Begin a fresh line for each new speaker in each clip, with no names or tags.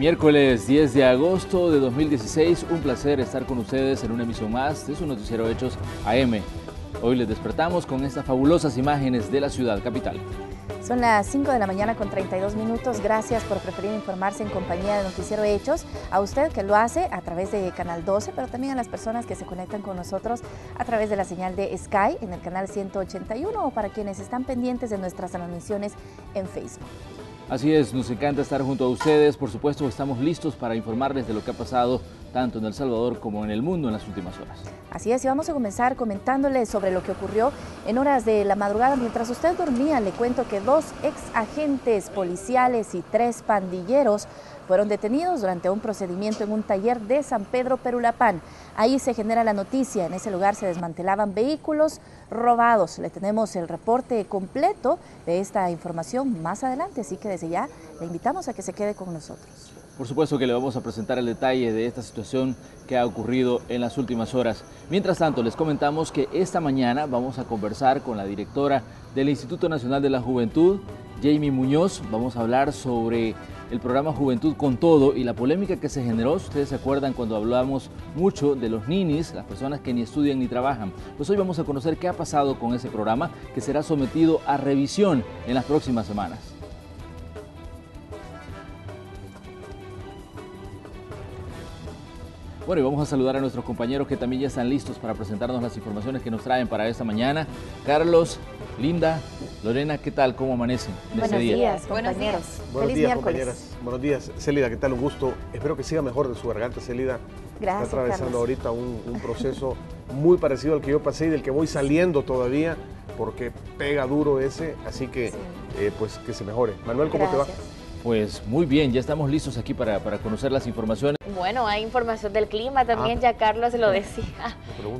Miércoles 10 de agosto de 2016, un placer estar con ustedes en una emisión más de su noticiero Hechos AM. Hoy les despertamos con estas fabulosas imágenes de la ciudad capital.
Son las 5 de la mañana con 32 minutos. Gracias por preferir informarse en compañía de Noticiero Hechos. A usted que lo hace a través de Canal 12, pero también a las personas que se conectan con nosotros a través de la señal de Sky en el canal 181 o para quienes están pendientes de nuestras transmisiones en Facebook.
Así es, nos encanta estar junto a ustedes. Por supuesto, estamos listos para informarles de lo que ha pasado tanto en El Salvador como en el mundo en las últimas horas.
Así es, y vamos a comenzar comentándoles sobre lo que ocurrió en horas de la madrugada. Mientras usted dormía, le cuento que dos ex agentes policiales y tres pandilleros fueron detenidos durante un procedimiento en un taller de San Pedro Perulapán. Ahí se genera la noticia, en ese lugar se desmantelaban vehículos robados. Le tenemos el reporte completo de esta información más adelante, así que desde ya le invitamos a que se quede con nosotros.
Por supuesto que le vamos a presentar el detalle de esta situación que ha ocurrido en las últimas horas. Mientras tanto, les comentamos que esta mañana vamos a conversar con la directora del Instituto Nacional de la Juventud, Jamie Muñoz. Vamos a hablar sobre el programa Juventud con Todo y la polémica que se generó. Ustedes se acuerdan cuando hablamos mucho de los ninis, las personas que ni estudian ni trabajan. Pues hoy vamos a conocer qué ha pasado con ese programa que será sometido a revisión en las próximas semanas. Bueno, y vamos a saludar a nuestros compañeros que también ya están listos para presentarnos las informaciones que nos traen para esta mañana. Carlos, Linda, Lorena, ¿qué tal? ¿Cómo amanecen
en Buenos este día? días, compañeros.
Buenos días, compañeras. Buenos días, Celida, ¿qué tal? Un gusto. Espero que siga mejor de su garganta, Celida.
Gracias,
Está atravesando ahorita un, proceso muy parecido al que yo pasé y del que voy saliendo todavía, porque pega duro ese, así que eh, pues que se mejore. Manuel, ¿cómo te va?
Pues muy bien, ya estamos listos aquí para, para conocer las informaciones.
Bueno, hay información del clima también, ah. ya Carlos lo decía.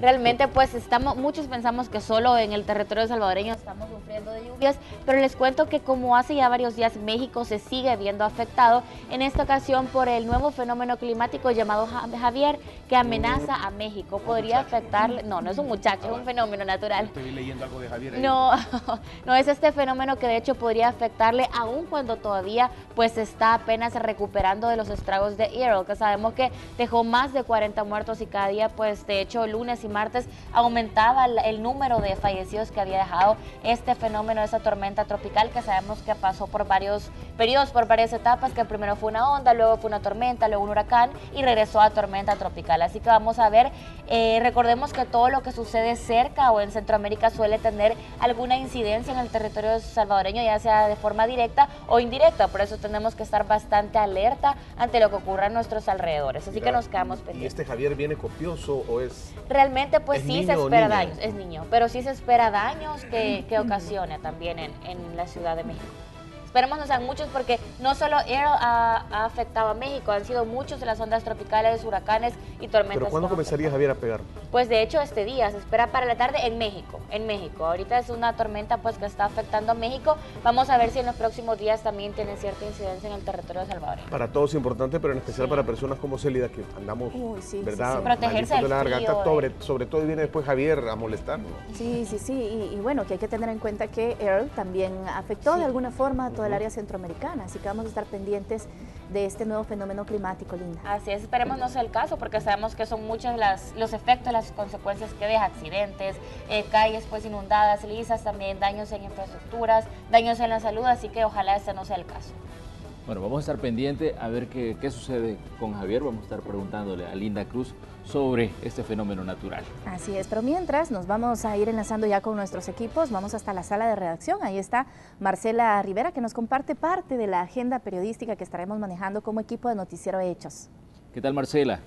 Realmente pues estamos, muchos pensamos que solo en el territorio salvadoreño estamos sufriendo de lluvias, pero les cuento que como hace ya varios días México se sigue viendo afectado, en esta ocasión por el nuevo fenómeno climático llamado Javier, que amenaza a México. Podría afectarle, no, no es un muchacho, es un fenómeno natural.
Estoy leyendo algo de Javier.
No, no es este fenómeno que de hecho podría afectarle aún cuando todavía pues está apenas recuperando de los estragos de Earl, que sabemos que dejó más de 40 muertos y cada día, pues de hecho lunes y martes aumentaba el número de fallecidos que había dejado este fenómeno, esa tormenta tropical que sabemos que pasó por varios periodos, por varias etapas, que primero fue una onda, luego fue una tormenta, luego un huracán y regresó a tormenta tropical. Así que vamos a ver, eh, recordemos que todo lo que sucede cerca o en Centroamérica suele tener alguna incidencia en el territorio salvadoreño, ya sea de forma directa o indirecta, por eso tenemos que estar bastante alerta ante lo que ocurra en nuestros alrededores Así que nos quedamos pendientes.
¿Y este Javier viene copioso o es.?
Realmente, pues sí se espera daños. Es niño, pero sí se espera daños que, que ocasiona también en, en la Ciudad de México. Esperemos no sean muchos porque no solo Earl ha, afectado a México, han sido muchos de las ondas tropicales, huracanes y tormentas.
¿Pero cuándo comenzaría Javier a pegar?
Pues de hecho este día, se espera para la tarde en México, en México. Ahorita es una tormenta pues que está afectando a México. Vamos a ver si en los próximos días también tiene cierta incidencia en el territorio de Salvador.
Para todos es importante, pero en especial para personas como Celida que andamos, ¿verdad?
Protegerse del
la garganta, sobre, sobre, todo viene después Javier a molestarnos.
Sí, sí, sí, y, y, bueno, que hay que tener en cuenta que Earl también afectó de alguna forma del área centroamericana, así que vamos a estar pendientes de este nuevo fenómeno climático, Linda.
Así es, esperemos no sea el caso, porque sabemos que son muchos las, los efectos, las consecuencias que deja, accidentes, eh, calles pues inundadas, lisas, también daños en infraestructuras, daños en la salud, así que ojalá este no sea el caso.
Bueno, vamos a estar pendiente a ver qué, qué sucede con Javier, vamos a estar preguntándole a Linda Cruz sobre este fenómeno natural.
Así es, pero mientras nos vamos a ir enlazando ya con nuestros equipos, vamos hasta la sala de redacción, ahí está Marcela Rivera que nos comparte parte de la agenda periodística que estaremos manejando como equipo de Noticiero Hechos.
¿Qué tal Marcela?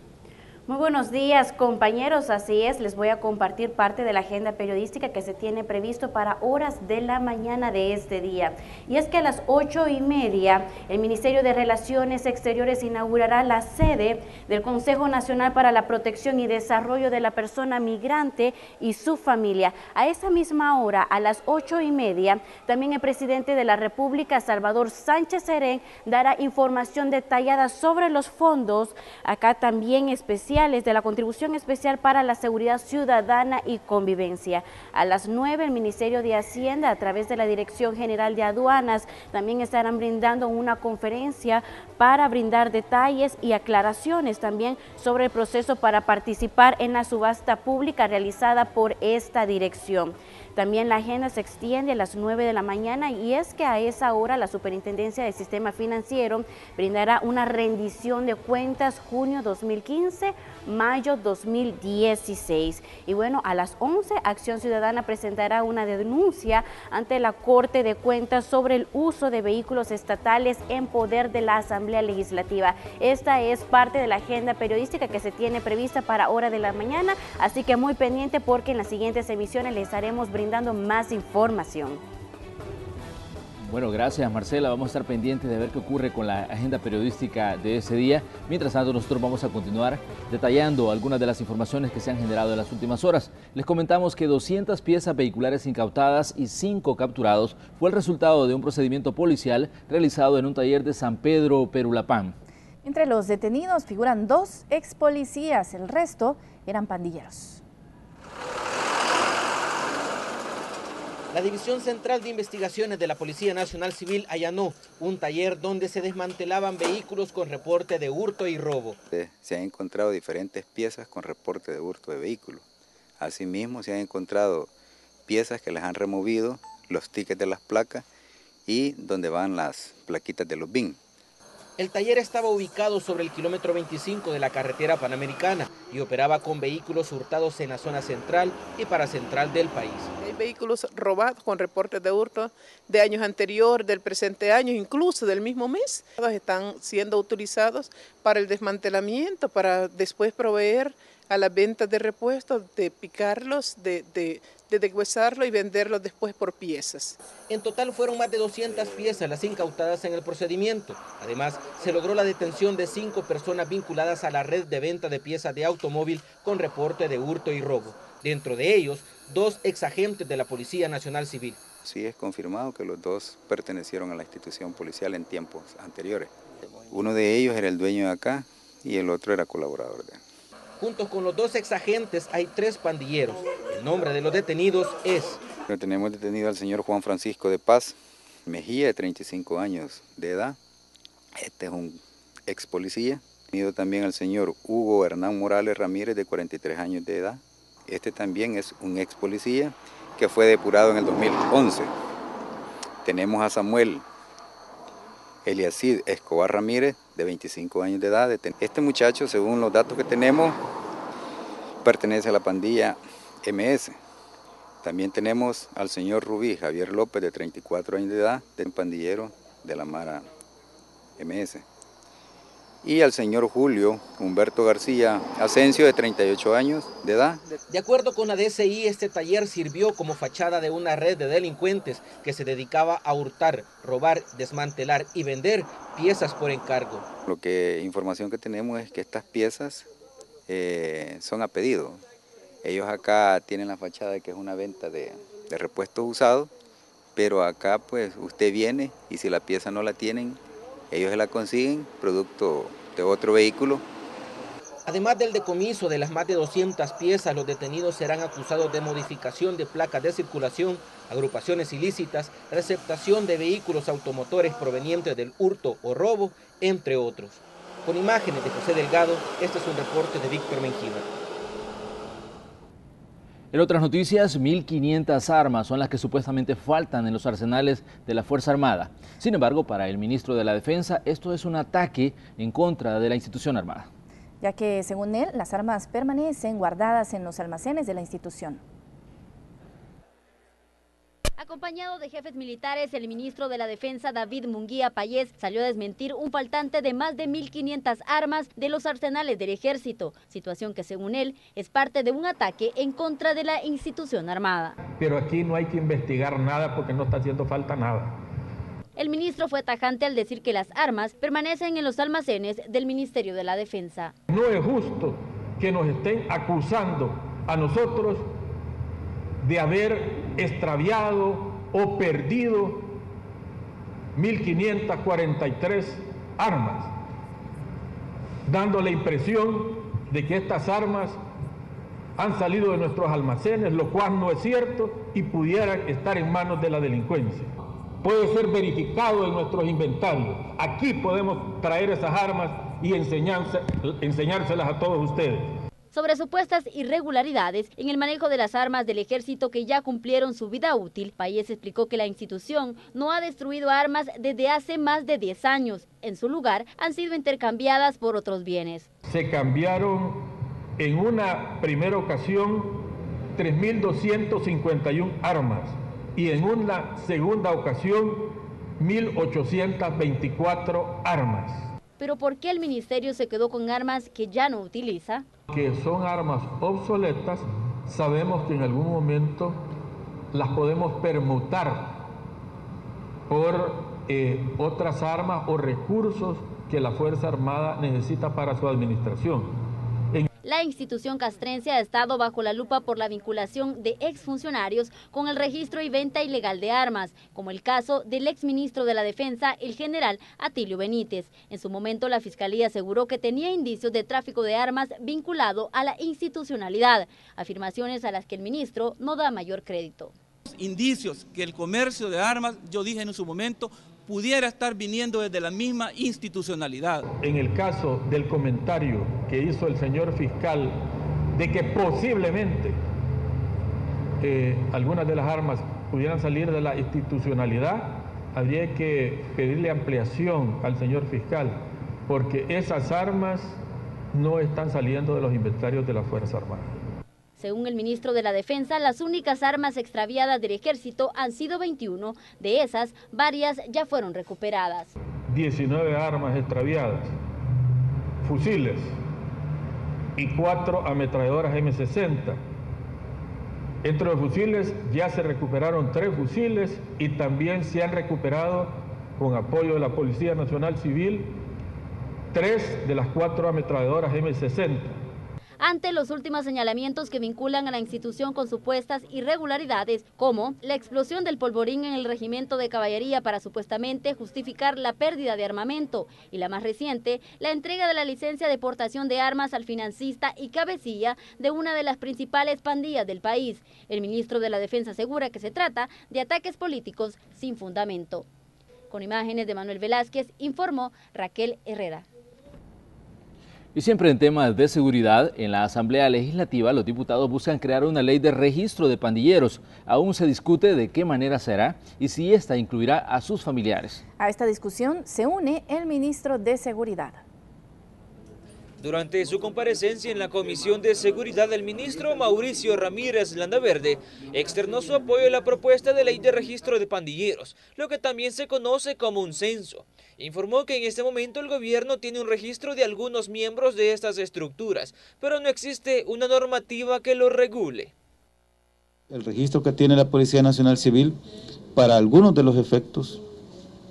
Muy buenos días compañeros, así es, les voy a compartir parte de la agenda periodística que se tiene previsto para horas de la mañana de este día. Y es que a las ocho y media el Ministerio de Relaciones Exteriores inaugurará la sede del Consejo Nacional para la Protección y Desarrollo de la Persona Migrante y su familia. A esa misma hora, a las ocho y media, también el presidente de la República, Salvador Sánchez Serén, dará información detallada sobre los fondos, acá también específicos de la Contribución Especial para la Seguridad Ciudadana y Convivencia. A las 9 el Ministerio de Hacienda a través de la Dirección General de Aduanas también estarán brindando una conferencia para brindar detalles y aclaraciones también sobre el proceso para participar en la subasta pública realizada por esta dirección. También la agenda se extiende a las 9 de la mañana y es que a esa hora la Superintendencia del Sistema Financiero brindará una rendición de cuentas junio 2015, mayo 2016. Y bueno, a las 11 Acción Ciudadana presentará una denuncia ante la Corte de Cuentas sobre el uso de vehículos estatales en poder de la Asamblea Legislativa. Esta es parte de la agenda periodística que se tiene prevista para hora de la mañana, así que muy pendiente porque en las siguientes emisiones les estaremos brindando dando más información.
Bueno, gracias Marcela. Vamos a estar pendientes de ver qué ocurre con la agenda periodística de ese día. Mientras tanto, nosotros vamos a continuar detallando algunas de las informaciones que se han generado en las últimas horas. Les comentamos que 200 piezas vehiculares incautadas y 5 capturados fue el resultado de un procedimiento policial realizado en un taller de San Pedro, Perulapán.
Entre los detenidos figuran dos ex policías, el resto eran pandilleros.
La División Central de Investigaciones de la Policía Nacional Civil allanó un taller donde se desmantelaban vehículos con reporte de hurto y robo.
Se han encontrado diferentes piezas con reporte de hurto de vehículos. Asimismo, se han encontrado piezas que les han removido los tickets de las placas y donde van las plaquitas de los BIN.
El taller estaba ubicado sobre el kilómetro 25 de la carretera panamericana y operaba con vehículos hurtados en la zona central y paracentral del país.
Hay vehículos robados con reportes de hurto de años anteriores, del presente año, incluso del mismo mes. Están siendo utilizados para el desmantelamiento, para después proveer a la venta de repuestos, de picarlos, de, de deshuesarlo y venderlos después por piezas.
En total fueron más de 200 piezas las incautadas en el procedimiento. Además, se logró la detención de cinco personas vinculadas a la red de venta de piezas de automóvil con reporte de hurto y robo. Dentro de ellos, dos exagentes de la Policía Nacional Civil.
Sí, es confirmado que los dos pertenecieron a la institución policial en tiempos anteriores. Uno de ellos era el dueño de acá y el otro era colaborador de él.
Juntos con los dos exagentes hay tres pandilleros. El nombre de los detenidos es...
Tenemos detenido al señor Juan Francisco de Paz Mejía, de 35 años de edad. Este es un ex policía. Tenido también al señor Hugo Hernán Morales Ramírez, de 43 años de edad. Este también es un ex policía que fue depurado en el 2011. Tenemos a Samuel Eliasid Escobar Ramírez, de 25 años de edad. Este muchacho, según los datos que tenemos, pertenece a la pandilla MS. También tenemos al señor Rubí Javier López, de 34 años de edad, de pandillero de la Mara MS. Y al señor Julio Humberto García Asensio, de 38 años de edad.
De acuerdo con la DCI, este taller sirvió como fachada de una red de delincuentes que se dedicaba a hurtar, robar, desmantelar y vender piezas por encargo.
Lo que información que tenemos es que estas piezas eh, son a pedido. Ellos acá tienen la fachada de que es una venta de, de repuestos usados, pero acá pues usted viene y si la pieza no la tienen, ellos se la consiguen producto de otro vehículo.
Además del decomiso de las más de 200 piezas, los detenidos serán acusados de modificación de placas de circulación, agrupaciones ilícitas, receptación de vehículos automotores provenientes del hurto o robo, entre otros. Con imágenes de José Delgado, este es un reporte de Víctor Menjiva.
En otras noticias, 1.500 armas son las que supuestamente faltan en los arsenales de la Fuerza Armada. Sin embargo, para el ministro de la Defensa, esto es un ataque en contra de la institución armada.
Ya que, según él, las armas permanecen guardadas en los almacenes de la institución.
Acompañado de jefes militares, el ministro de la Defensa, David Munguía Payés, salió a desmentir un faltante de más de 1.500 armas de los arsenales del ejército, situación que según él es parte de un ataque en contra de la institución armada.
Pero aquí no hay que investigar nada porque no está haciendo falta nada.
El ministro fue tajante al decir que las armas permanecen en los almacenes del Ministerio de la Defensa.
No es justo que nos estén acusando a nosotros de haber extraviado o perdido 1.543 armas, dando la impresión de que estas armas han salido de nuestros almacenes, lo cual no es cierto y pudieran estar en manos de la delincuencia. Puede ser verificado en nuestros inventarios. Aquí podemos traer esas armas y enseñárselas a todos ustedes
sobre supuestas irregularidades en el manejo de las armas del ejército que ya cumplieron su vida útil. País explicó que la institución no ha destruido armas desde hace más de 10 años. En su lugar, han sido intercambiadas por otros bienes.
Se cambiaron en una primera ocasión 3.251 armas y en una segunda ocasión 1.824 armas.
Pero ¿por qué el ministerio se quedó con armas que ya no utiliza?
Que son armas obsoletas, sabemos que en algún momento las podemos permutar por eh, otras armas o recursos que la Fuerza Armada necesita para su administración.
La institución castrense ha estado bajo la lupa por la vinculación de exfuncionarios con el registro y venta ilegal de armas, como el caso del exministro de la Defensa, el general Atilio Benítez. En su momento, la Fiscalía aseguró que tenía indicios de tráfico de armas vinculado a la institucionalidad, afirmaciones a las que el ministro no da mayor crédito.
Indicios que el comercio de armas, yo dije en su momento, pudiera estar viniendo desde la misma institucionalidad.
En el caso del comentario que hizo el señor fiscal de que posiblemente eh, algunas de las armas pudieran salir de la institucionalidad, habría que pedirle ampliación al señor fiscal, porque esas armas no están saliendo de los inventarios de la Fuerza Armada.
Según el ministro de la Defensa, las únicas armas extraviadas del ejército han sido 21. De esas, varias ya fueron recuperadas.
19 armas extraviadas, fusiles y cuatro ametralladoras M60. Entre los fusiles ya se recuperaron tres fusiles y también se han recuperado, con apoyo de la Policía Nacional Civil, tres de las cuatro ametralladoras M60
ante los últimos señalamientos que vinculan a la institución con supuestas irregularidades, como la explosión del polvorín en el regimiento de caballería para supuestamente justificar la pérdida de armamento, y la más reciente, la entrega de la licencia de portación de armas al financista y cabecilla de una de las principales pandillas del país. El ministro de la Defensa asegura que se trata de ataques políticos sin fundamento. Con imágenes de Manuel Velázquez, informó Raquel Herrera.
Y siempre en temas de seguridad, en la Asamblea Legislativa los diputados buscan crear una ley de registro de pandilleros. Aún se discute de qué manera será y si esta incluirá a sus familiares.
A esta discusión se une el ministro de Seguridad.
Durante su comparecencia en la Comisión de Seguridad, el ministro Mauricio Ramírez Landaverde externó su apoyo a la propuesta de ley de registro de pandilleros, lo que también se conoce como un censo. Informó que en este momento el gobierno tiene un registro de algunos miembros de estas estructuras, pero no existe una normativa que lo regule.
El registro que tiene la Policía Nacional Civil para algunos de los efectos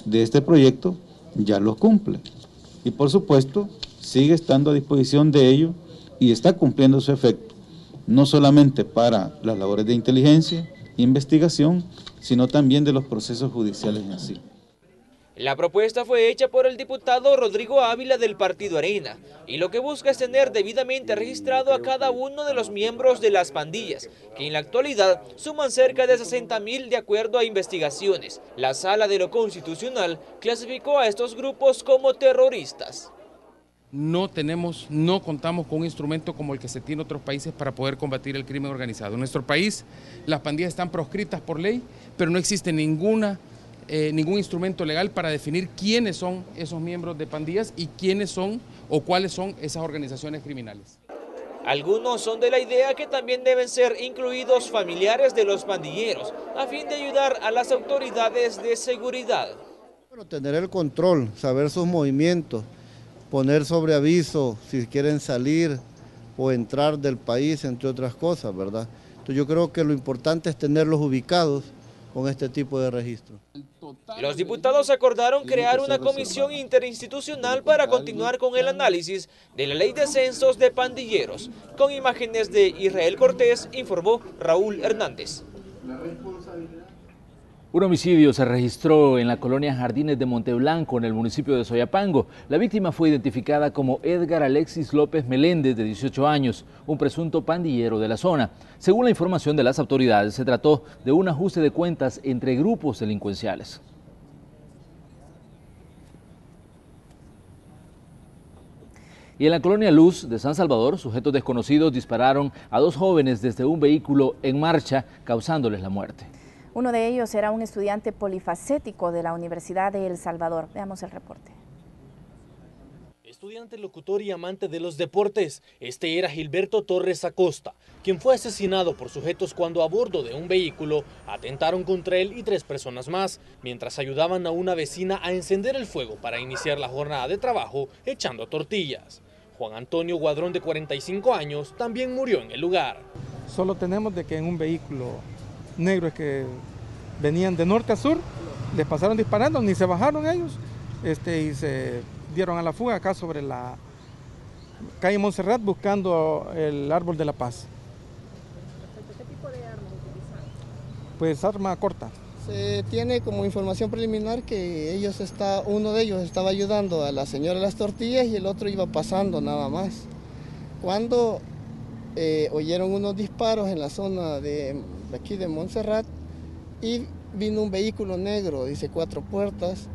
de este proyecto ya los cumple. Y por supuesto, sigue estando a disposición de ello y está cumpliendo su efecto, no solamente para las labores de inteligencia, investigación, sino también de los procesos judiciales en sí.
La propuesta fue hecha por el diputado Rodrigo Ávila del Partido Arena y lo que busca es tener debidamente registrado a cada uno de los miembros de las pandillas, que en la actualidad suman cerca de 60 mil de acuerdo a investigaciones. La Sala de lo Constitucional clasificó a estos grupos como terroristas
no tenemos, no contamos con un instrumento como el que se tiene en otros países para poder combatir el crimen organizado. En nuestro país las pandillas están proscritas por ley, pero no existe ninguna, eh, ningún instrumento legal para definir quiénes son esos miembros de pandillas y quiénes son o cuáles son esas organizaciones criminales.
Algunos son de la idea que también deben ser incluidos familiares de los pandilleros, a fin de ayudar a las autoridades de seguridad.
Bueno, tener el control, saber sus movimientos, poner sobre aviso si quieren salir o entrar del país, entre otras cosas, ¿verdad? Entonces yo creo que lo importante es tenerlos ubicados con este tipo de registro.
Los diputados acordaron crear una comisión interinstitucional para continuar con el análisis de la ley de censos de pandilleros. Con imágenes de Israel Cortés, informó Raúl Hernández.
Un homicidio se registró en la colonia Jardines de Monteblanco, en el municipio de Soyapango. La víctima fue identificada como Edgar Alexis López Meléndez, de 18 años, un presunto pandillero de la zona. Según la información de las autoridades, se trató de un ajuste de cuentas entre grupos delincuenciales. Y en la colonia Luz de San Salvador, sujetos desconocidos dispararon a dos jóvenes desde un vehículo en marcha, causándoles la muerte.
Uno de ellos era un estudiante polifacético de la Universidad de El Salvador. Veamos el reporte.
Estudiante, locutor y amante de los deportes, este era Gilberto Torres Acosta, quien fue asesinado por sujetos cuando a bordo de un vehículo atentaron contra él y tres personas más, mientras ayudaban a una vecina a encender el fuego para iniciar la jornada de trabajo echando tortillas. Juan Antonio Guadrón, de 45 años, también murió en el lugar.
Solo tenemos de que en un vehículo negros que venían de norte a sur, les pasaron disparando, ni se bajaron ellos este, y se dieron a la fuga acá sobre la calle Montserrat buscando el árbol de la paz.
¿Qué tipo de armas utilizaron?
Pues arma corta.
Se tiene como información preliminar que ellos está, uno de ellos estaba ayudando a la señora de las tortillas y el otro iba pasando nada más. Cuando eh, oyeron unos disparos en la zona de aquí de Montserrat y vino un vehículo negro, dice cuatro puertas,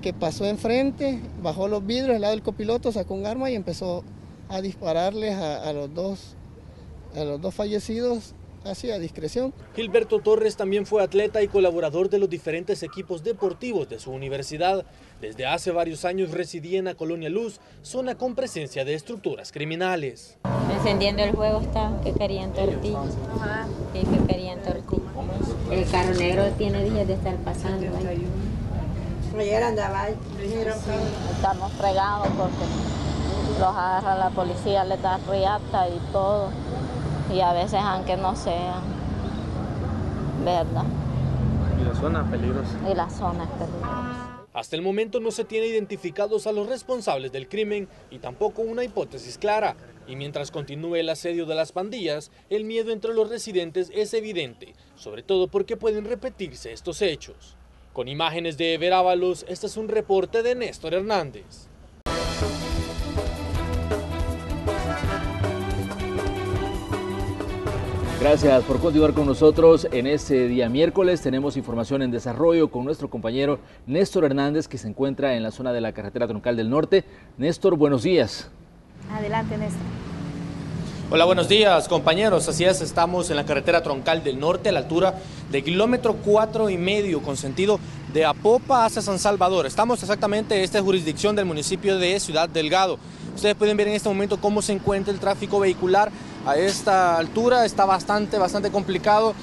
que pasó enfrente, bajó los vidrios, al lado del copiloto, sacó un arma y empezó a dispararles a, los dos a los dos fallecidos así a discreción.
Gilberto Torres también fue atleta y colaborador de los diferentes equipos deportivos de su universidad. Desde hace varios años residía en la Colonia Luz, zona con presencia de estructuras criminales.
Encendiendo el juego está que querían tortillas. Y que querían tortillas. El carro negro tiene días de estar pasando ahí.
Ayer andaba
Estamos fregados porque los agarra la policía, les da riata y todo y a veces aunque no sean verdad.
Y la zona peligrosa.
Y la zona es peligrosa.
Hasta el momento no se tiene identificados a los responsables del crimen y tampoco una hipótesis clara. Y mientras continúe el asedio de las pandillas, el miedo entre los residentes es evidente, sobre todo porque pueden repetirse estos hechos. Con imágenes de Verábalos, este es un reporte de Néstor Hernández.
Gracias por continuar con nosotros en este día miércoles. Tenemos información en desarrollo con nuestro compañero Néstor Hernández que se encuentra en la zona de la carretera troncal del norte. Néstor, buenos días.
Adelante, Néstor.
Hola, buenos días compañeros. Así es, estamos en la carretera troncal del norte a la altura de kilómetro cuatro y medio con sentido de Apopa hacia San Salvador. Estamos exactamente en esta jurisdicción del municipio de Ciudad Delgado. Ustedes pueden ver en este momento cómo se encuentra el tráfico vehicular a esta altura está bastante, bastante complicado.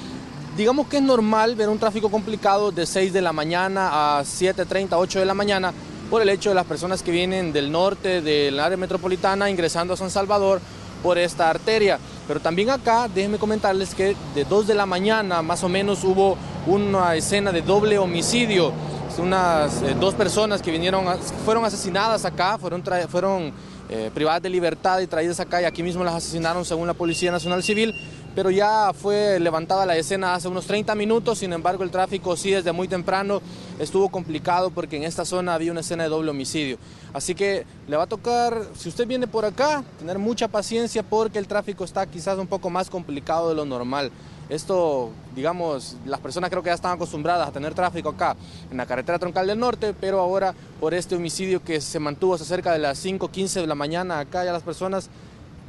Digamos que es normal ver un tráfico complicado de 6 de la mañana a 7.30, 8 de la mañana por el hecho de las personas que vienen del norte, del área metropolitana, ingresando a San Salvador por esta arteria. Pero también acá, déjenme comentarles que de 2 de la mañana más o menos hubo una escena de doble homicidio. Unas eh, dos personas que vinieron, fueron asesinadas acá, fueron, fueron eh, privadas de libertad y traídas acá y aquí mismo las asesinaron según la Policía Nacional Civil, pero ya fue levantada la escena hace unos 30 minutos, sin embargo el tráfico sí desde muy temprano estuvo complicado porque en esta zona había una escena de doble homicidio. Así que le va a tocar, si usted viene por acá, tener mucha paciencia porque el tráfico está quizás un poco más complicado de lo normal. Esto, digamos, las personas creo que ya están acostumbradas a tener tráfico acá en la carretera troncal del norte, pero ahora por este homicidio que se mantuvo hasta cerca de las 5.15 de la mañana, acá ya las personas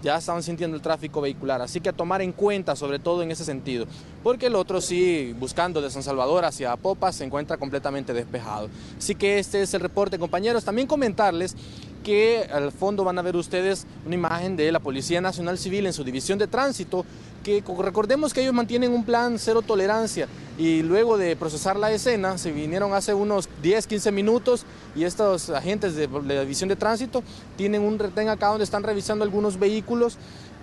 ya estaban sintiendo el tráfico vehicular. Así que a tomar en cuenta, sobre todo en ese sentido, porque el otro sí, buscando de San Salvador hacia Popa, se encuentra completamente despejado. Así que este es el reporte, compañeros. También comentarles que al fondo van a ver ustedes una imagen de la Policía Nacional Civil en su división de tránsito recordemos que ellos mantienen un plan cero tolerancia y luego de procesar la escena se vinieron hace unos 10, 15 minutos y estos agentes de, la división de tránsito tienen un retén acá donde están revisando algunos vehículos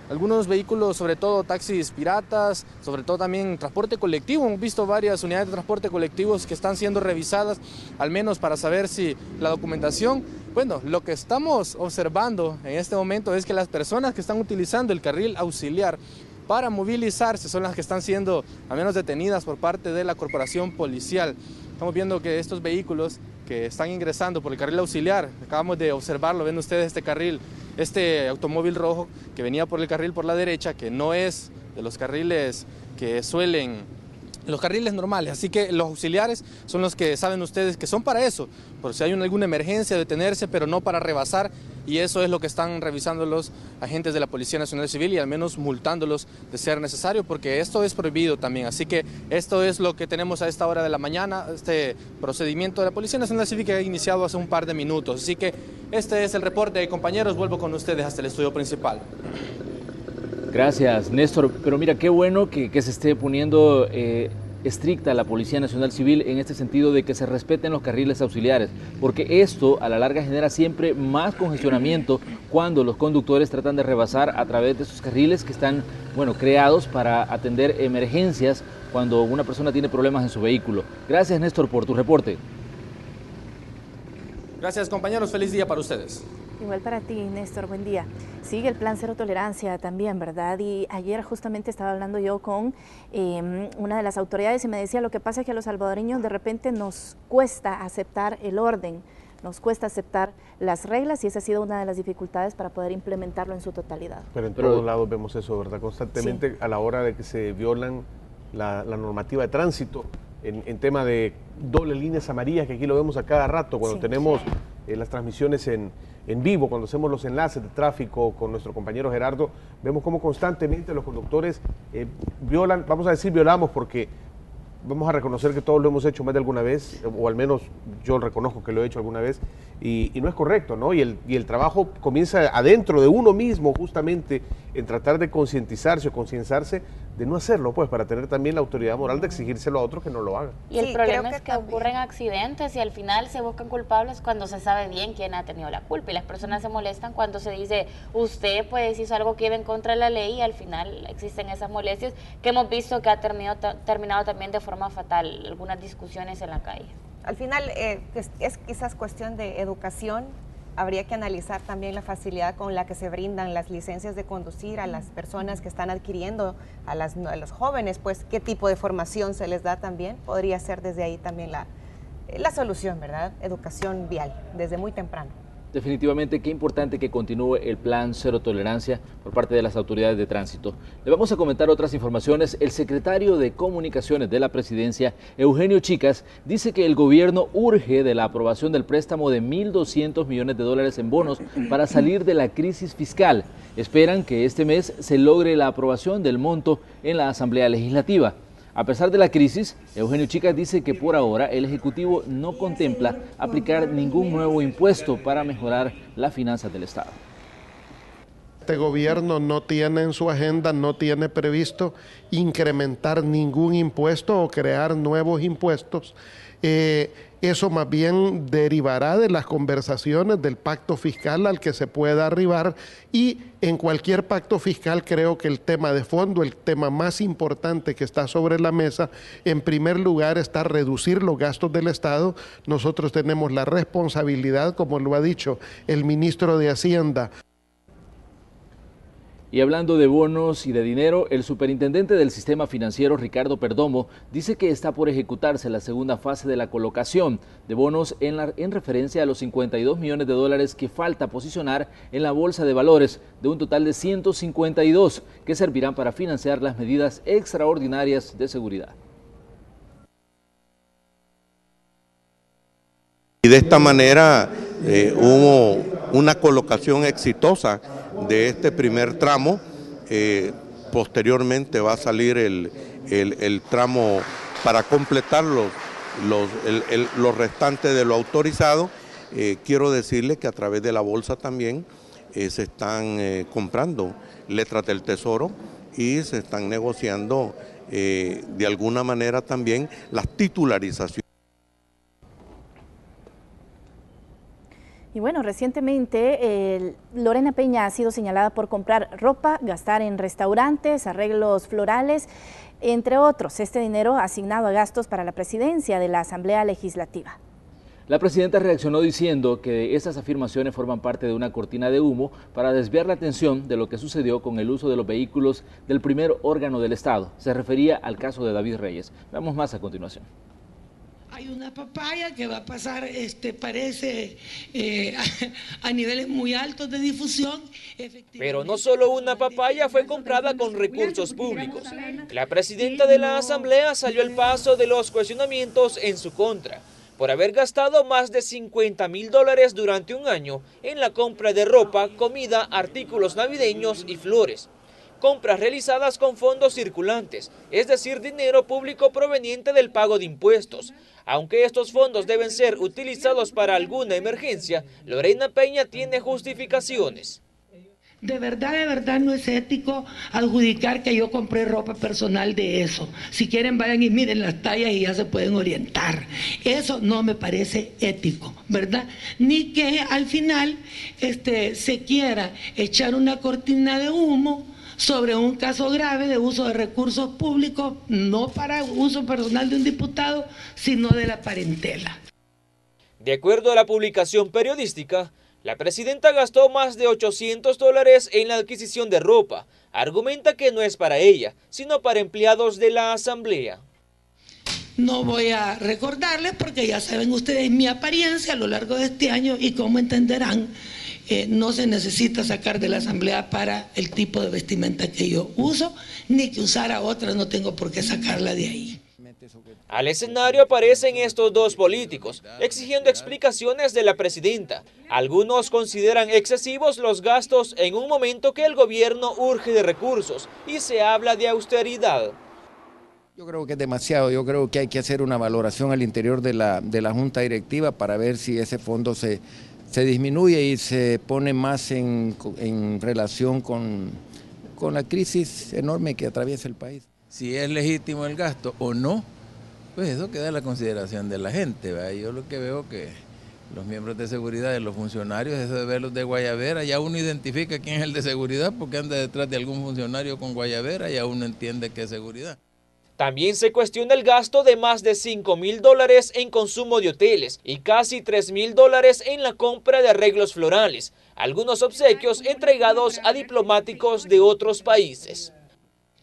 algunos vehículos, sobre todo taxis piratas, sobre todo también transporte colectivo. Hemos visto varias unidades de transporte colectivos que están siendo revisadas, al menos para saber si la documentación. Bueno, lo que estamos observando en este momento es que las personas que están utilizando el carril auxiliar para movilizarse son las que están siendo al menos detenidas por parte de la corporación policial. Estamos viendo que estos vehículos que están ingresando por el carril auxiliar, acabamos de observarlo, ven ustedes este carril, este automóvil rojo que venía por el carril por la derecha, que no es de los carriles que suelen los carriles normales, así que los auxiliares son los que saben ustedes que son para eso, por si hay alguna emergencia, detenerse, pero no para rebasar y eso es lo que están revisando los agentes de la Policía Nacional Civil y al menos multándolos de ser necesario, porque esto es prohibido también. Así que esto es lo que tenemos a esta hora de la mañana, este procedimiento de la Policía Nacional Civil que ha iniciado hace un par de minutos. Así que este es el reporte, compañeros, vuelvo con ustedes hasta el estudio principal.
Gracias, Néstor. Pero mira, qué bueno que, se esté poniendo eh, estricta la Policía Nacional Civil en este sentido de que se respeten los carriles auxiliares, porque esto a la larga genera siempre más congestionamiento cuando los conductores tratan de rebasar a través de esos carriles que están, bueno, creados para atender emergencias cuando una persona tiene problemas en su vehículo. Gracias, Néstor, por tu reporte.
Gracias, compañeros. Feliz día para ustedes.
Igual para ti, Néstor, buen día. Sigue el plan cero tolerancia también, ¿verdad? Y ayer justamente estaba hablando yo con em, una de las autoridades y me decía lo que pasa es que a los salvadoreños de repente nos cuesta aceptar el orden, nos cuesta aceptar las reglas y esa ha sido una de las dificultades para poder implementarlo en su totalidad.
Pero en todos lados vemos eso, ¿verdad? Constantemente a la hora de que se violan la, normativa de tránsito, en, tema de doble líneas amarillas, que aquí lo vemos a cada rato, cuando tenemos eh, las transmisiones en, en vivo, cuando hacemos los enlaces de tráfico con nuestro compañero Gerardo, vemos cómo constantemente los conductores eh, violan, vamos a decir violamos porque vamos a reconocer que todos lo hemos hecho más de alguna vez, o al menos yo reconozco que lo he hecho alguna vez, y, no es correcto, ¿no? Y el, y el trabajo comienza adentro de uno mismo, justamente, en tratar de concientizarse o concienciarse de no hacerlo, pues, para tener también la autoridad moral de exigírselo a otros que no lo hagan.
Y el problema es que ocurren accidentes y al final se buscan culpables cuando se sabe bien quién ha tenido la culpa y las personas se molestan cuando se dice usted pues hizo algo que iba en contra de la ley y al final existen esas molestias que hemos visto que ha terminado, terminado también de forma fatal, algunas discusiones en la calle.
Al final eh, es quizás cuestión de educación, habría que analizar también la facilidad con la que se brindan las licencias de conducir a las personas que están adquiriendo, a, los jóvenes, pues qué tipo de formación se les da también. Podría ser desde ahí también la, la solución, ¿verdad? Educación vial, desde muy temprano.
Definitivamente, qué importante que continúe el plan cero tolerancia por parte de las autoridades de tránsito. Le vamos a comentar otras informaciones. El secretario de Comunicaciones de la Presidencia, Eugenio Chicas, dice que el gobierno urge de la aprobación del préstamo de 1.200 millones de dólares en bonos para salir de la crisis fiscal. Esperan que este mes se logre la aprobación del monto en la Asamblea Legislativa. A pesar de la crisis, Eugenio Chicas dice que por ahora el Ejecutivo no contempla aplicar ningún nuevo impuesto para mejorar las finanzas del Estado.
Este gobierno no tiene en su agenda, no tiene previsto incrementar ningún impuesto o crear nuevos impuestos. Eh, eso más bien derivará de las conversaciones del pacto fiscal al que se pueda arribar y en cualquier pacto fiscal creo que el tema de fondo, el tema más importante que está sobre la mesa, en primer lugar está reducir los gastos del Estado. Nosotros tenemos la responsabilidad, como lo ha dicho el ministro de Hacienda,
y hablando de bonos y de dinero, el superintendente del sistema financiero Ricardo Perdomo dice que está por ejecutarse la segunda fase de la colocación de bonos en, en, referencia a los 52 millones de dólares que falta posicionar en la bolsa de valores de un total de 152 que servirán para financiar las medidas extraordinarias de seguridad.
Y de esta manera eh, hubo una colocación exitosa de este primer tramo. Eh, posteriormente va a salir el, tramo para completar los, los, restantes de lo autorizado. Eh, quiero decirles que a través de la bolsa también se están comprando letras del tesoro y se están negociando de alguna manera también las titularizaciones.
Y bueno, recientemente Lorena Peña ha sido señalada por comprar ropa, gastar en restaurantes, arreglos florales, entre otros. Este dinero asignado a gastos para la presidencia de la Asamblea Legislativa.
La presidenta reaccionó diciendo que estas afirmaciones forman parte de una cortina de humo para desviar la atención de lo que sucedió con el uso de los vehículos del primer órgano del Estado. Se refería al caso de David Reyes. Veamos más a continuación.
Hay una papaya que va a pasar, este, parece, eh, a, niveles muy altos de difusión.
Pero no solo una papaya fue comprada con recursos públicos. La presidenta de la Asamblea salió al paso de los cuestionamientos en su contra por haber gastado más de 50 mil dólares durante un año en la compra de ropa, comida, artículos navideños y flores. Compras realizadas con fondos circulantes, es decir, dinero público proveniente del pago de impuestos. Aunque estos fondos deben ser utilizados para alguna emergencia, Lorena Peña tiene justificaciones.
De verdad, de verdad no es ético adjudicar que yo compré ropa personal de eso. Si quieren vayan y miren las tallas y ya se pueden orientar. Eso no me parece ético, ¿verdad? Ni que al final este, se quiera echar una cortina de humo sobre un caso grave de uso de recursos públicos, no para uso personal de un diputado, sino de la parentela.
De acuerdo a la publicación periodística, la presidenta gastó más de 800 dólares en la adquisición de ropa. Argumenta que no es para ella, sino para empleados de la asamblea.
No voy a recordarles porque ya saben ustedes mi apariencia a lo largo de este año y como entenderán, eh, no se necesita sacar de la asamblea para el tipo de vestimenta que yo uso, ni que usara otra, no tengo por qué sacarla de ahí.
Al escenario aparecen estos dos políticos, exigiendo explicaciones de la presidenta. Algunos consideran excesivos los gastos en un momento que el gobierno urge de recursos y se habla de austeridad.
Yo creo que es demasiado, yo creo que hay que hacer una valoración al interior de la, de la Junta Directiva para ver si ese fondo se, se disminuye y se pone más en, relación con, con la crisis enorme que atraviesa el país.
Si es legítimo el gasto o no, pues eso queda a la consideración de la gente. Yo lo que veo que los miembros de seguridad los funcionarios, eso de verlos de Guayavera, ya uno identifica quién es el de seguridad porque anda detrás de algún funcionario con Guayavera, ya uno entiende que es seguridad.
También se cuestiona el gasto de más de 5 mil dólares en consumo de hoteles y casi 3 mil dólares en la compra de arreglos florales, algunos obsequios entregados a diplomáticos de otros países.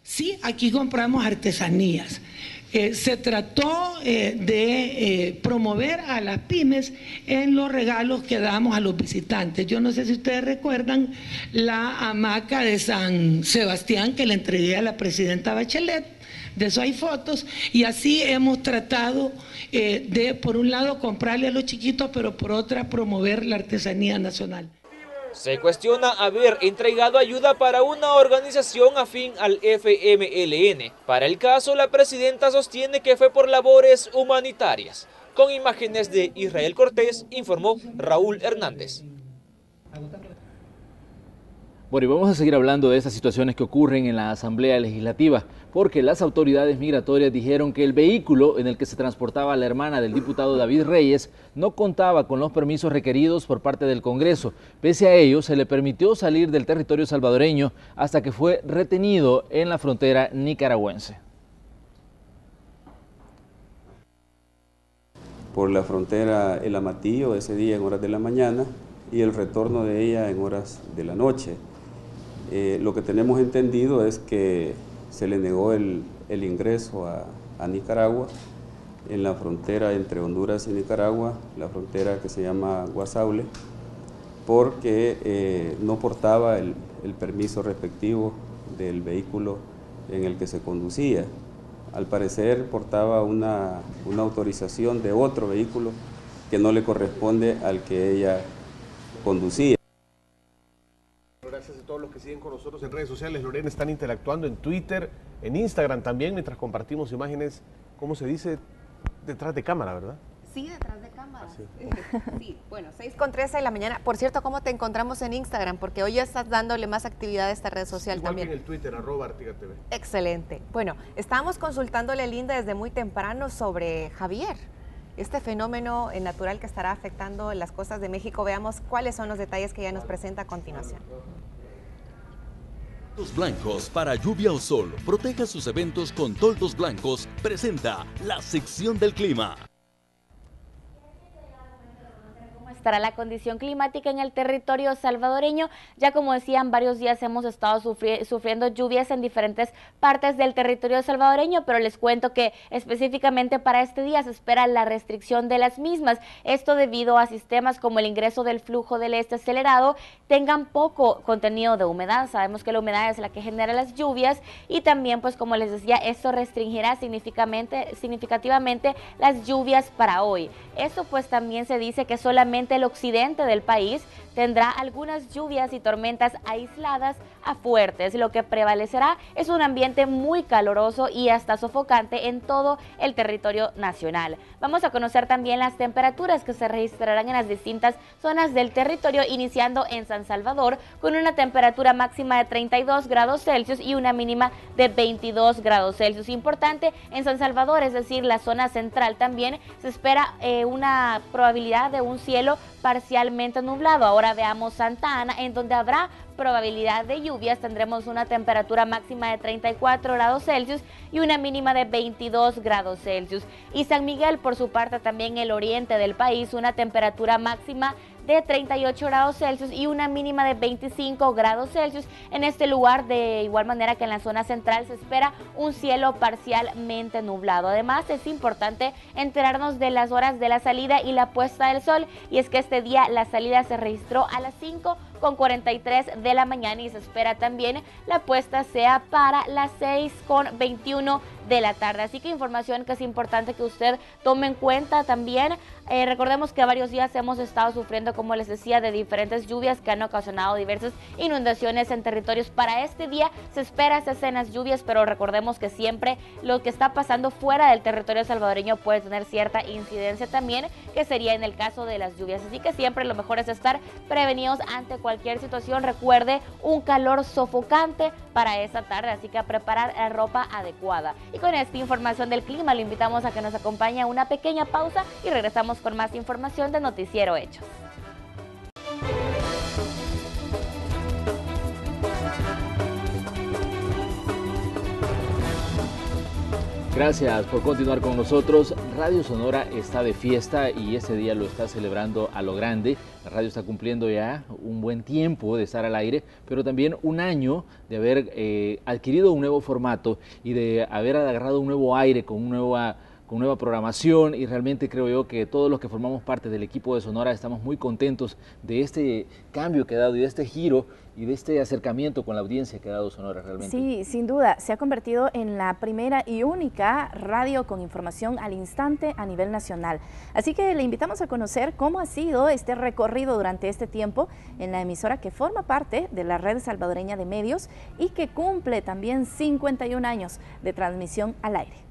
Sí, aquí compramos artesanías. Eh, se trató eh, de eh, promover a las pymes en los regalos que damos a los visitantes. Yo no sé si ustedes recuerdan la hamaca de San Sebastián que le entregué a la presidenta Bachelet. De eso hay fotos y así hemos tratado de, por un lado, comprarle a los chiquitos, pero por otra, promover la artesanía nacional.
Se cuestiona haber entregado ayuda para una organización afín al FMLN. Para el caso, la presidenta sostiene que fue por labores humanitarias. Con imágenes de Israel Cortés, informó Raúl Hernández.
Bueno, y vamos a seguir hablando de estas situaciones que ocurren en la Asamblea Legislativa, porque las autoridades migratorias dijeron que el vehículo en el que se transportaba la hermana del diputado David Reyes no contaba con los permisos requeridos por parte del Congreso. Pese a ello, se le permitió salir del territorio salvadoreño hasta que fue retenido en la frontera nicaragüense.
Por la frontera El Amatillo ese día en horas de la mañana y el retorno de ella en horas de la noche. Eh, lo que tenemos entendido es que se le negó el, ingreso a, Nicaragua en la frontera entre Honduras y Nicaragua, la frontera que se llama Guasaule, porque eh, no portaba el, permiso respectivo del vehículo en el que se conducía. Al parecer portaba una, una autorización de otro vehículo que no le corresponde al que ella conducía
gracias a todos los que siguen con nosotros en redes sociales. Lorena, están interactuando en Twitter, en Instagram también, mientras compartimos imágenes, ¿cómo se dice? Detrás de cámara, ¿verdad?
Sí, detrás de cámara. Sí, bueno, 6 con 13 de la mañana. Por cierto, ¿cómo te encontramos en Instagram? Porque hoy ya estás dándole más actividad a esta red social
Igual
también.
Que en el Twitter, arroba TV.
Excelente. Bueno, estábamos consultándole, Linda, desde muy temprano sobre Javier este fenómeno natural que estará afectando las costas de México. Veamos cuáles son los detalles que ya nos presenta a continuación.
Toldos blancos para lluvia o sol. Proteja sus eventos con toldos blancos. Presenta la sección del clima.
Estará la condición climática en el territorio salvadoreño. Ya como decían, varios días hemos estado sufriendo lluvias en diferentes partes del territorio salvadoreño, pero les cuento que específicamente para este día se espera la restricción de las mismas. Esto debido a sistemas como el ingreso del flujo del este acelerado tengan poco contenido de humedad. Sabemos que la humedad es la que genera las lluvias y también, pues como les decía, esto restringirá significativamente las lluvias para hoy. Esto pues también se dice que solamente el occidente del país tendrá algunas lluvias y tormentas aisladas a fuertes. Lo que prevalecerá es un ambiente muy caluroso y hasta sofocante en todo el territorio nacional. Vamos a conocer también las temperaturas que se registrarán en las distintas zonas del territorio, iniciando en San Salvador con una temperatura máxima de 32 grados Celsius y una mínima de 22 grados Celsius. Importante en San Salvador, es decir, la zona central también se espera eh, una probabilidad de un cielo parcialmente nublado. Ahora veamos Santa Ana, en donde habrá probabilidad de lluvias. Tendremos una temperatura máxima de 34 grados Celsius y una mínima de 22 grados Celsius. Y San Miguel, por su parte, también el oriente del país, una temperatura máxima 38 grados Celsius y una mínima de 25 grados Celsius. En este lugar, de igual manera que en la zona central, se espera un cielo parcialmente nublado. Además, es importante enterarnos de las horas de la salida y la puesta del sol. Y es que este día la salida se registró a las 5 con 43 de la mañana y se espera también la puesta sea para las 6 con 21 de la tarde. Así que información que es importante que usted tome en cuenta también. Eh, recordemos que varios días hemos estado sufriendo, como les decía, de diferentes lluvias que han ocasionado diversas inundaciones en territorios. Para este día se espera escenas lluvias, pero recordemos que siempre lo que está pasando fuera del territorio salvadoreño puede tener cierta incidencia también, que sería en el caso de las lluvias. Así que siempre lo mejor es estar prevenidos ante cualquier situación. Recuerde un calor sofocante para esa tarde, así que a preparar la ropa adecuada. Y con esta información del clima, le invitamos a que nos acompañe a una pequeña pausa y regresamos con más información de Noticiero Hechos.
Gracias por continuar con nosotros. Radio Sonora está de fiesta y ese día lo está celebrando a lo grande. La radio está cumpliendo ya un buen tiempo de estar al aire, pero también un año de haber eh, adquirido un nuevo formato y de haber agarrado un nuevo aire con nueva con nueva programación y realmente creo yo que todos los que formamos parte del equipo de Sonora estamos muy contentos de este cambio que ha dado y de este giro y de este acercamiento con la audiencia que ha dado Sonora realmente.
Sí, sin duda, se ha convertido en la primera y única radio con información al instante a nivel nacional. Así que le invitamos a conocer cómo ha sido este recorrido durante este tiempo en la emisora que forma parte de la red salvadoreña de medios y que cumple también 51 años de transmisión al aire.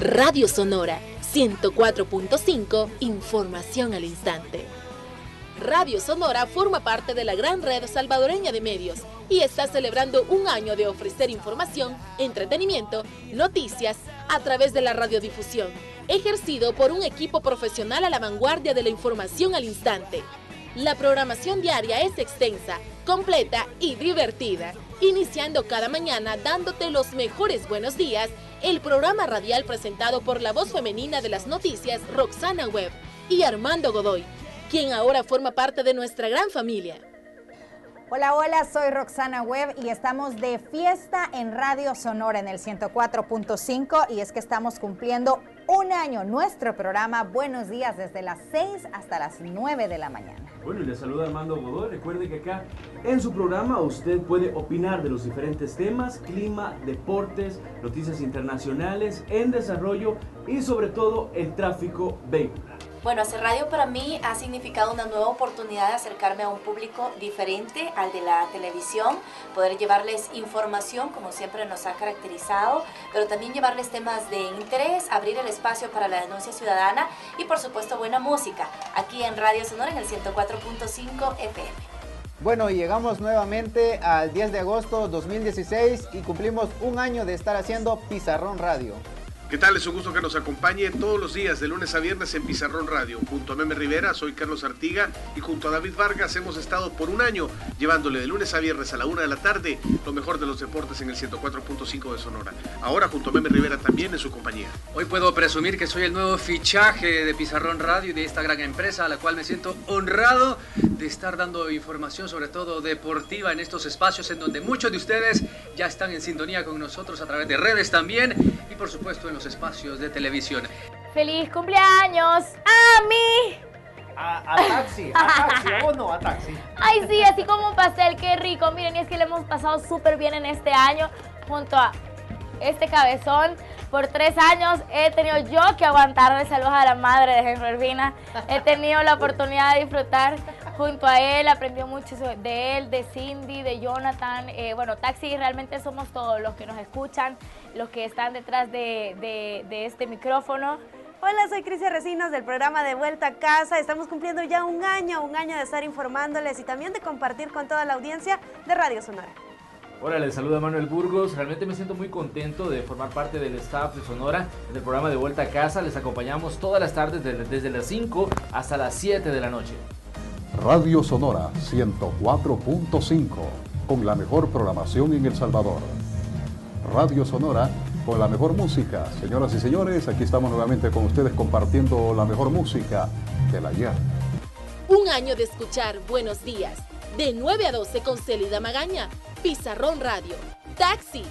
Radio Sonora 104.5, información al instante. Radio Sonora forma parte de la gran red salvadoreña de medios y está celebrando un año de ofrecer información, entretenimiento, noticias a través de la radiodifusión, ejercido por un equipo profesional a la vanguardia de la información al instante. La programación diaria es extensa, completa y divertida, iniciando cada mañana dándote los mejores buenos días, el programa radial presentado por la voz femenina de las noticias Roxana Webb y Armando Godoy, quien ahora forma parte de nuestra gran familia.
Hola, hola, soy Roxana Webb y estamos de fiesta en Radio Sonora en el 104.5 y es que estamos cumpliendo un año nuestro programa Buenos Días desde las 6 hasta las 9 de la mañana.
Bueno, y le saluda Armando Godoy. Recuerde que acá en su programa usted puede opinar de los diferentes temas, clima, deportes, noticias internacionales, en desarrollo y sobre todo el tráfico vehicular.
Bueno, hacer radio para mí ha significado una nueva oportunidad de acercarme a un público diferente al de la televisión, poder llevarles información como siempre nos ha caracterizado, pero también llevarles temas de interés, abrir el espacio para la denuncia ciudadana y por supuesto buena música, aquí en Radio Sonora en el 104.5 FM.
Bueno, llegamos nuevamente al 10 de agosto 2016 y cumplimos un año de estar haciendo Pizarrón Radio.
¿Qué tal? Es un gusto que nos acompañe todos los días, de lunes a viernes en Pizarrón Radio. Junto a Meme Rivera, soy Carlos Artiga y junto a David Vargas hemos estado por un año llevándole de lunes a viernes a la una de la tarde lo mejor de los deportes en el 104.5 de Sonora. Ahora junto a Meme Rivera también en su compañía.
Hoy puedo presumir que soy el nuevo fichaje de Pizarrón Radio y de esta gran empresa a la cual me siento honrado de estar dando información sobre todo deportiva en estos espacios en donde muchos de ustedes ya están en sintonía con nosotros a través de redes también y por supuesto en los espacios de televisión.
¡Feliz cumpleaños a mí!
A, taxi, a taxi, a vos no, a taxi.
Ay, sí, así como un pastel, qué rico. Miren, y es que le hemos pasado súper bien en este año junto a este cabezón. Por tres años he tenido yo que aguantar de saludos a la madre de Gervina. He tenido la oportunidad de disfrutar junto a él, aprendió mucho de él, de Cindy, de Jonathan. Eh, bueno, Taxi realmente somos todos los que nos escuchan, los que están detrás de, este micrófono.
Hola, soy Crisia Recinos del programa De Vuelta a Casa. Estamos cumpliendo ya un año, un año de estar informándoles y también de compartir con toda la audiencia de Radio Sonora.
Hola, les saluda Manuel Burgos. Realmente me siento muy contento de formar parte del staff de Sonora en el programa De Vuelta a Casa. Les acompañamos todas las tardes desde, desde las 5 hasta las 7 de la noche.
Radio Sonora 104.5, con la mejor programación en El Salvador. Radio Sonora con la mejor música. Señoras y señores, aquí estamos nuevamente con ustedes compartiendo la mejor música del ayer.
Un año de escuchar Buenos Días, de 9 a 12 con Celida Magaña, Pizarrón Radio, Taxi,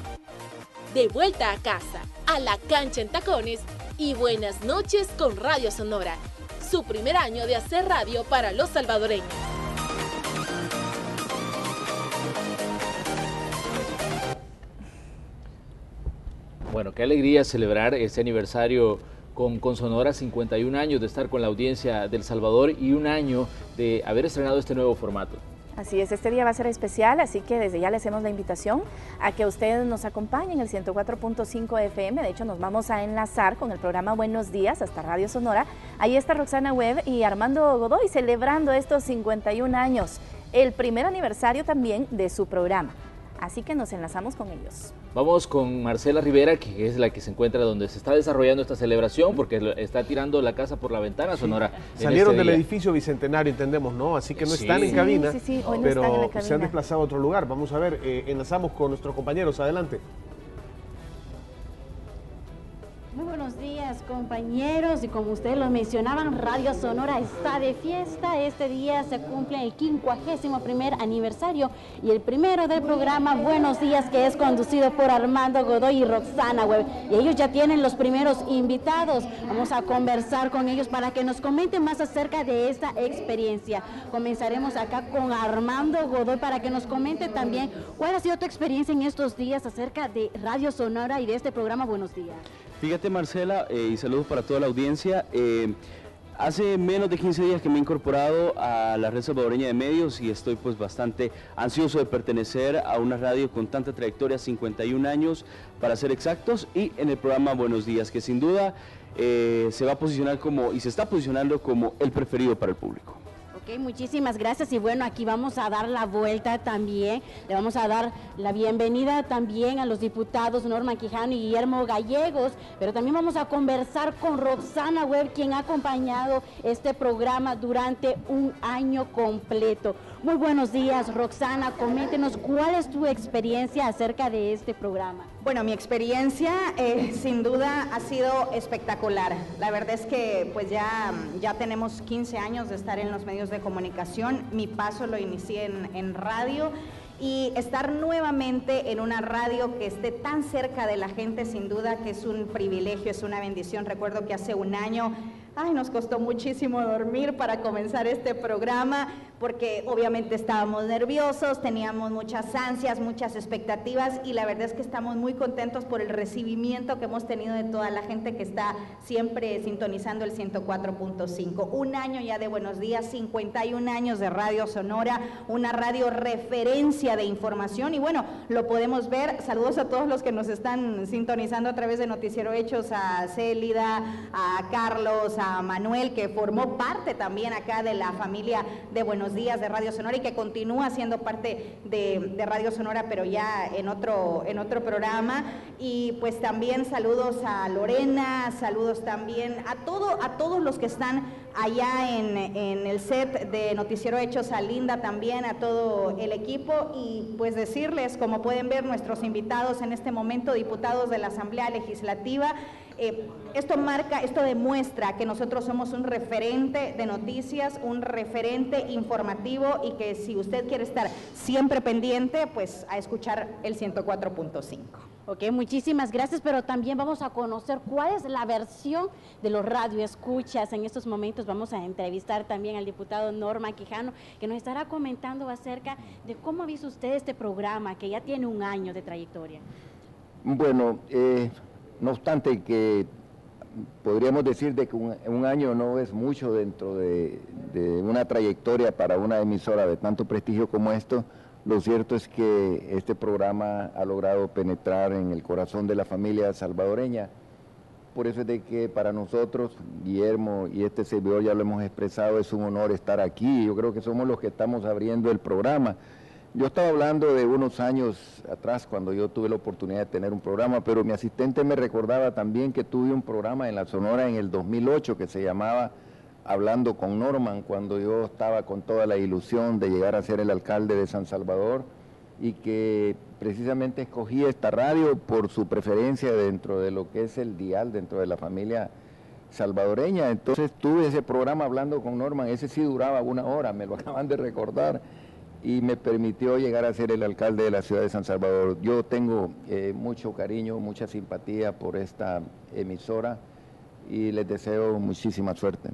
de vuelta a casa, a la cancha en tacones y buenas noches con Radio Sonora su primer año de hacer radio para los salvadoreños.
Bueno, qué alegría celebrar este aniversario con, con, Sonora, 51 años de estar con la audiencia del Salvador y un año de haber estrenado este nuevo formato.
Así es, este día va a ser especial, así que desde ya le hacemos la invitación a que ustedes nos acompañen en el 104.5 FM. De hecho, nos vamos a enlazar con el programa Buenos Días hasta Radio Sonora. Ahí está Roxana Webb y Armando Godoy celebrando estos 51 años, el primer aniversario también de su programa. Así que nos enlazamos con ellos.
Vamos con Marcela Rivera, que es la que se encuentra donde se está desarrollando esta celebración, porque está tirando la casa por la ventana, Sonora.
Salieron este del edificio Bicentenario, entendemos, ¿no? Así que no están en cabina, pero se han desplazado a otro lugar. Vamos a ver, eh, enlazamos con nuestros compañeros. Adelante.
Muy buenos días compañeros y como ustedes lo mencionaban, Radio Sonora está de fiesta. Este día se cumple el 51 primer aniversario y el primero del programa Buenos Días que es conducido por Armando Godoy y Roxana Webb. Y ellos ya tienen los primeros invitados. Vamos a conversar con ellos para que nos comenten más acerca de esta experiencia. Comenzaremos acá con Armando Godoy para que nos comente también cuál ha sido tu experiencia en estos días acerca de Radio Sonora y de este programa Buenos Días.
Fíjate Marcela, eh, y saludos para toda la audiencia. Eh, hace menos de 15 días que me he incorporado a la red salvadoreña de medios y estoy pues bastante ansioso de pertenecer a una radio con tanta trayectoria, 51 años para ser exactos, y en el programa Buenos Días, que sin duda eh, se va a posicionar como y se está posicionando como el preferido para el público
muchísimas gracias. Y bueno, aquí vamos a dar la vuelta también, le vamos a dar la bienvenida también a los diputados Norma Quijano y Guillermo Gallegos, pero también vamos a conversar con Roxana Webb, quien ha acompañado este programa durante un año completo. Muy buenos días, Roxana, coméntenos cuál es tu experiencia acerca de este programa.
Bueno, mi experiencia eh, sin duda ha sido espectacular. La verdad es que pues ya, ya tenemos 15 años de estar en los medios de comunicación. Mi paso lo inicié en, en radio y estar nuevamente en una radio que esté tan cerca de la gente, sin duda que es un privilegio, es una bendición. Recuerdo que hace un año Ay, nos costó muchísimo dormir para comenzar este programa porque obviamente estábamos nerviosos, teníamos muchas ansias, muchas expectativas y la verdad es que estamos muy contentos por el recibimiento que hemos tenido de toda la gente que está siempre sintonizando el 104.5. Un año ya de Buenos Días, 51 años de Radio Sonora, una radio referencia de información y bueno, lo podemos ver. Saludos a todos los que nos están sintonizando a través de Noticiero Hechos, a Célida, a Carlos, a Manuel, que formó parte también acá de la familia de Buenos Días de Radio Sonora y que continúa siendo parte de, de Radio Sonora, pero ya en otro, en otro programa. Y pues también saludos a Lorena, saludos también a, todo, a todos los que están allá en, el set de Noticiero Hechos, a Linda también, a todo el equipo y pues decirles, como pueden ver nuestros invitados en este momento, diputados de la Asamblea Legislativa, eh, esto marca, esto demuestra que nosotros somos un referente de noticias, un referente informativo y que si usted quiere estar siempre pendiente, pues a escuchar el 104.5.
Ok, muchísimas gracias, pero también vamos a conocer cuál es la versión de los radioescuchas. En estos momentos vamos a entrevistar también al diputado Norma Quijano, que nos estará comentando acerca de cómo ha visto usted este programa, que ya tiene un año de trayectoria.
Bueno, eh, no obstante que podríamos decir de que un, año no es mucho dentro de, de una trayectoria para una emisora de tanto prestigio como esto, lo cierto es que este programa ha logrado penetrar en el corazón de la familia salvadoreña. Por eso es de que para nosotros, Guillermo y este servidor ya lo hemos expresado, es un honor estar aquí. Yo creo que somos los que estamos abriendo el programa. Yo estaba hablando de unos años atrás cuando yo tuve la oportunidad de tener un programa, pero mi asistente me recordaba también que tuve un programa en la Sonora en el 2008 que se llamaba hablando con Norman cuando yo estaba con toda la ilusión de llegar a ser el alcalde de San Salvador y que precisamente escogí esta radio por su preferencia dentro de lo que es el dial, dentro de la familia salvadoreña. Entonces tuve ese programa hablando con Norman, ese sí duraba una hora, me lo acaban de recordar, y me permitió llegar a ser el alcalde de la ciudad de San Salvador. Yo tengo eh, mucho cariño, mucha simpatía por esta emisora y les deseo muchísima suerte.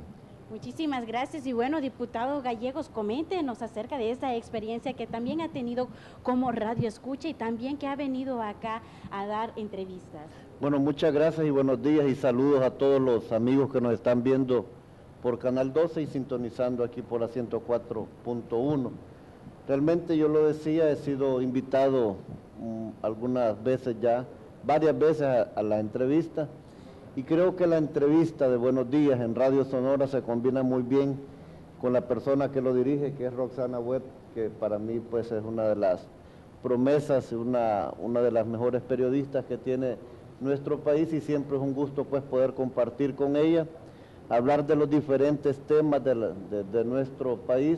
Muchísimas gracias y bueno, diputado Gallegos, coméntenos acerca de esta experiencia que también ha tenido como radio escucha y también que ha venido acá a dar entrevistas.
Bueno, muchas gracias y buenos días y saludos a todos los amigos que nos están viendo por Canal 12 y sintonizando aquí por la 104.1. Realmente yo lo decía, he sido invitado um, algunas veces ya, varias veces a la entrevista y creo que la entrevista de Buenos Días en Radio Sonora se combina muy bien con la persona que lo dirige, que es Roxana Webb, que para mí pues es una de las promesas, una, una de las mejores periodistas que tiene nuestro país y siempre es un gusto pues poder compartir con ella, hablar de los diferentes temas de, de nuestro país.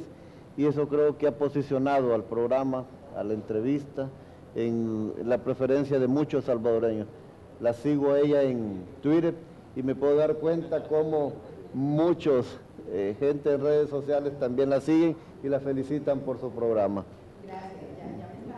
Y eso creo que ha posicionado al programa, a la entrevista, en la preferencia de muchos salvadoreños la sigo a ella en Twitter y me puedo dar cuenta cómo muchos eh, gente en redes sociales también la siguen y la felicitan por su programa.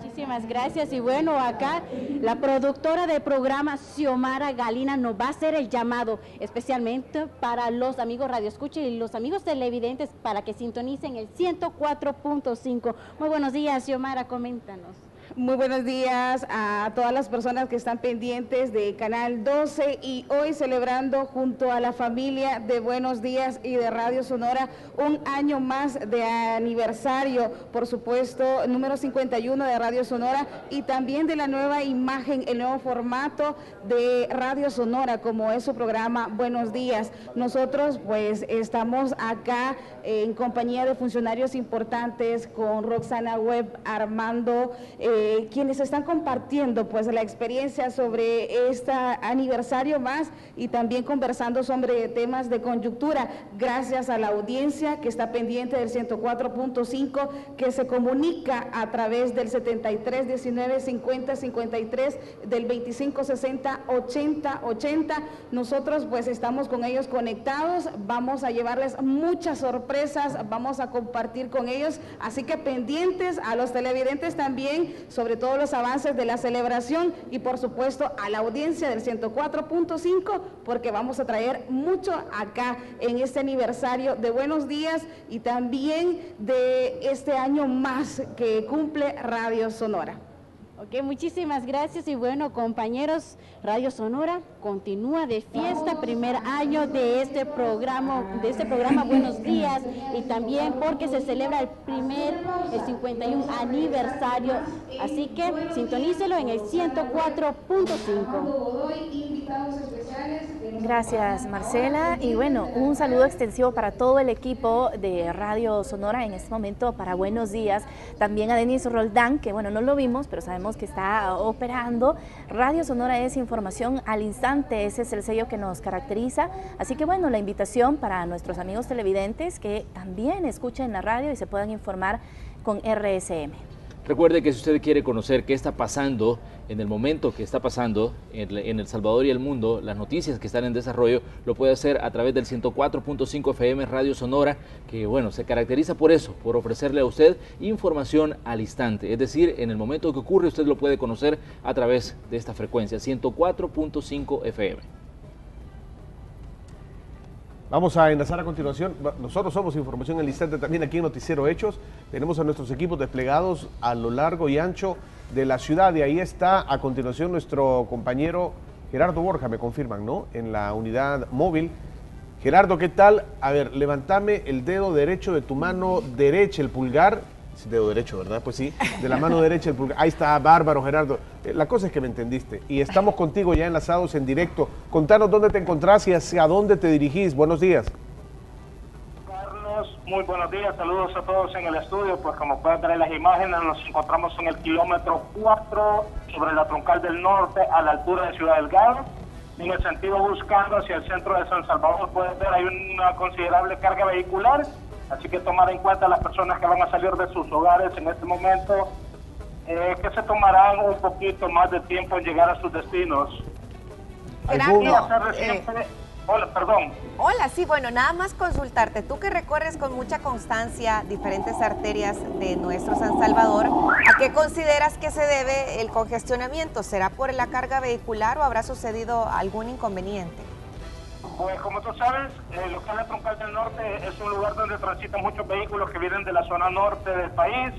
Muchísimas gracias y bueno, acá la productora del programa Xiomara Galina nos va a hacer el llamado especialmente para los amigos Radio Escucha y los amigos televidentes para que sintonicen el 104.5. Muy buenos días, Xiomara, coméntanos.
Muy buenos días a todas las personas que están pendientes de Canal 12 y hoy celebrando junto a la familia de Buenos Días y de Radio Sonora un año más de aniversario, por supuesto, número 51 de Radio Sonora y también de la nueva imagen, el nuevo formato de Radio Sonora como es su programa Buenos Días. Nosotros pues estamos acá en compañía de funcionarios importantes con Roxana Webb, Armando. Eh, eh, quienes están compartiendo pues la experiencia sobre este aniversario más y también conversando sobre temas de coyuntura, gracias a la audiencia que está pendiente del 104.5, que se comunica a través del 73 19 50 53, del 25 60 80 80. Nosotros pues estamos con ellos conectados, vamos a llevarles muchas sorpresas, vamos a compartir con ellos, así que pendientes a los televidentes también sobre todos los avances de la celebración y por supuesto a la audiencia del 104.5 porque vamos a traer mucho acá en este aniversario de Buenos Días y también de este año más que cumple Radio Sonora.
Ok, muchísimas gracias. Y bueno compañeros, Radio Sonora continúa de fiesta, primer año de este programa, de este programa Buenos Días. Y también porque se celebra el primer, el 51 aniversario, así que sintonícelo en el 104.5.
invitados especiales de
Gracias Marcela. Y bueno, un saludo extensivo para todo el equipo de Radio Sonora en este momento para Buenos Días, también a Denis Roldán, que bueno, no lo vimos, pero sabemos que está operando. Radio Sonora es información al instante, ese es el sello que nos caracteriza, así que bueno, la invitación para nuestros amigos televidentes que también escuchen la radio y se puedan informar con RSM.
Recuerde que si usted quiere conocer qué está pasando en el momento que está pasando en El Salvador y el mundo, las noticias que están en desarrollo, lo puede hacer a través del 104.5 FM Radio Sonora, que bueno, se caracteriza por eso, por ofrecerle a usted información al instante. Es decir, en el momento que ocurre, usted lo puede conocer a través de esta frecuencia, 104.5 FM.
Vamos a enlazar a continuación. Nosotros somos Información al Instante también aquí en Noticiero Hechos. Tenemos a nuestros equipos desplegados a lo largo y ancho de la ciudad. Y ahí está a continuación nuestro compañero Gerardo Borja, me confirman, ¿no? En la unidad móvil. Gerardo, ¿qué tal? A ver, levantame el dedo derecho de tu mano derecha, el pulgar dedo derecho, ¿verdad? Pues sí, de la mano derecha el pulgar. Ahí está, bárbaro, Gerardo. Eh, la cosa es que me entendiste. Y estamos contigo ya enlazados en directo. Contanos dónde te encontrás y hacia dónde te dirigís. Buenos días.
Muy buenos días. Saludos a todos en el estudio. Pues como pueden ver en las imágenes, nos encontramos en el kilómetro 4 sobre la troncal del norte a la altura de Ciudad Delgado. En el sentido buscando hacia el centro de San Salvador, pueden ver hay una considerable carga vehicular Así que tomar en cuenta las personas que van a salir de sus hogares en este momento, eh, que se tomarán un poquito más de tiempo en llegar a sus destinos.
Eh,
hola, perdón.
Hola, sí, bueno, nada más consultarte. Tú que recorres con mucha constancia diferentes arterias de nuestro San Salvador, ¿a qué consideras que se debe el congestionamiento? ¿Será por la carga vehicular o habrá sucedido algún inconveniente?
Pues como tú sabes, eh, lo que es la Troncal del Norte es un lugar donde transitan muchos vehículos que vienen de la zona norte del país,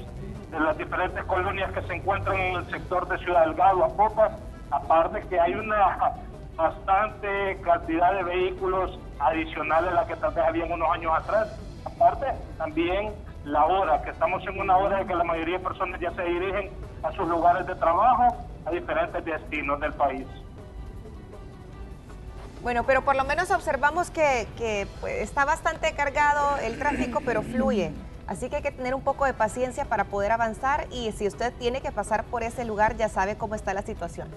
de las diferentes colonias que se encuentran en el sector de Ciudad Delgado, a Popas, aparte que hay una bastante cantidad de vehículos adicionales a la que tal vez unos años atrás. Aparte, también la hora, que estamos en una hora en que la mayoría de personas ya se dirigen a sus lugares de trabajo, a diferentes destinos del país.
Bueno, pero por lo menos observamos que, pues, está bastante cargado el tráfico, pero fluye. Así que hay que tener un poco de paciencia para poder avanzar y si usted tiene que pasar por ese lugar ya sabe cómo está la situación.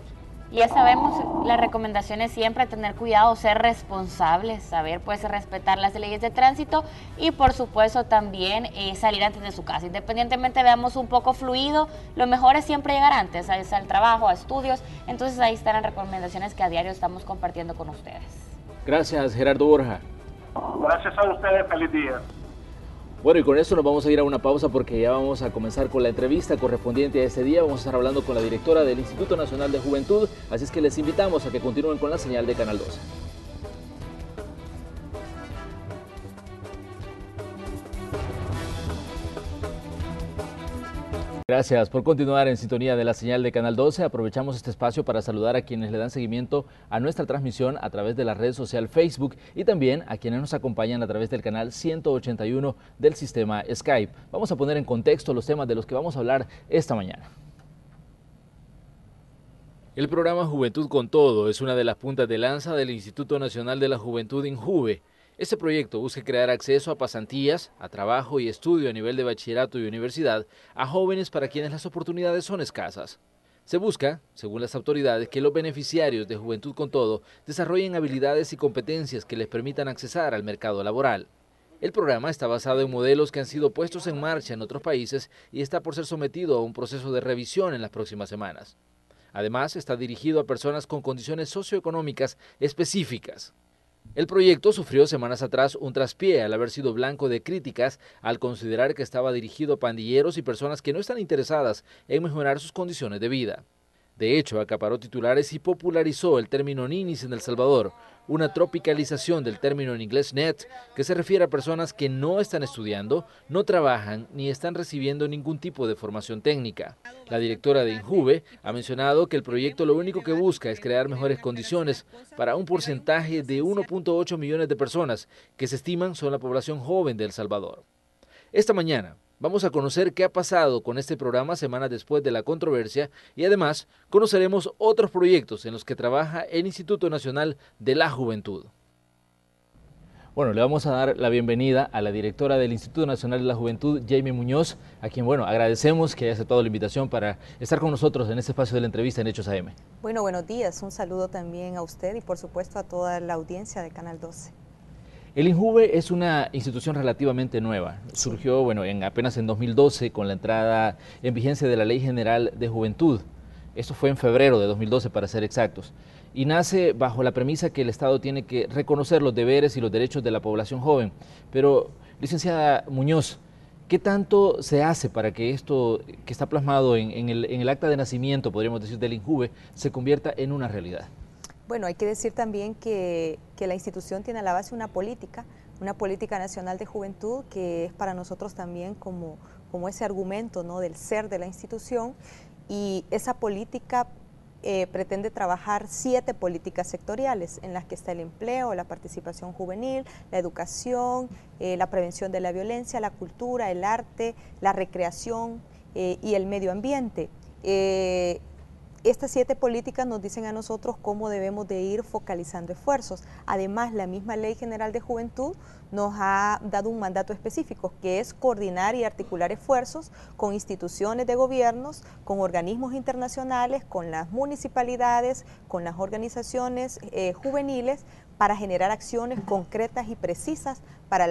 Ya sabemos, la recomendación es siempre tener cuidado, ser responsables, saber pues respetar las leyes de tránsito y por supuesto también eh, salir antes de su casa. Independientemente veamos un poco fluido, lo mejor es siempre llegar antes, al trabajo, a estudios. Entonces ahí están las recomendaciones que a diario estamos compartiendo con ustedes.
Gracias Gerardo Borja.
Gracias a ustedes, feliz día.
Bueno, y con esto nos vamos a ir a una pausa porque ya vamos a comenzar con la entrevista correspondiente a este día. Vamos a estar hablando con la directora del Instituto Nacional de Juventud, así es que les invitamos a que continúen con la señal de Canal 12. Gracias por continuar en sintonía de la señal de Canal 12. Aprovechamos este espacio para saludar a quienes le dan seguimiento a nuestra transmisión a través de la red social Facebook y también a quienes nos acompañan a través del canal 181 del sistema Skype. Vamos a poner en contexto los temas de los que vamos a hablar esta mañana. El programa Juventud con Todo es una de las puntas de lanza del Instituto Nacional de la Juventud INJUVE este proyecto busca crear acceso a pasantías, a trabajo y estudio a nivel de bachillerato y universidad a jóvenes para quienes las oportunidades son escasas. Se busca, según las autoridades, que los beneficiarios de Juventud con Todo desarrollen habilidades y competencias que les permitan accesar al mercado laboral. El programa está basado en modelos que han sido puestos en marcha en otros países y está por ser sometido a un proceso de revisión en las próximas semanas. Además, está dirigido a personas con condiciones socioeconómicas específicas. El proyecto sufrió semanas atrás un traspié al haber sido blanco de críticas al considerar que estaba dirigido a pandilleros y personas que no están interesadas en mejorar sus condiciones de vida. De hecho, acaparó titulares y popularizó el término ninis en El Salvador, una tropicalización del término en inglés net que se refiere a personas que no están estudiando, no trabajan ni están recibiendo ningún tipo de formación técnica. La directora de Injuve ha mencionado que el proyecto lo único que busca es crear mejores condiciones para un porcentaje de 1.8 millones de personas que se estiman son la población joven de El Salvador. Esta mañana, Vamos a conocer qué ha pasado con este programa semanas después de la controversia y además conoceremos otros proyectos en los que trabaja el Instituto Nacional de la Juventud. Bueno, le vamos a dar la bienvenida a la directora del Instituto Nacional de la Juventud, Jamie Muñoz, a quien, bueno, agradecemos que haya aceptado la invitación para estar con nosotros en este espacio de la entrevista en Hechos AM.
Bueno, buenos días. Un saludo también a usted y, por supuesto, a toda la audiencia de Canal 12.
El INJUVE es una institución relativamente nueva. Surgió, bueno, en, apenas en 2012 con la entrada en vigencia de la Ley General de Juventud. Esto fue en febrero de 2012, para ser exactos y nace bajo la premisa que el Estado tiene que reconocer los deberes y los derechos de la población joven. Pero, licenciada Muñoz, ¿qué tanto se hace para que esto que está plasmado en, el, acta de nacimiento, podríamos decir, del INJUVE, se convierta en una realidad?
Bueno, hay que decir también que, la institución tiene a la base una política, una política nacional de juventud que es para nosotros también como, como ese argumento ¿no? del ser de la institución y esa política eh, pretende trabajar siete políticas sectoriales en las que está el empleo, la participación juvenil, la educación, eh, la prevención de la violencia, la cultura, el arte, la recreación eh, y el medio ambiente. Estas siete políticas nos dicen a nosotros cómo debemos de ir focalizando esfuerzos. Además, la misma Ley General de Juventud nos ha dado un mandato específico, que es coordinar y articular esfuerzos con instituciones de gobiernos, con organismos internacionales, con las municipalidades, con las organizaciones eh, juveniles, para generar acciones concretas y precisas para,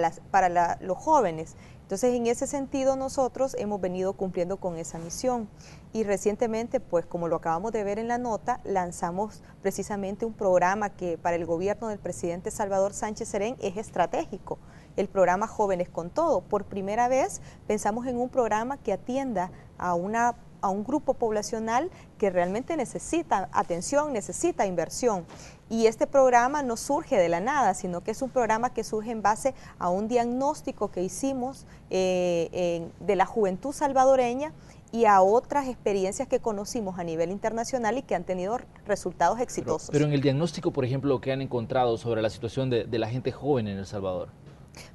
los jóvenes. Entonces, en ese sentido, nosotros hemos venido cumpliendo con esa misión. Y recientemente, pues como lo acabamos de ver en la nota, lanzamos precisamente un programa que para el gobierno del presidente Salvador Sánchez Serén es estratégico, el programa Jóvenes con Todo. Por primera vez pensamos en un programa que atienda a una a un grupo poblacional que realmente necesita atención, necesita inversión. Y este programa no surge de la nada, sino que es un programa que surge en base a un diagnóstico que hicimos eh, de la juventud salvadoreña y a otras experiencias que conocimos a nivel internacional y que han tenido resultados exitosos.
Pero, en el diagnóstico, por ejemplo, que han encontrado sobre la situación de, de la gente joven en El Salvador.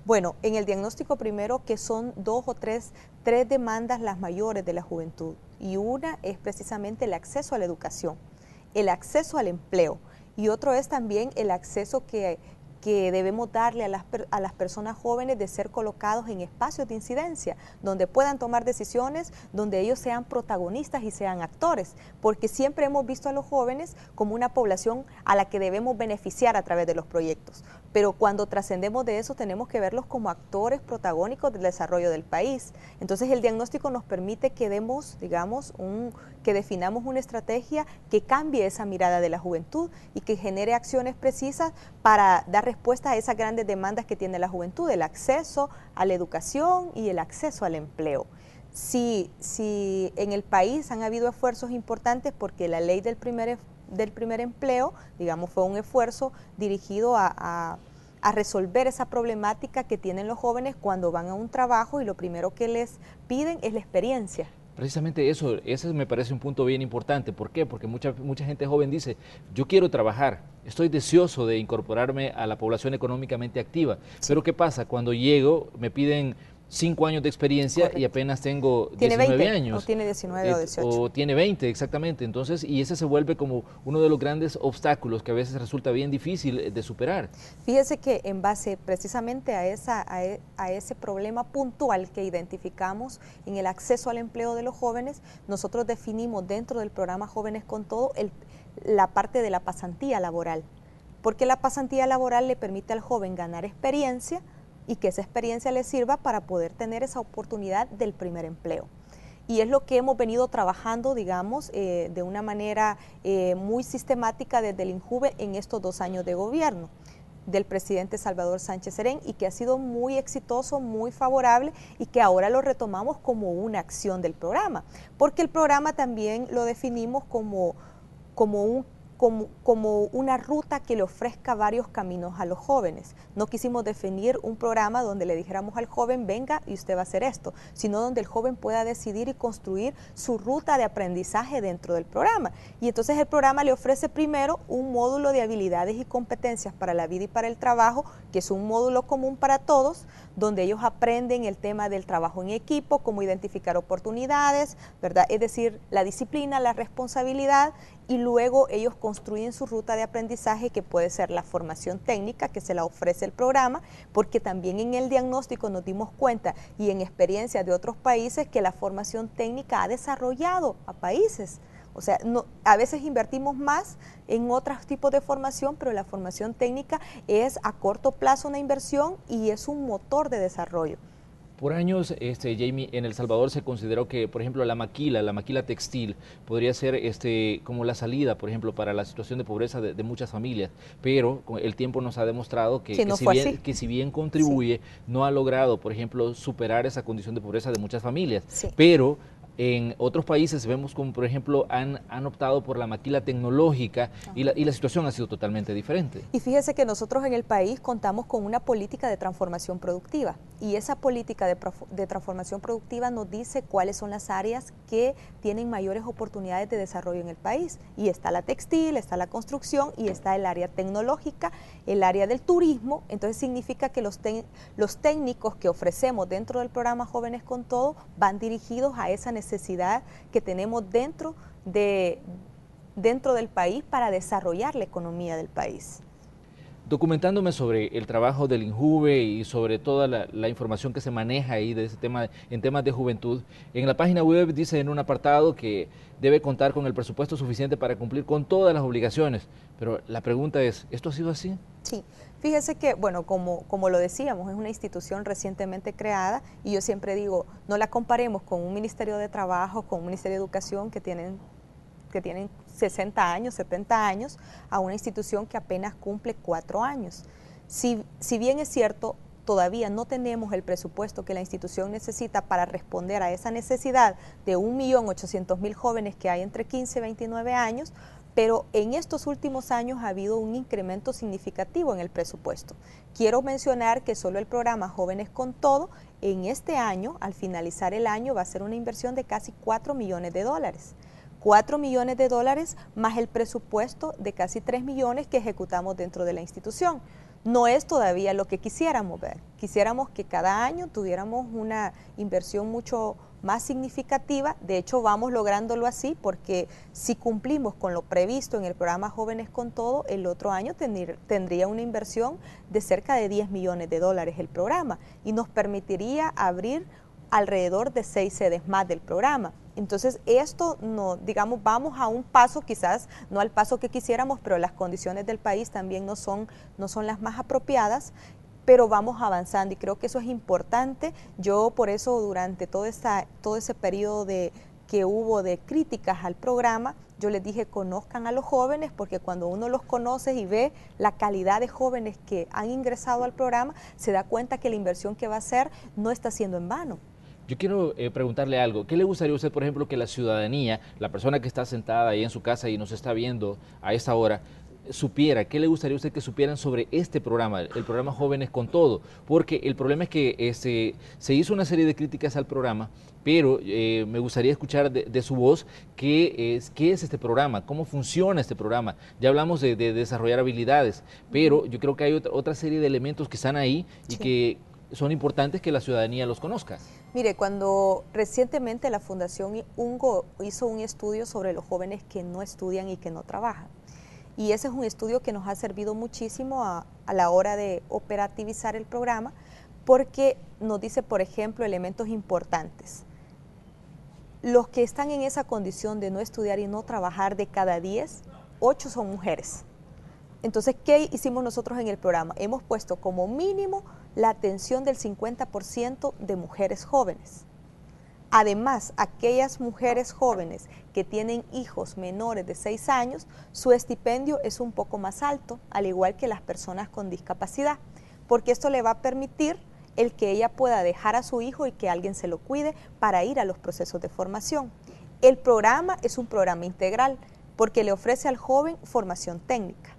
Bueno, en el diagnóstico primero que son dos o tres, tres demandas las mayores de la juventud y una es precisamente el acceso a la educación, el acceso al empleo y otro es también el acceso que, que debemos darle a las, a las personas jóvenes de ser colocados en espacios de incidencia, donde puedan tomar decisiones, donde ellos sean protagonistas y sean actores, porque siempre hemos visto a los jóvenes como una población a la que debemos beneficiar a través de los proyectos. Pero cuando trascendemos de eso tenemos que verlos como actores protagónicos del desarrollo del país. Entonces el diagnóstico nos permite que demos, digamos, un, que definamos una estrategia que cambie esa mirada de la juventud y que genere acciones precisas para dar respuesta a esas grandes demandas que tiene la juventud, el acceso a la educación y el acceso al empleo. Si, si en el país han habido esfuerzos importantes porque la ley del primer, del primer empleo, digamos, fue un esfuerzo dirigido a, a resolver esa problemática que tienen los jóvenes cuando van a un trabajo y lo primero que les piden es la experiencia.
Precisamente eso, ese me parece un punto bien importante. ¿Por qué? Porque mucha, mucha gente joven dice, yo quiero trabajar, estoy deseoso de incorporarme a la población económicamente activa. Pero ¿qué pasa? Cuando llego me piden cinco años de experiencia y apenas tengo
¿Tiene
19 años.
O tiene 19 o 18.
O tiene 20, exactamente. Entonces, y ese se vuelve como uno de los grandes obstáculos que a veces resulta bien difícil de superar.
Fíjese que en base precisamente a, esa, a, e, ese problema puntual que identificamos en el acceso al empleo de los jóvenes, nosotros definimos dentro del programa Jóvenes con Todo el, la parte de la pasantía laboral. Porque la pasantía laboral le permite al joven ganar experiencia, y que esa experiencia les sirva para poder tener esa oportunidad del primer empleo. Y es lo que hemos venido trabajando, digamos, eh, de una manera eh, muy sistemática desde el INJUVE en estos dos años de gobierno del presidente Salvador Sánchez Serén y que ha sido muy exitoso, muy favorable y que ahora lo retomamos como una acción del programa, porque el programa también lo definimos como, como un como, una ruta que le ofrezca varios caminos a los jóvenes. No quisimos definir un programa donde le dijéramos al joven, venga y usted va a hacer esto, sino donde el joven pueda decidir y construir su ruta de aprendizaje dentro del programa. Y entonces el programa le ofrece primero un módulo de habilidades y competencias para la vida y para el trabajo que es un módulo común para todos, donde ellos aprenden el tema del trabajo en equipo, cómo identificar oportunidades, ¿verdad? Es decir, la disciplina, la responsabilidad y luego ellos construyen su ruta de aprendizaje que puede ser la formación técnica que se la ofrece el programa, porque también en el diagnóstico nos dimos cuenta y en experiencia de otros países que la formación técnica ha desarrollado a países. O sea, no, a veces invertimos más en otros tipos de formación, pero la formación técnica es a corto plazo una inversión y es un motor de desarrollo.
Por años, este, Jamie, en El Salvador se consideró que, por ejemplo, la maquila, la maquila textil, podría ser este, como la salida, por ejemplo, para la situación de pobreza de, muchas familias. Pero el tiempo nos ha demostrado que, si, bien, contribuye, no ha logrado, por ejemplo, superar esa condición de pobreza de muchas familias. Pero en otros países vemos como, por ejemplo, han, optado por la maquila tecnológica y la, y la, situación ha sido totalmente diferente.
Y fíjese que nosotros en el país contamos con una política de transformación productiva y esa política de transformación productiva nos dice cuáles son las áreas que tienen mayores oportunidades de desarrollo en el país. Y está la textil, está la construcción y está el área tecnológica, el área del turismo. Entonces significa que los, los técnicos que ofrecemos dentro del programa Jóvenes con Todo van dirigidos a esa necesidad que tenemos dentro, de, dentro del país para desarrollar la economía del país.
Documentándome sobre el trabajo del INJUVE y sobre toda la, información que se maneja ahí de ese tema, en temas de juventud, en la página web dice en un apartado que debe contar con el presupuesto suficiente para cumplir con todas las obligaciones. Pero la pregunta es, ¿esto ha sido así?
Sí, Fíjese que, bueno, como, como lo decíamos, es una institución recientemente creada y yo siempre digo, no la comparemos con un Ministerio de Trabajo, con un Ministerio de Educación que tienen, que tienen 60 años, 70 años, a una institución que apenas cumple cuatro años. Si, si bien es cierto, todavía no tenemos el presupuesto que la institución necesita para responder a esa necesidad de 1.800.000 jóvenes que hay entre 15 y 29 años, pero en estos últimos años ha habido un incremento significativo en el presupuesto. Quiero mencionar que solo el programa Jóvenes con Todo, en este año, al finalizar el año, va a ser una inversión de casi 4 millones de dólares. 4 millones de dólares más el presupuesto de casi 3 millones que ejecutamos dentro de la institución. No es todavía lo que quisiéramos ver. Quisiéramos que cada año tuviéramos una inversión mucho más significativa. De hecho, vamos lográndolo así porque si cumplimos con lo previsto en el programa Jóvenes con Todo, el otro año tendría una inversión de cerca de 10 millones de dólares el programa y nos permitiría abrir alrededor de seis sedes más del programa. Entonces, esto no, digamos, vamos a un paso, quizás no al paso que quisiéramos, pero las condiciones del país también no son, no son las más apropiadas pero vamos avanzando y creo que eso es importante. Yo por eso durante todo, todo ese periodo de, que hubo de críticas al programa, yo les dije conozcan a los jóvenes porque cuando uno los conoce y ve la calidad de jóvenes que han ingresado al programa, se da cuenta que la inversión que va a hacer no está siendo en vano.
Yo quiero eh, preguntarle algo. ¿Qué le gustaría a usted, por ejemplo, que la ciudadanía, la persona que está sentada ahí en su casa y nos está viendo a esta hora, supiera, qué le gustaría a usted que supieran sobre este programa, el programa Jóvenes con Todo, porque el problema es que este, se hizo una serie de críticas al programa, pero eh, me gustaría escuchar de, su voz qué es, qué es este programa, cómo funciona este programa. Ya hablamos de, desarrollar habilidades, pero yo creo que hay otra, serie de elementos que están ahí y que son importantes que la ciudadanía los conozca.
Mire, cuando recientemente la Fundación UNGO hizo un estudio sobre los jóvenes que no estudian y que no trabajan, y ese es un estudio que nos ha servido muchísimo a, la hora de operativizar el programa porque nos dice, por ejemplo, elementos importantes. Los que están en esa condición de no estudiar y no trabajar de cada 10, 8 son mujeres. Entonces, ¿qué hicimos nosotros en el programa? Hemos puesto como mínimo la atención del 50% de mujeres jóvenes. Además, aquellas mujeres jóvenes que tienen hijos menores de 6 años, su estipendio es un poco más alto, al igual que las personas con discapacidad, porque esto le va a permitir el que ella pueda dejar a su hijo y que alguien se lo cuide para ir a los procesos de formación. El programa es un programa integral porque le ofrece al joven formación técnica.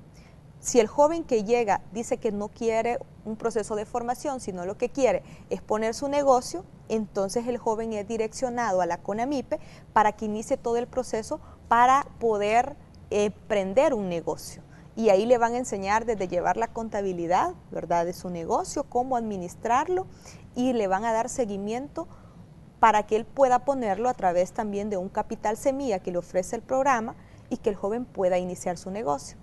Si el joven que llega dice que no quiere un proceso de formación, sino lo que quiere es poner su negocio, entonces el joven es direccionado a la CONAMIPE para que inicie todo el proceso para poder emprender un negocio. y ahí le van a enseñar desde llevar la contabilidad, ¿verdad?, de su negocio, cómo administrarlo y le van a dar seguimiento para que él pueda ponerlo a través también de un capital semilla que le ofrece el programa y que el joven pueda iniciar su negocio.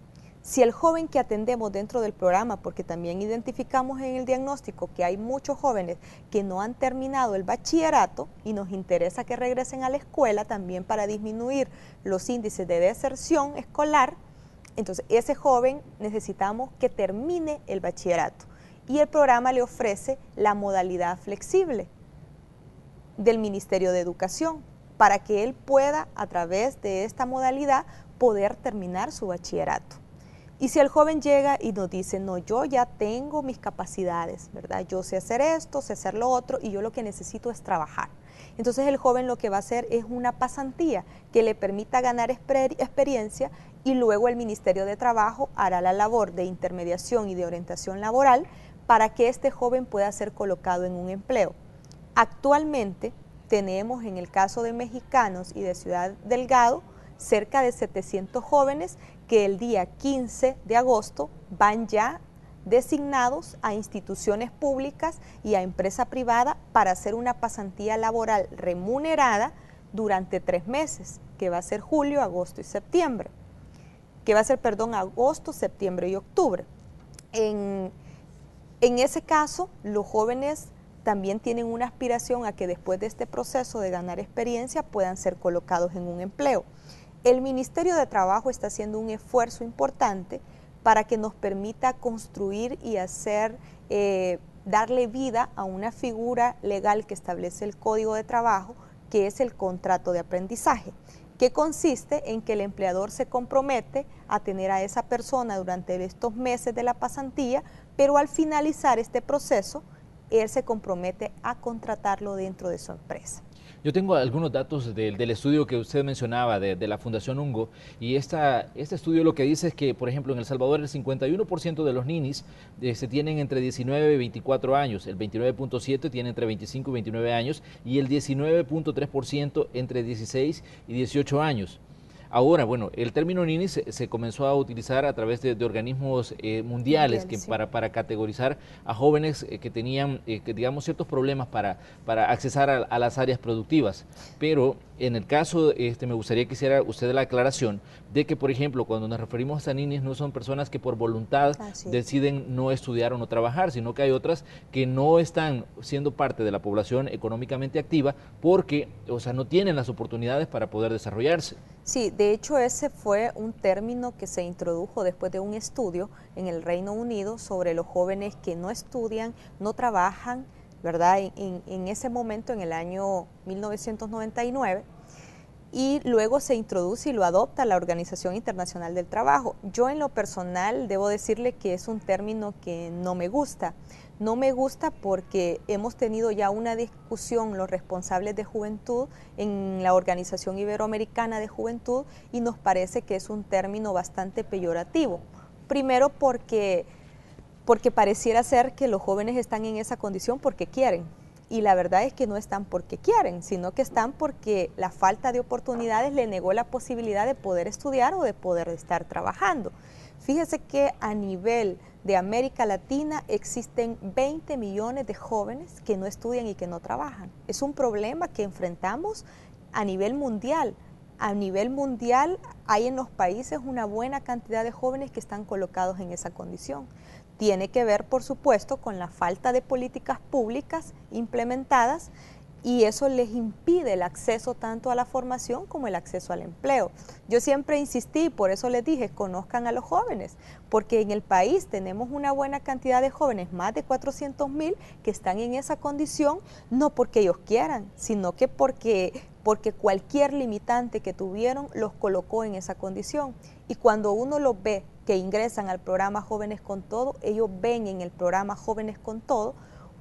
Si el joven que atendemos dentro del programa, porque también identificamos en el diagnóstico que hay muchos jóvenes que no han terminado el bachillerato y nos interesa que regresen a la escuela también para disminuir los índices de deserción escolar, entonces, ese joven necesitamos que termine el bachillerato y el programa le ofrece la modalidad flexible del Ministerio de Educación para que él pueda, a través de esta modalidad, poder terminar su bachillerato. Y si el joven llega y nos dice, no, yo ya tengo mis capacidades, ¿verdad? Yo sé hacer esto, sé hacer lo otro y yo lo que necesito es trabajar. Entonces el joven lo que va a hacer es una pasantía que le permita ganar experiencia y luego el Ministerio de Trabajo hará la labor de intermediación y de orientación laboral para que este joven pueda ser colocado en un empleo. Actualmente tenemos en el caso de mexicanos y de Ciudad Delgado cerca de 700 jóvenes que el día 15 de agosto van ya designados a instituciones públicas y a empresa privada para hacer una pasantía laboral remunerada durante tres meses, que va a ser julio, agosto y septiembre, que va a ser, perdón, agosto, septiembre y octubre. En, en ese caso, los jóvenes también tienen una aspiración a que después de este proceso de ganar experiencia puedan ser colocados en un empleo. El Ministerio de Trabajo está haciendo un esfuerzo importante para que nos permita construir y hacer, eh, darle vida a una figura legal que establece el Código de Trabajo, que es el contrato de aprendizaje, que consiste en que el empleador se compromete a tener a esa persona durante estos meses de la pasantía, pero al finalizar este proceso, él se compromete a contratarlo dentro de su empresa.
Yo tengo algunos datos del estudio que usted mencionaba de, la Fundación Ungo y esta, este estudio lo que dice es que, por ejemplo, en El Salvador el 51% de los ninis eh, se tienen entre 19 y 24 años, el 29.7 tiene entre 25 y 29 años y el 19.3% entre 16 y 18 años. Ahora, bueno, el término Nini se, comenzó a utilizar a través de, organismos eh, mundiales que para, para, categorizar a jóvenes eh, que tenían, eh, que, digamos, ciertos problemas para, para accesar a, las áreas productivas. Pero en el caso, este, me gustaría que hiciera usted la aclaración de que, por ejemplo, cuando nos referimos a ninis, no son personas que por voluntad deciden no estudiar o no trabajar, sino que hay otras que no están siendo parte de la población económicamente activa porque, o sea, no tienen las oportunidades para poder desarrollarse.
Sí, de hecho ese fue un término que se introdujo después de un estudio en el Reino Unido sobre los jóvenes que no estudian, no trabajan, ¿verdad? En, ese momento, en el año 1999, y luego se introduce y lo adopta la Organización Internacional del Trabajo. Yo en lo personal debo decirle que es un término que no me gusta. No me gusta porque hemos tenido ya una discusión los responsables de juventud en la Organización Iberoamericana de Juventud y nos parece que es un término bastante peyorativo. Primero porque, porque pareciera ser que los jóvenes están en esa condición porque quieren, y la verdad es que no están porque quieren, sino que están porque la falta de oportunidades le negó la posibilidad de poder estudiar o de poder estar trabajando. Fíjese que a nivel de América Latina existen 20 millones de jóvenes que no estudian y que no trabajan. Es un problema que enfrentamos a nivel mundial. A nivel mundial hay en los países una buena cantidad de jóvenes que están colocados en esa condición. Tiene que ver, por supuesto, con la falta de políticas públicas implementadas y eso les impide el acceso tanto a la formación como el acceso al empleo. Yo siempre insistí, por eso les dije, conozcan a los jóvenes, porque en el país tenemos una buena cantidad de jóvenes, más de 400 mil, que están en esa condición, no porque ellos quieran, sino que porque, porque cualquier limitante que tuvieron los colocó en esa condición. Y cuando uno los ve que ingresan al programa Jóvenes con Todo, ellos ven en el programa Jóvenes con Todo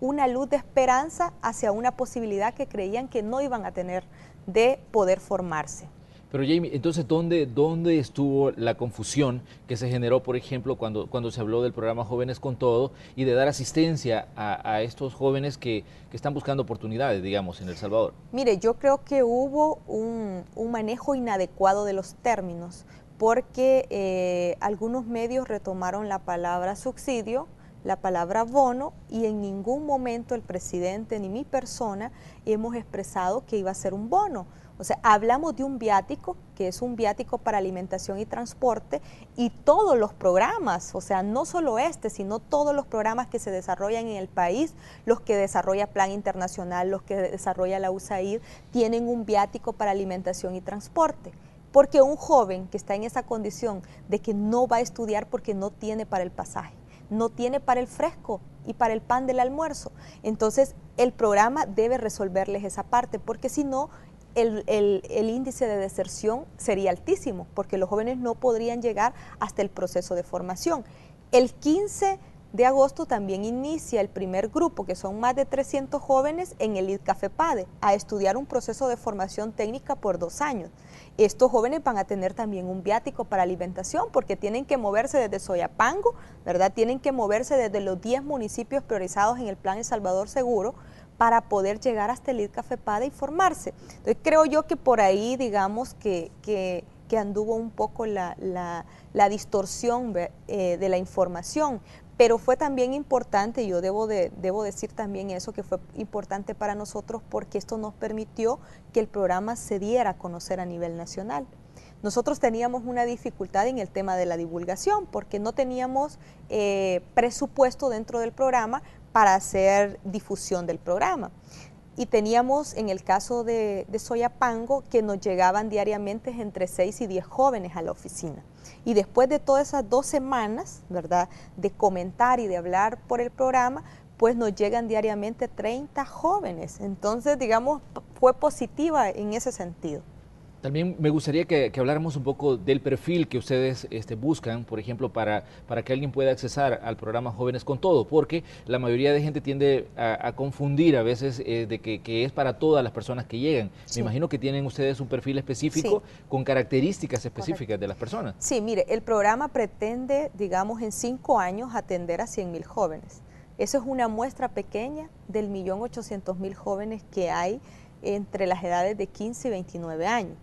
una luz de esperanza hacia una posibilidad que creían que no iban a tener de poder formarse.
Pero Jamie, entonces, ¿dónde, ¿dónde estuvo la confusión que se generó, por ejemplo, cuando, cuando se habló del programa Jóvenes con Todo y de dar asistencia a, estos jóvenes que, que, están buscando oportunidades, digamos, en El Salvador?
Mire, yo creo que hubo un, un manejo inadecuado de los términos porque eh, algunos medios retomaron la palabra subsidio, la palabra bono y en ningún momento el presidente ni mi persona hemos expresado que iba a ser un bono. O sea, hablamos de un viático, que es un viático para alimentación y transporte, y todos los programas, o sea, no solo este, sino todos los programas que se desarrollan en el país, los que desarrolla Plan Internacional, los que desarrolla la USAID, tienen un viático para alimentación y transporte. Porque un joven que está en esa condición de que no va a estudiar porque no tiene para el pasaje, no tiene para el fresco y para el pan del almuerzo. Entonces, el programa debe resolverles esa parte, porque si no, el, el, índice de deserción sería altísimo, porque los jóvenes no podrían llegar hasta el proceso de formación. El 15 de agosto también inicia el primer grupo, que son más de 300 jóvenes en el IDCAFEPADE, a estudiar un proceso de formación técnica por dos años. Estos jóvenes van a tener también un viático para alimentación porque tienen que moverse desde Soyapango, ¿verdad? Tienen que moverse desde los 10 municipios priorizados en el Plan El Salvador Seguro para poder llegar hasta el IDCAFEPADE y formarse. Entonces creo yo que por ahí, digamos, que, que, anduvo un poco la, la, distorsión eh, de la información, pero fue también importante, yo debo, de, debo decir también eso, que fue importante para nosotros porque esto nos permitió que el programa se diera a conocer a nivel nacional. Nosotros teníamos una dificultad en el tema de la divulgación porque no teníamos eh, presupuesto dentro del programa para hacer difusión del programa. Y teníamos en el caso de, de Soyapango que nos llegaban diariamente entre 6 y 10 jóvenes a la oficina. Y después de todas esas dos semanas, ¿verdad?, de comentar y de hablar por el programa, pues nos llegan diariamente 30 jóvenes. Entonces, digamos, fue positiva en ese sentido.
También me gustaría que, habláramos un poco del perfil que ustedes este, buscan, por ejemplo, para, para que alguien pueda accesar al programa Jóvenes con Todo, porque la mayoría de gente tiende a, confundir a veces eh, de que, es para todas las personas que llegan. Me imagino que tienen ustedes un perfil específico con características específicas de las personas.
Sí, mire, el programa pretende, digamos, en cinco años atender a 100 mil jóvenes. Eso es una muestra pequeña del millón ochocientos mil jóvenes que hay entre las edades de 15 y 29 años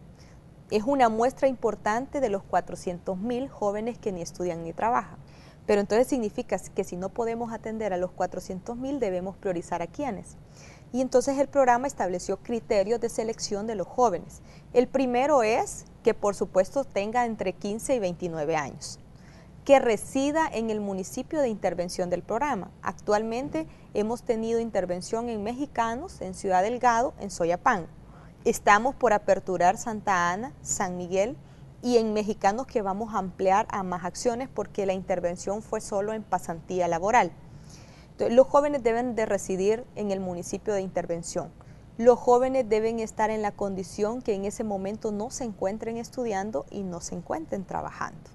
es una muestra importante de los 400 mil jóvenes que ni estudian ni trabajan. Pero entonces significa que si no podemos atender a los 400 mil, debemos priorizar a quienes. Y entonces el programa estableció criterios de selección de los jóvenes. El primero es que por supuesto tenga entre 15 y 29 años, que resida en el municipio de intervención del programa. Actualmente hemos tenido intervención en mexicanos, en Ciudad Delgado, en Soyapán Estamos por aperturar Santa Ana, San Miguel y en mexicanos que vamos a ampliar a más acciones porque la intervención fue solo en pasantía laboral. los jóvenes deben de residir en el municipio de intervención. Los jóvenes deben estar en la condición que en ese momento no se encuentren estudiando y no se encuentren trabajando.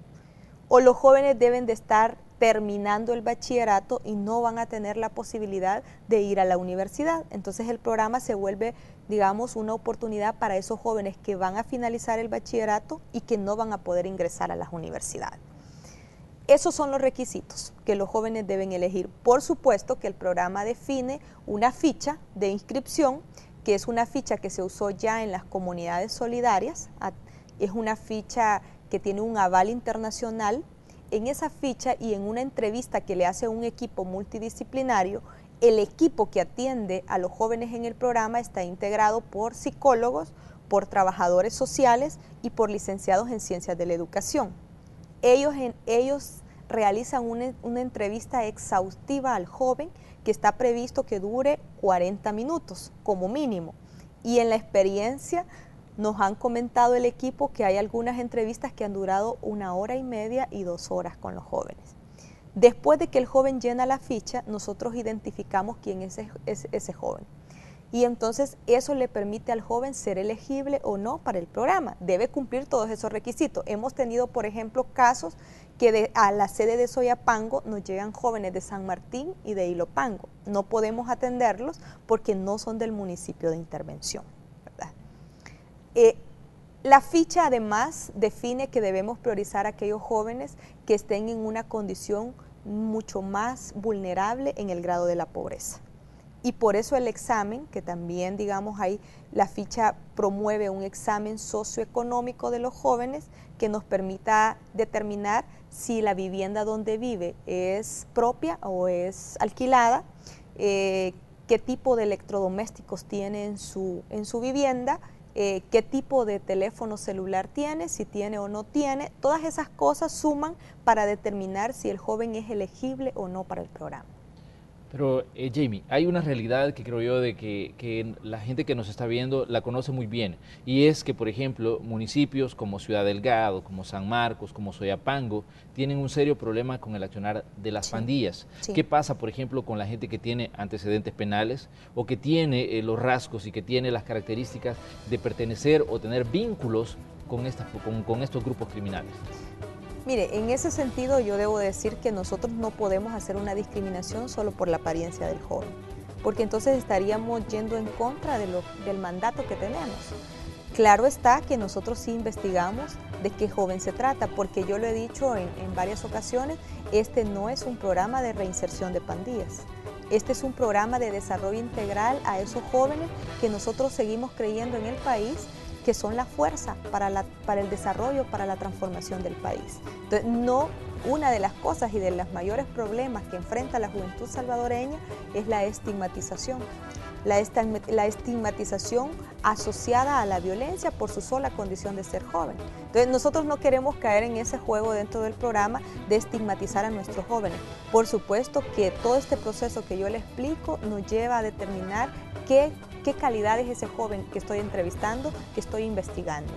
O los jóvenes deben de estar terminando el bachillerato y no van a tener la posibilidad de ir a la universidad. Entonces el programa se vuelve, digamos, una oportunidad para esos jóvenes que van a finalizar el bachillerato y que no van a poder ingresar a las universidades. Esos son los requisitos que los jóvenes deben elegir. Por supuesto que el programa define una ficha de inscripción, que es una ficha que se usó ya en las comunidades solidarias, es una ficha que tiene un aval internacional en esa ficha y en una entrevista que le hace un equipo multidisciplinario, el equipo que atiende a los jóvenes en el programa está integrado por psicólogos, por trabajadores sociales y por licenciados en ciencias de la educación. Ellos, ellos realizan una, una entrevista exhaustiva al joven que está previsto que dure 40 minutos como mínimo. Y en la experiencia nos han comentado el equipo que hay algunas entrevistas que han durado una hora y media y dos horas con los jóvenes. Después de que el joven llena la ficha, nosotros identificamos quién es ese, joven. Y entonces eso le permite al joven ser elegible o no para el programa. Debe cumplir todos esos requisitos. Hemos tenido, por ejemplo, casos que a la sede de Soyapango nos llegan jóvenes de San Martín y de Ilopango. No podemos atenderlos porque no son del municipio de intervención. Eh, la ficha además define que debemos priorizar a aquellos jóvenes que estén en una condición mucho más vulnerable en el grado de la pobreza. y por eso el examen, que también digamos ahí la ficha promueve un examen socioeconómico de los jóvenes que nos permita determinar si la vivienda donde vive es propia o es alquilada, eh, qué tipo de electrodomésticos tiene en su, en su vivienda, eh, qué tipo de teléfono celular tiene, si tiene o no tiene. Todas esas cosas suman para determinar si el joven es elegible o no para el programa.
Pero, eh, Jamie, hay una realidad que creo yo de que, la gente que nos está viendo la conoce muy bien. Y es que, por ejemplo, municipios como Ciudad Delgado, como San Marcos, como Soyapango, tienen un serio problema con el accionar de las pandillas. ¿Qué pasa, por ejemplo, con la gente que tiene antecedentes penales o que tiene eh, los rasgos y que tiene las características de pertenecer o tener vínculos con, con estos grupos criminales?
Mire, en ese sentido yo debo decir que nosotros no podemos hacer una discriminación solo por la apariencia del joven, porque entonces estaríamos yendo en contra del mandato que tenemos. Claro está que nosotros sí investigamos de qué joven se trata, porque yo lo he dicho en varias ocasiones, este no es un programa de reinserción de pandillas. Este es un programa de desarrollo integral a esos jóvenes que nosotros seguimos creyendo en el país que son la fuerza para, la, para el desarrollo, para la transformación del país. Entonces, no una de las cosas y de los mayores problemas que enfrenta la juventud salvadoreña es la estigmatización. La, estigmatización asociada a la violencia por su sola condición de ser joven. Entonces nosotros no queremos caer en ese juego dentro del programa de estigmatizar a nuestros jóvenes. Por supuesto que todo este proceso que yo le explico nos lleva a determinar qué qué calidad es ese joven que estoy entrevistando, que estoy investigando.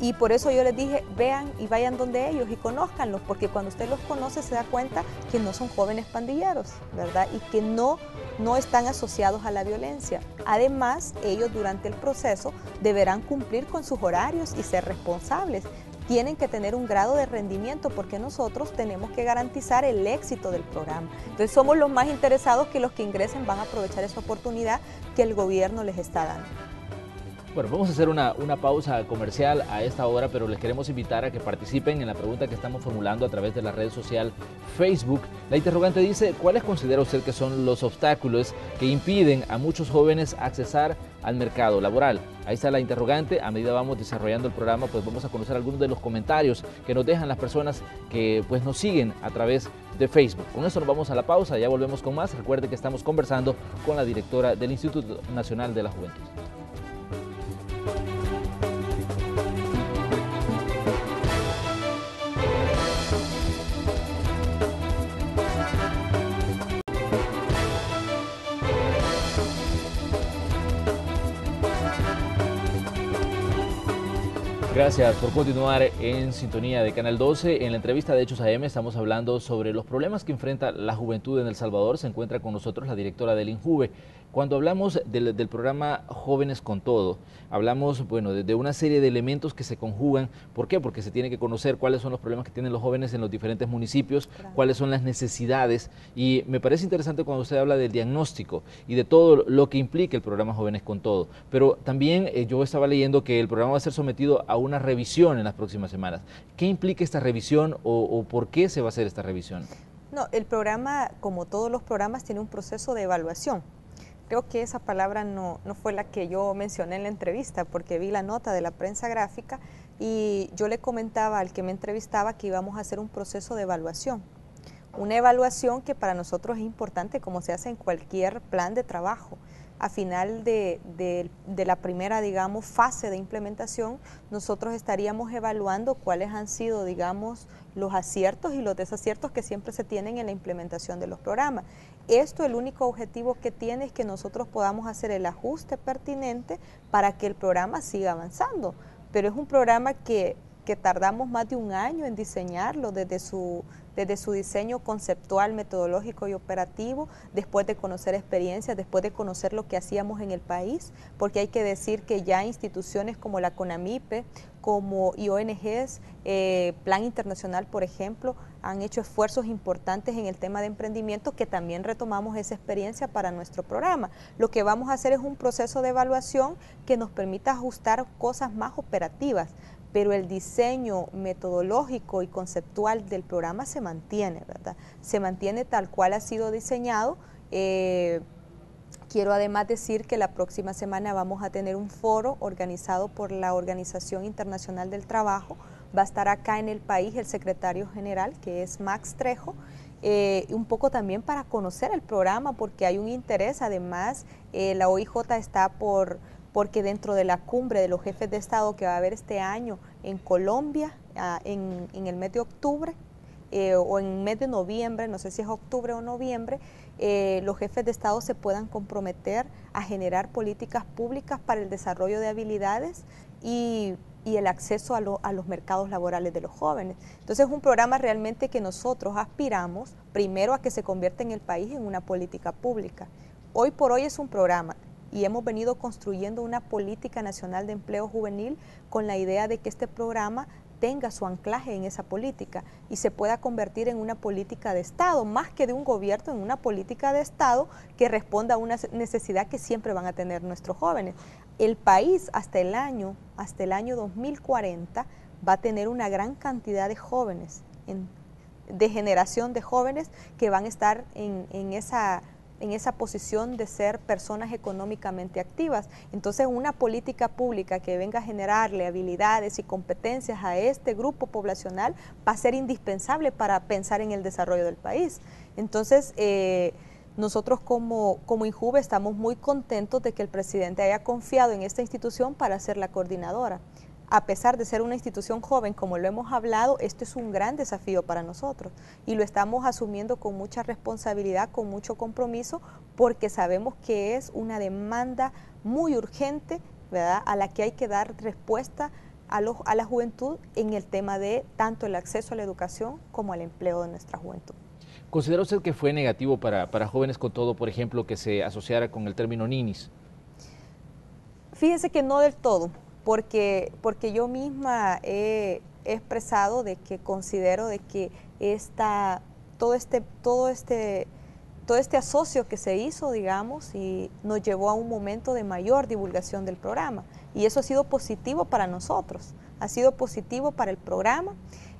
Y por eso yo les dije, vean y vayan donde ellos y conózcanlos, porque cuando usted los conoce se da cuenta que no son jóvenes pandilleros, ¿verdad? Y que no, no están asociados a la violencia. Además, ellos durante el proceso deberán cumplir con sus horarios y ser responsables tienen que tener un grado de rendimiento porque nosotros tenemos que garantizar el éxito del programa. Entonces somos los más interesados que los que ingresen van a aprovechar esa oportunidad que el gobierno les está dando.
Bueno, vamos a hacer una, pausa comercial a esta hora, pero les queremos invitar a que participen en la pregunta que estamos formulando a través de la red social Facebook. La interrogante dice, ¿cuáles considera usted que son los obstáculos que impiden a muchos jóvenes accesar al mercado laboral? Ahí está la interrogante. A medida vamos desarrollando el programa, pues vamos a conocer algunos de los comentarios que nos dejan las personas que pues nos siguen a través de Facebook. Con eso nos vamos a la pausa, ya volvemos con más. Recuerde que estamos conversando con la directora del Instituto Nacional de la Juventud. Gracias por continuar en sintonía de Canal 12. En la entrevista de Hechos AM estamos hablando sobre los problemas que enfrenta la juventud en El Salvador. Se encuentra con nosotros la directora del INJUVE. Cuando hablamos del, programa Jóvenes con Todo, hablamos bueno, de, una serie de elementos que se conjugan. ¿Por qué? Porque se tiene que conocer cuáles son los problemas que tienen los jóvenes en los diferentes municipios, cuáles son las necesidades. Y me parece interesante cuando usted habla del diagnóstico y de todo lo que implica el programa Jóvenes con Todo. Pero también eh, yo estaba leyendo que el programa va a ser sometido a una revisión en las próximas semanas. ¿Qué implica esta revisión o, o por qué se va a hacer esta revisión?
No, el programa, como todos los programas, tiene un proceso de evaluación Creo que esa palabra no, no, fue la que yo mencioné en la entrevista, porque vi la nota de la prensa gráfica y yo le comentaba al que me entrevistaba que íbamos a hacer un proceso de evaluación. Una evaluación que para nosotros es importante, como se hace en cualquier plan de trabajo a final de, la primera, digamos, fase de implementación, nosotros estaríamos evaluando cuáles han sido, digamos, los aciertos y los desaciertos que siempre se tienen en la implementación de los programas. Esto el único objetivo que tiene es que nosotros podamos hacer el ajuste pertinente para que el programa siga avanzando. Pero es un programa que, que tardamos más de un año en diseñarlo desde su desde su diseño conceptual, metodológico y operativo, después de conocer experiencias, después de conocer lo que hacíamos en el país, porque hay que decir que ya instituciones como la CONAMIPE, como y ONGs, eh, Plan Internacional, por ejemplo, han hecho esfuerzos importantes en el tema de emprendimiento que también retomamos esa experiencia para nuestro programa. Lo que vamos a hacer es un proceso de evaluación que nos permita ajustar cosas más operativas, pero el diseño metodológico y conceptual del programa se mantiene, ¿verdad? Se mantiene tal cual ha sido diseñado. Eh, Quiero además decir que la próxima semana vamos a tener un foro organizado por la Organización Internacional del Trabajo. Va a estar acá en el país el secretario general, que es Max Trejo, eh, un poco también para conocer el programa, porque hay un interés. Además, eh, la OIJ está por, porque dentro de la cumbre de los jefes de Estado que va a haber este año en Colombia, ah, en, el mes de octubre, eh, o en mes de noviembre, no sé si es octubre o noviembre, eh, los jefes de Estado se puedan comprometer a generar políticas públicas para el desarrollo de habilidades y, el acceso a, a, los mercados laborales de los jóvenes. Entonces es un programa realmente que nosotros aspiramos primero a que se convierta en el país en una política pública. Hoy por hoy es un programa y hemos venido construyendo una política nacional de empleo juvenil con la idea de que este programa tenga su anclaje en esa política y se pueda convertir en una política de Estado, más que de un gobierno, en una política de Estado que responda a una necesidad que siempre van a tener nuestros jóvenes. El país hasta el año, hasta el año 2040 va a tener una gran cantidad de jóvenes, de generación de jóvenes que van a estar en, en esa en esa posición de ser personas económicamente activas. Entonces, una política pública que venga a generarle habilidades y competencias a este grupo poblacional va a ser indispensable para pensar en el desarrollo del país. Entonces, eh, nosotros como, como INJUVE estamos muy contentos de que el presidente haya confiado en esta institución para ser la coordinadora a pesar de ser una institución joven, como lo hemos hablado, esto es un gran desafío para nosotros y lo estamos asumiendo con mucha responsabilidad, con mucho compromiso, porque sabemos que es una demanda muy urgente, ¿verdad?, a la que hay que dar respuesta a, la juventud en el tema de tanto el acceso a la educación como al empleo de nuestra juventud.
¿Considera usted que fue negativo para, para jóvenes con todo, por ejemplo, que se asociara con el término ninis?
Fíjese que no del todo porque, porque yo misma he, expresado de que considero de que esta, todo este, todo este, todo este asocio que se hizo, digamos, y nos llevó a un momento de mayor divulgación del programa. Y eso ha sido positivo para nosotros, ha sido positivo para el programa.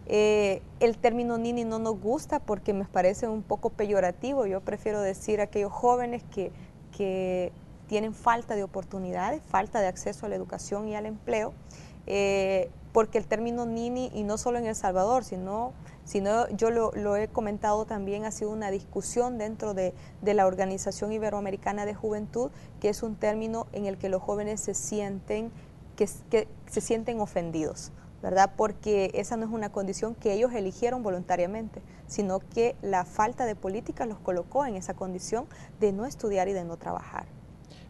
Eh, el término nini no nos gusta porque me parece un poco peyorativo. Yo prefiero decir a aquellos jóvenes que, que tienen falta de oportunidades, falta de acceso a la educación y al empleo, eh, porque el término Nini, y no solo en El Salvador, sino, sino yo lo, he comentado también, ha sido una discusión dentro de, la Organización Iberoamericana de Juventud, que es un término en el que los jóvenes se sienten, que, que se sienten ofendidos. ¿verdad? Porque esa no es una condición que ellos eligieron voluntariamente, sino que la falta de política los colocó en esa condición de no estudiar y de no trabajar.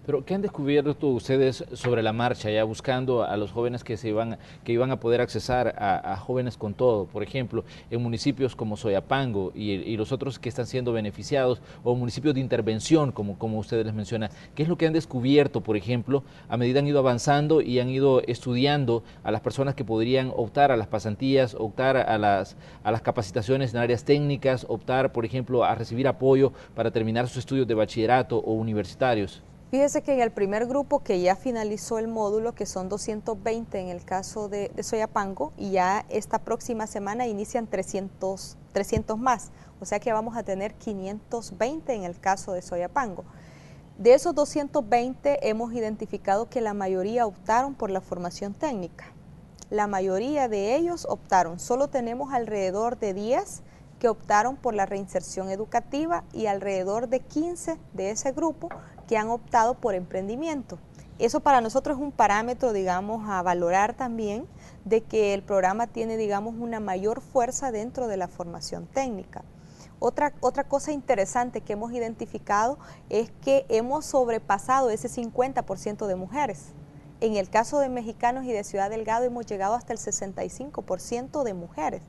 Pero ¿qué han descubierto ustedes sobre la marcha, ya buscando a los jóvenes que, se iban, que iban a poder accesar a, jóvenes con todo? Por ejemplo, en municipios como Soyapango y, los otros que están siendo beneficiados, o municipios de intervención, como, como ustedes les mencionan. ¿Qué es lo que han descubierto, por ejemplo, a medida han ido avanzando y han ido estudiando a las personas que podrían optar a las pasantías, optar a las, a las capacitaciones en áreas técnicas, optar, por ejemplo, a recibir apoyo para terminar sus estudios de bachillerato o universitarios?
Fíjese que en el primer grupo que ya finalizó el módulo, que son 220 en el caso de, Soyapango, y ya esta próxima semana inician 300, 300 más, o sea que vamos a tener 520 en el caso de Soyapango. De esos 220 hemos identificado que la mayoría optaron por la formación técnica. La mayoría de ellos optaron, solo tenemos alrededor de 10 que optaron por la reinserción educativa y alrededor de 15 de ese grupo que han optado por emprendimiento. Eso para nosotros es un parámetro, digamos, a valorar también de que el programa tiene, digamos, una mayor fuerza dentro de la formación técnica. Otra, otra cosa interesante que hemos identificado es que hemos sobrepasado ese 50% de mujeres. En el caso de mexicanos y de Ciudad Delgado hemos llegado hasta el 65% de mujeres.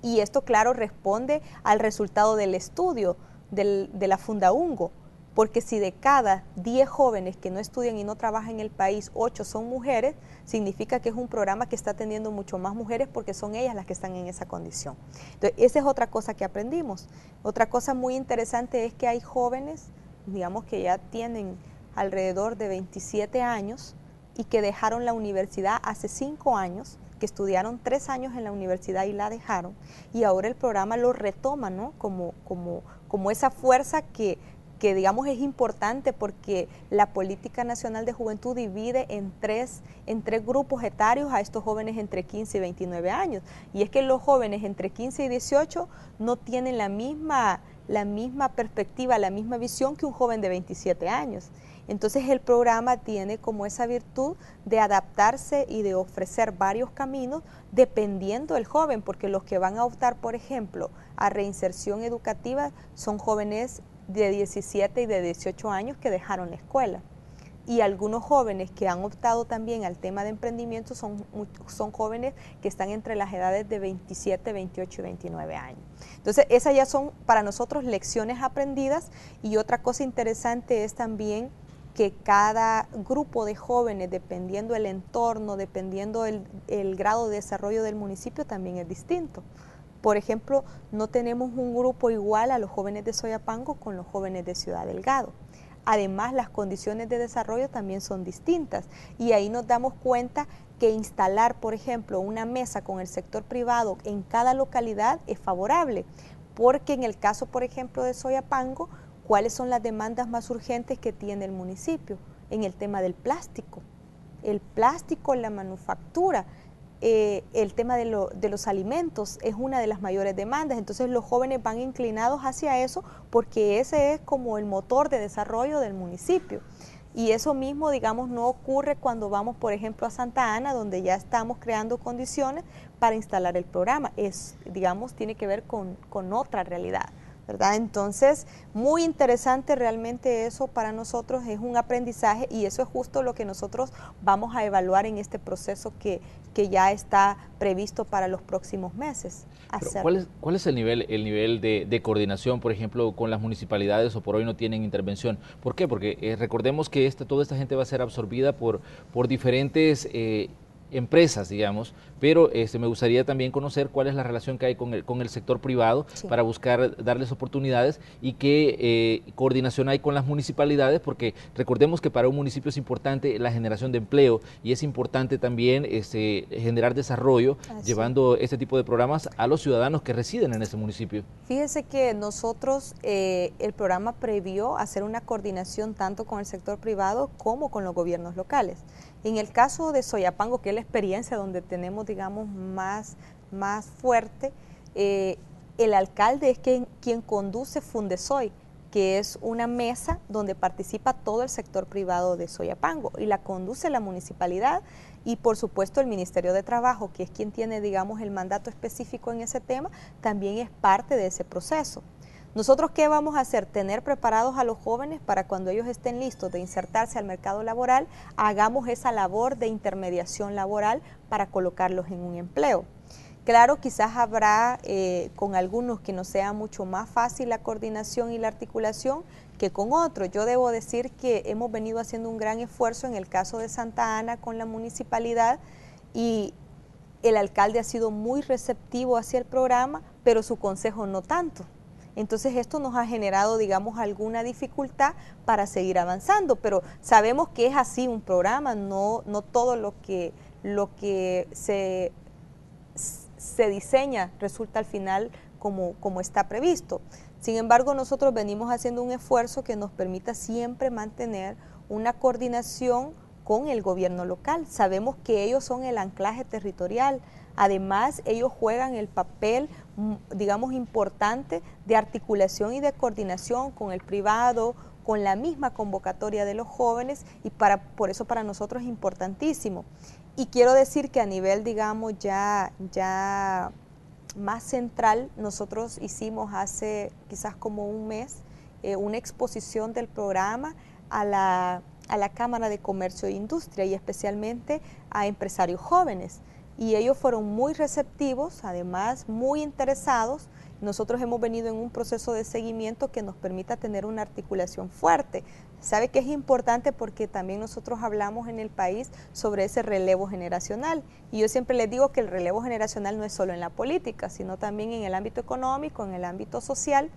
Y esto, claro, responde al resultado del estudio de la Fundaungo, porque si de cada 10 jóvenes que no estudian y no trabajan en el país, 8 son mujeres, significa que es un programa que está teniendo mucho más mujeres porque son ellas las que están en esa condición. Entonces, esa es otra cosa que aprendimos. Otra cosa muy interesante es que hay jóvenes, digamos que ya tienen alrededor de 27 años y que dejaron la universidad hace 5 años, que estudiaron 3 años en la universidad y la dejaron, y ahora el programa lo retoma, ¿no? Como, como, como esa fuerza que que digamos es importante porque la Política Nacional de Juventud divide en tres, en tres grupos etarios a estos jóvenes entre 15 y 29 años. Y es que los jóvenes entre 15 y 18 no tienen la misma, la misma perspectiva, la misma visión que un joven de 27 años. Entonces el programa tiene como esa virtud de adaptarse y de ofrecer varios caminos dependiendo del joven, porque los que van a optar, por ejemplo, a reinserción educativa son jóvenes de 17 y de 18 años que dejaron la escuela. Y algunos jóvenes que han optado también al tema de emprendimiento son, son jóvenes que están entre las edades de 27, 28 y 29 años. Entonces, esas ya son para nosotros lecciones aprendidas y otra cosa interesante es también que cada grupo de jóvenes, dependiendo el entorno, dependiendo el, el grado de desarrollo del municipio, también es distinto. Por ejemplo, no tenemos un grupo igual a los jóvenes de Soyapango con los jóvenes de Ciudad Delgado. Además, las condiciones de desarrollo también son distintas y ahí nos damos cuenta que instalar, por ejemplo, una mesa con el sector privado en cada localidad es favorable, porque en el caso, por ejemplo, de Soyapango, ¿cuáles son las demandas más urgentes que tiene el municipio? En el tema del plástico. El plástico, la manufactura, eh, el tema de, los alimentos es una de las mayores demandas, entonces los jóvenes van inclinados hacia eso porque ese es como el motor de desarrollo del municipio. Y eso mismo, digamos, no ocurre cuando vamos, por ejemplo, a Santa Ana, donde ya estamos creando condiciones para instalar el programa. Es, digamos, tiene que ver con, con otra realidad. ¿Verdad? Entonces, muy interesante realmente eso para nosotros, es un aprendizaje y eso es justo lo que nosotros vamos a evaluar en este proceso que, que ya está previsto para los próximos meses.
¿cuál, es, ¿Cuál es el nivel, el nivel de, de, coordinación, por ejemplo, con las municipalidades o por hoy no tienen intervención? ¿Por qué? Porque eh, recordemos que esta, toda esta gente va a ser absorbida por, por diferentes... Eh, empresas, digamos, pero este, me gustaría también conocer cuál es la relación que hay con el, con el sector privado para buscar darles oportunidades y qué eh, coordinación hay con las municipalidades, porque recordemos que para un municipio es importante la generación de empleo y es importante también este, generar desarrollo llevando este tipo de programas a los ciudadanos que residen en ese municipio.
Fíjese que nosotros, eh, el programa previó hacer una coordinación tanto con el sector privado como con los gobiernos locales. En el caso de Soyapango, que es la experiencia donde tenemos, digamos, más, más fuerte, eh, el alcalde es quien, quien conduce Fundesoy, que es una mesa donde participa todo el sector privado de Soyapango y la conduce la municipalidad y por supuesto el Ministerio de Trabajo, que es quien tiene, digamos, el mandato específico en ese tema, también es parte de ese proceso. Nosotros qué vamos a hacer? Tener preparados a los jóvenes para cuando ellos estén listos de insertarse al mercado laboral, hagamos esa labor de intermediación laboral para colocarlos en un empleo. Claro, quizás habrá eh, con algunos que no sea mucho más fácil la coordinación y la articulación que con otros. Yo debo decir que hemos venido haciendo un gran esfuerzo en el caso de Santa Ana con la municipalidad y el alcalde ha sido muy receptivo hacia el programa, pero su consejo no tanto. Entonces esto nos ha generado, digamos, alguna dificultad para seguir avanzando, pero sabemos que es así un programa, no, no todo lo que, lo que se, se diseña resulta al final como, como está previsto. Sin embargo, nosotros venimos haciendo un esfuerzo que nos permita siempre mantener una coordinación con el gobierno local. Sabemos que ellos son el anclaje territorial, Además, ellos juegan el papel, digamos, importante de articulación y de coordinación con el privado, con la misma convocatoria de los jóvenes y para, por eso para nosotros es importantísimo. Y quiero decir que a nivel, digamos, ya, ya más central, nosotros hicimos hace quizás como un mes eh, una exposición del programa a la, a la Cámara de Comercio e Industria y especialmente a empresarios jóvenes y ellos fueron muy receptivos, además muy interesados. Nosotros hemos venido en un proceso de seguimiento que nos permita tener una articulación fuerte. Sabe que es importante porque también nosotros hablamos en el país sobre ese relevo generacional. Y yo siempre les digo que el relevo generacional no es solo en la política, sino también en el ámbito económico, en el ámbito social.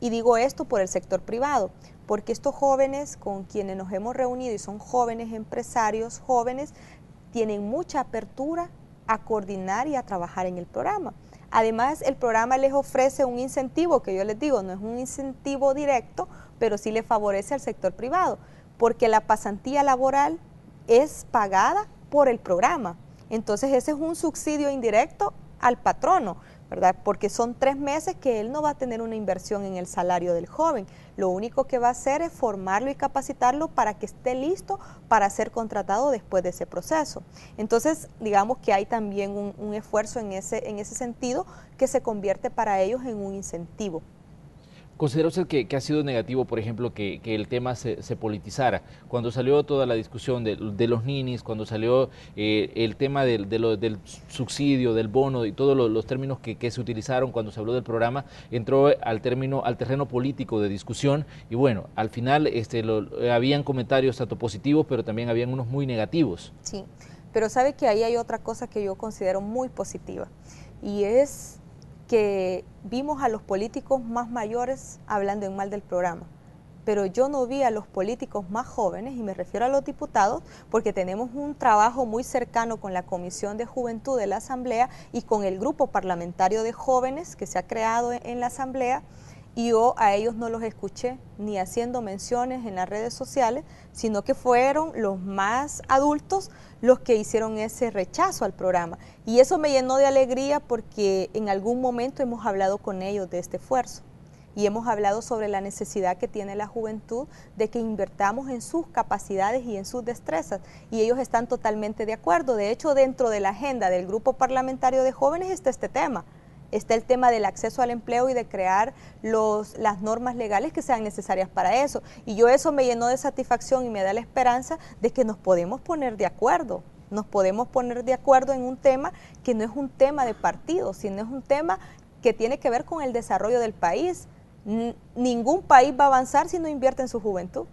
Y digo esto por el sector privado, porque estos jóvenes con quienes nos hemos reunido y son jóvenes empresarios, jóvenes, tienen mucha apertura a coordinar y a trabajar en el programa. Además, el programa les ofrece un incentivo, que yo les digo, no es un incentivo directo, pero sí le favorece al sector privado, porque la pasantía laboral es pagada por el programa. Entonces ese es un subsidio indirecto al patrono, Porque son tres meses que él no va a tener una inversión en el salario del joven. Lo único que va a hacer es formarlo y capacitarlo para que esté listo para ser contratado después de ese proceso. Entonces, digamos que hay también un, un esfuerzo en ese, en ese sentido que se convierte para ellos en un incentivo.
¿Considera usted que, ha sido negativo, por ejemplo, que, el tema se, politizara? Cuando salió toda la discusión de, los ninis, cuando salió eh, el tema del, del, subsidio, del bono y todos los, términos que, se utilizaron cuando se habló del programa, entró al término, al terreno político de discusión y bueno, al final este, habían comentarios tanto positivos, pero también habían unos muy negativos.
Sí, pero sabe que ahí hay otra cosa que yo considero muy positiva y es que vimos a los políticos más mayores hablando en mal del programa, pero yo no vi a los políticos más jóvenes, y me refiero a los diputados, porque tenemos un trabajo muy cercano con la Comisión de Juventud de la Asamblea y con el grupo parlamentario de jóvenes que se ha creado en la Asamblea, y yo a ellos no los escuché ni haciendo menciones en las redes sociales, sino que fueron los más adultos los que hicieron ese rechazo al programa. Y eso me llenó de alegría porque en algún momento hemos hablado con ellos de este esfuerzo y hemos hablado sobre la necesidad que tiene la juventud de que invertamos en sus capacidades y en sus destrezas. Y ellos están totalmente de acuerdo. De hecho, dentro de la agenda del grupo parlamentario de jóvenes está este tema está el tema del acceso al empleo y de crear los, las normas legales que sean necesarias para eso. Y yo eso me llenó de satisfacción y me da la esperanza de que nos podemos poner de acuerdo. Nos podemos poner de acuerdo en un tema que no es un tema de partido, sino es un tema que tiene que ver con el desarrollo del país. ningún país va a avanzar si no invierte en su juventud.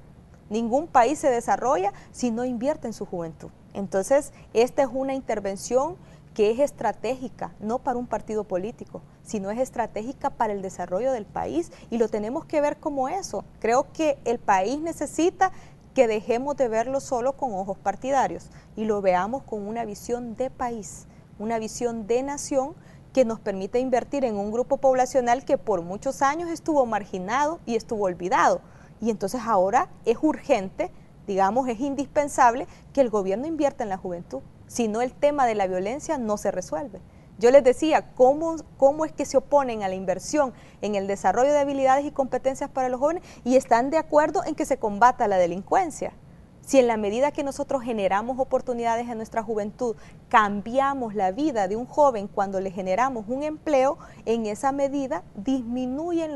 Ningún país se desarrolla si no invierte en su juventud. Entonces, esta es una intervención que es estratégica, no para un partido político, sino es estratégica para el desarrollo del país y lo tenemos que ver como eso. Creo que el país necesita que dejemos de verlo solo con ojos partidarios y lo veamos con una visión de país, una visión de nación que nos permite invertir en un grupo poblacional que por muchos años estuvo marginado y estuvo olvidado. Y entonces ahora es urgente, digamos, es indispensable que el gobierno invierta en la juventud si no el tema de la violencia no se resuelve. Yo les decía, ¿cómo, ¿cómo es que se oponen a la inversión en el desarrollo de habilidades y competencias para los jóvenes y están de acuerdo en que se combata la delincuencia? Si en la medida que nosotros generamos oportunidades en nuestra juventud, cambiamos la vida de un joven cuando le generamos un empleo, en esa medida disminuyen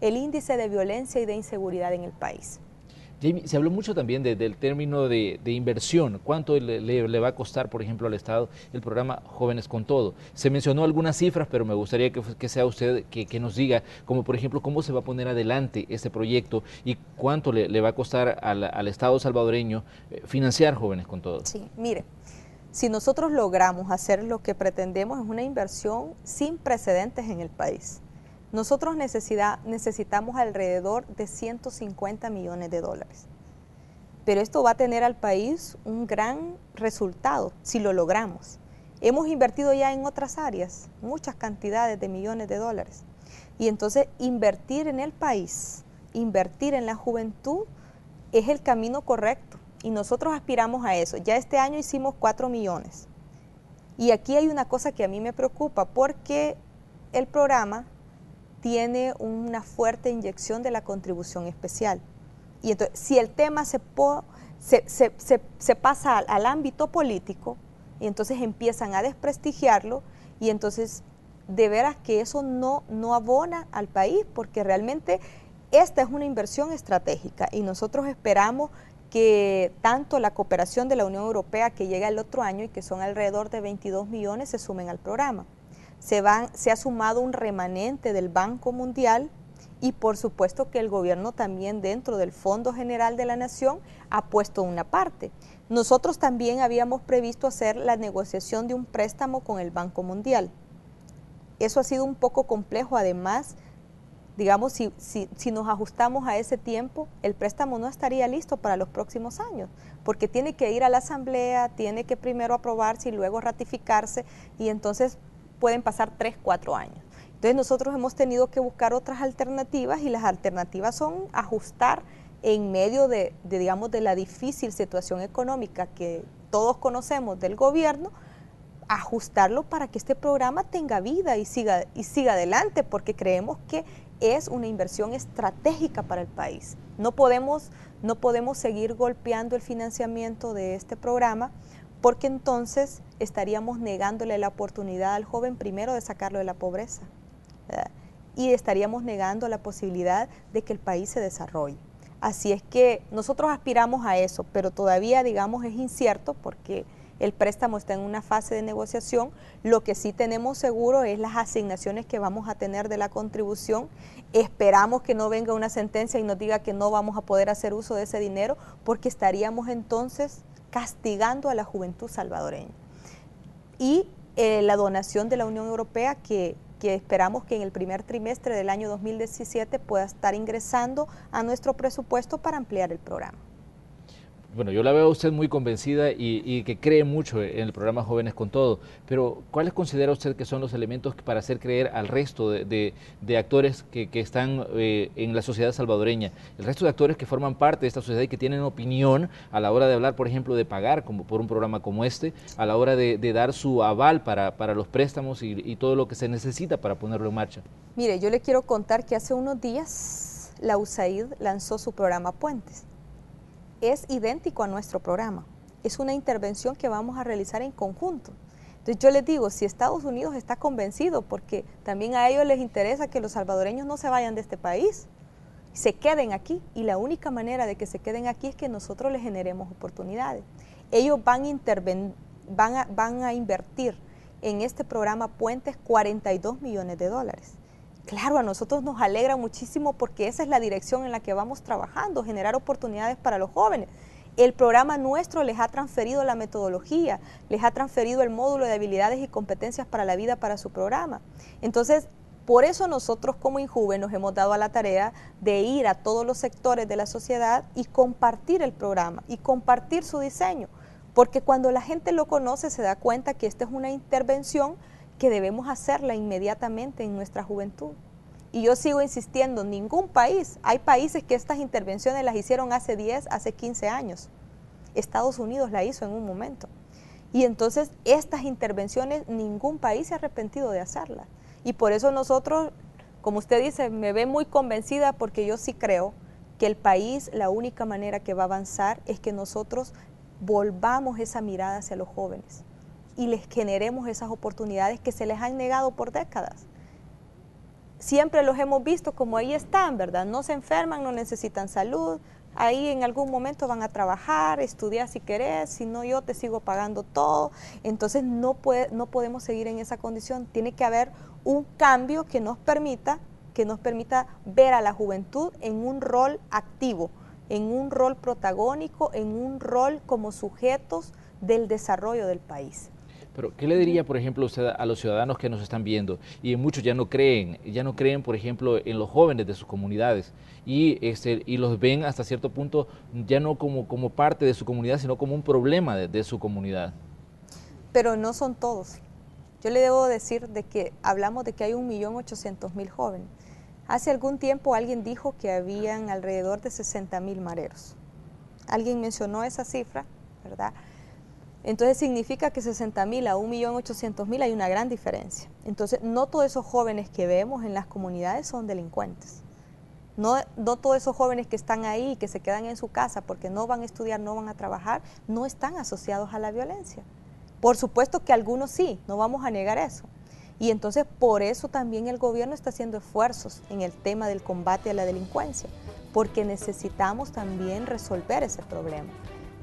el índice de violencia y de inseguridad en el país.
Jamie, se habló mucho también del término de, inversión. ¿Cuánto le, va a costar, por ejemplo, al Estado el programa Jóvenes con Todo? Se mencionó algunas cifras, pero me gustaría que, sea usted que, nos diga, como por ejemplo, cómo se va a poner adelante este proyecto y cuánto le, va a costar al, Estado salvadoreño eh, financiar Jóvenes con Todo.
Sí, mire. Si nosotros logramos hacer lo que pretendemos, es una inversión sin precedentes en el país. Nosotros necesitamos alrededor de 150 millones de dólares. Pero esto va a tener al país un gran resultado si lo logramos. Hemos invertido ya en otras áreas muchas cantidades de millones de dólares. Y entonces invertir en el país, invertir en la juventud es el camino correcto. Y nosotros aspiramos a eso. Ya este año hicimos 4 millones. Y aquí hay una cosa que a mí me preocupa porque el programa tiene una fuerte inyección de la contribución especial. Y entonces, si el tema se, se, pasa al, ámbito político, y entonces empiezan a desprestigiarlo, y entonces de veras que eso no, no abona al país, porque realmente esta es una inversión estratégica y nosotros esperamos que tanto la cooperación de la Unión Europea que llega el otro año y que son alrededor de 22 millones se sumen al programa se, van, se ha sumado un remanente del Banco Mundial y por supuesto que el gobierno también dentro del Fondo General de la Nación ha puesto una parte. Nosotros también habíamos previsto hacer la negociación de un préstamo con el Banco Mundial. Eso ha sido un poco complejo, además, digamos, si, si, si, nos ajustamos a ese tiempo, el préstamo no estaría listo para los próximos años, porque tiene que ir a la Asamblea, tiene que primero aprobarse y luego ratificarse, y entonces pueden pasar 3, 4 años. Entonces nosotros hemos tenido que buscar otras alternativas y las alternativas son ajustar en medio de, digamos, de la difícil situación económica que todos conocemos del gobierno, ajustarlo para que este programa tenga vida y siga, y siga adelante, porque creemos que es una inversión estratégica para el país. No podemos, no podemos seguir golpeando el financiamiento de este programa porque entonces estaríamos negándole la oportunidad al joven primero de sacarlo de la pobreza y estaríamos negando la posibilidad de que el país se desarrolle. Así es que nosotros aspiramos a eso, pero todavía, digamos, es incierto porque el préstamo está en una fase de negociación. Lo que sí tenemos seguro es las asignaciones que vamos a tener de la contribución. Esperamos que no venga una sentencia y nos diga que no vamos a poder hacer uso de ese dinero porque estaríamos entonces castigando a la juventud salvadoreña. Y eh, la donación de la Unión Europea que que esperamos que en el primer trimestre del año 2017 pueda estar ingresando a nuestro presupuesto para ampliar el programa
bueno, yo la veo a usted muy convencida y, que cree mucho en el programa Jóvenes con Todo, pero ¿cuáles considera usted que son los elementos para hacer creer al resto de, actores que, están eh, en la sociedad salvadoreña, el resto de actores que forman parte de esta sociedad y que tienen opinión a la hora de hablar, por ejemplo, de pagar como, por un programa como este, a la hora de, dar su aval para, los préstamos y, y todo lo que se necesita para ponerlo en marcha?
Mire, yo le quiero contar que hace unos días la USAID lanzó su programa Puentes es idéntico a nuestro programa. Es una intervención que vamos a realizar en conjunto. Entonces yo les digo, si Estados Unidos está convencido, porque también a ellos les interesa que los salvadoreños no se vayan de este país, se queden aquí, y la única manera de que se queden aquí es que nosotros les generemos oportunidades. Ellos van a, van a invertir en este programa Puentes 42 millones de dólares. Claro, a nosotros nos alegra muchísimo porque esa es la dirección en la que vamos trabajando, generar oportunidades para los jóvenes. El programa nuestro les ha transferido la metodología, les ha transferido el módulo de habilidades y competencias para la vida para su programa. Entonces, por eso nosotros como Injuve nos hemos dado a la tarea de ir a todos los sectores de la sociedad y compartir el programa y compartir su diseño. Porque cuando la gente lo conoce se da cuenta que esta es una intervención que debemos hacerla inmediatamente en nuestra juventud. Y yo sigo insistiendo, ningún país, hay países que estas intervenciones las hicieron hace 10, hace 15 años. Estados Unidos la hizo en un momento. Y entonces estas intervenciones ningún país se ha arrepentido de hacerlas. Y por eso nosotros, como usted dice, me ve muy convencida porque yo sí creo que el país, la única manera que va a avanzar es que nosotros volvamos esa mirada hacia los jóvenes y les generemos esas oportunidades que se les han negado por décadas. Siempre los hemos visto como ahí están, ¿verdad? No se enferman, no necesitan salud, ahí en algún momento van a trabajar, estudiar si querés, si no yo te sigo pagando todo. Entonces no, puede, no podemos seguir en esa condición, tiene que haber un cambio que nos permita que nos permita ver a la juventud en un rol activo, en un rol protagónico, en un rol como sujetos del desarrollo del país.
Pero, ¿qué le diría, por ejemplo, usted a los ciudadanos que nos están viendo? Y muchos ya no creen, ya no creen, por ejemplo, en los jóvenes de sus comunidades y, este, y los ven hasta cierto punto ya no como, como parte de su comunidad, sino como un problema de, su comunidad.
Pero no son todos. Yo le debo decir de que hablamos de que hay 1.800.000 jóvenes. Hace algún tiempo alguien dijo que habían alrededor de 60.000 mareros. Alguien mencionó esa cifra, ¿verdad? Entonces significa que 60 mil a 1.800.000 hay una gran diferencia. Entonces no todos esos jóvenes que vemos en las comunidades son delincuentes. No, no todos esos jóvenes que están ahí, que se quedan en su casa porque no van a estudiar, no van a trabajar, no están asociados a la violencia. Por supuesto que algunos sí, no vamos a negar eso. Y entonces por eso también el gobierno está haciendo esfuerzos en el tema del combate a la delincuencia, porque necesitamos también resolver ese problema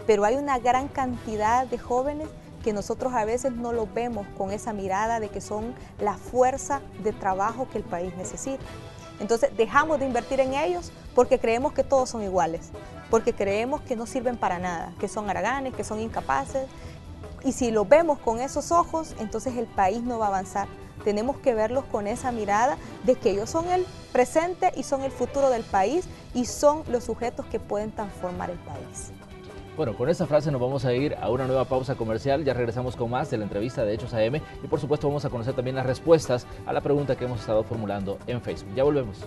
pero hay una gran cantidad de jóvenes que nosotros a veces no los vemos con esa mirada de que son la fuerza de trabajo que el país necesita. Entonces dejamos de invertir en ellos porque creemos que todos son iguales, porque creemos que no sirven para nada, que son haraganes, que son incapaces. Y si los vemos con esos ojos, entonces el país no va a avanzar. Tenemos que verlos con esa mirada de que ellos son el presente y son el futuro del país y son los sujetos que pueden transformar el país.
Bueno, con esta frase nos vamos a ir a una nueva pausa comercial. Ya regresamos con más de la entrevista de Hechos AM y por supuesto vamos a conocer también las respuestas a la pregunta que hemos estado formulando en Facebook. Ya volvemos.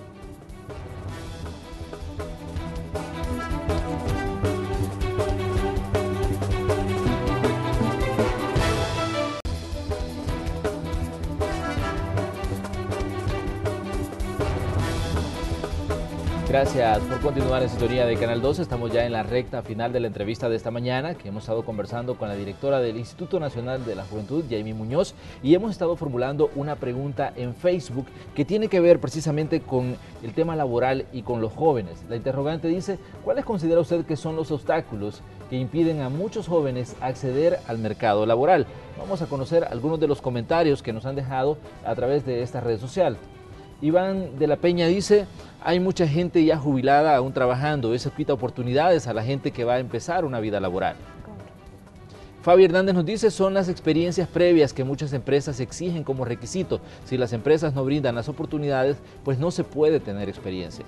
Gracias por continuar en sintonía de Canal 2. Estamos ya en la recta final de la entrevista de esta mañana que hemos estado conversando con la directora del Instituto Nacional de la Juventud, Jamie Muñoz, y hemos estado formulando una pregunta en Facebook que tiene que ver precisamente con el tema laboral y con los jóvenes. La interrogante dice, ¿cuáles considera usted que son los obstáculos que impiden a muchos jóvenes acceder al mercado laboral? Vamos a conocer algunos de los comentarios que nos han dejado a través de esta red social. Iván de la Peña dice, hay mucha gente ya jubilada aún trabajando, eso quita oportunidades a la gente que va a empezar una vida laboral. Fabi Hernández nos dice, son las experiencias previas que muchas empresas exigen como requisito. Si las empresas no brindan las oportunidades, pues no se puede tener experiencia.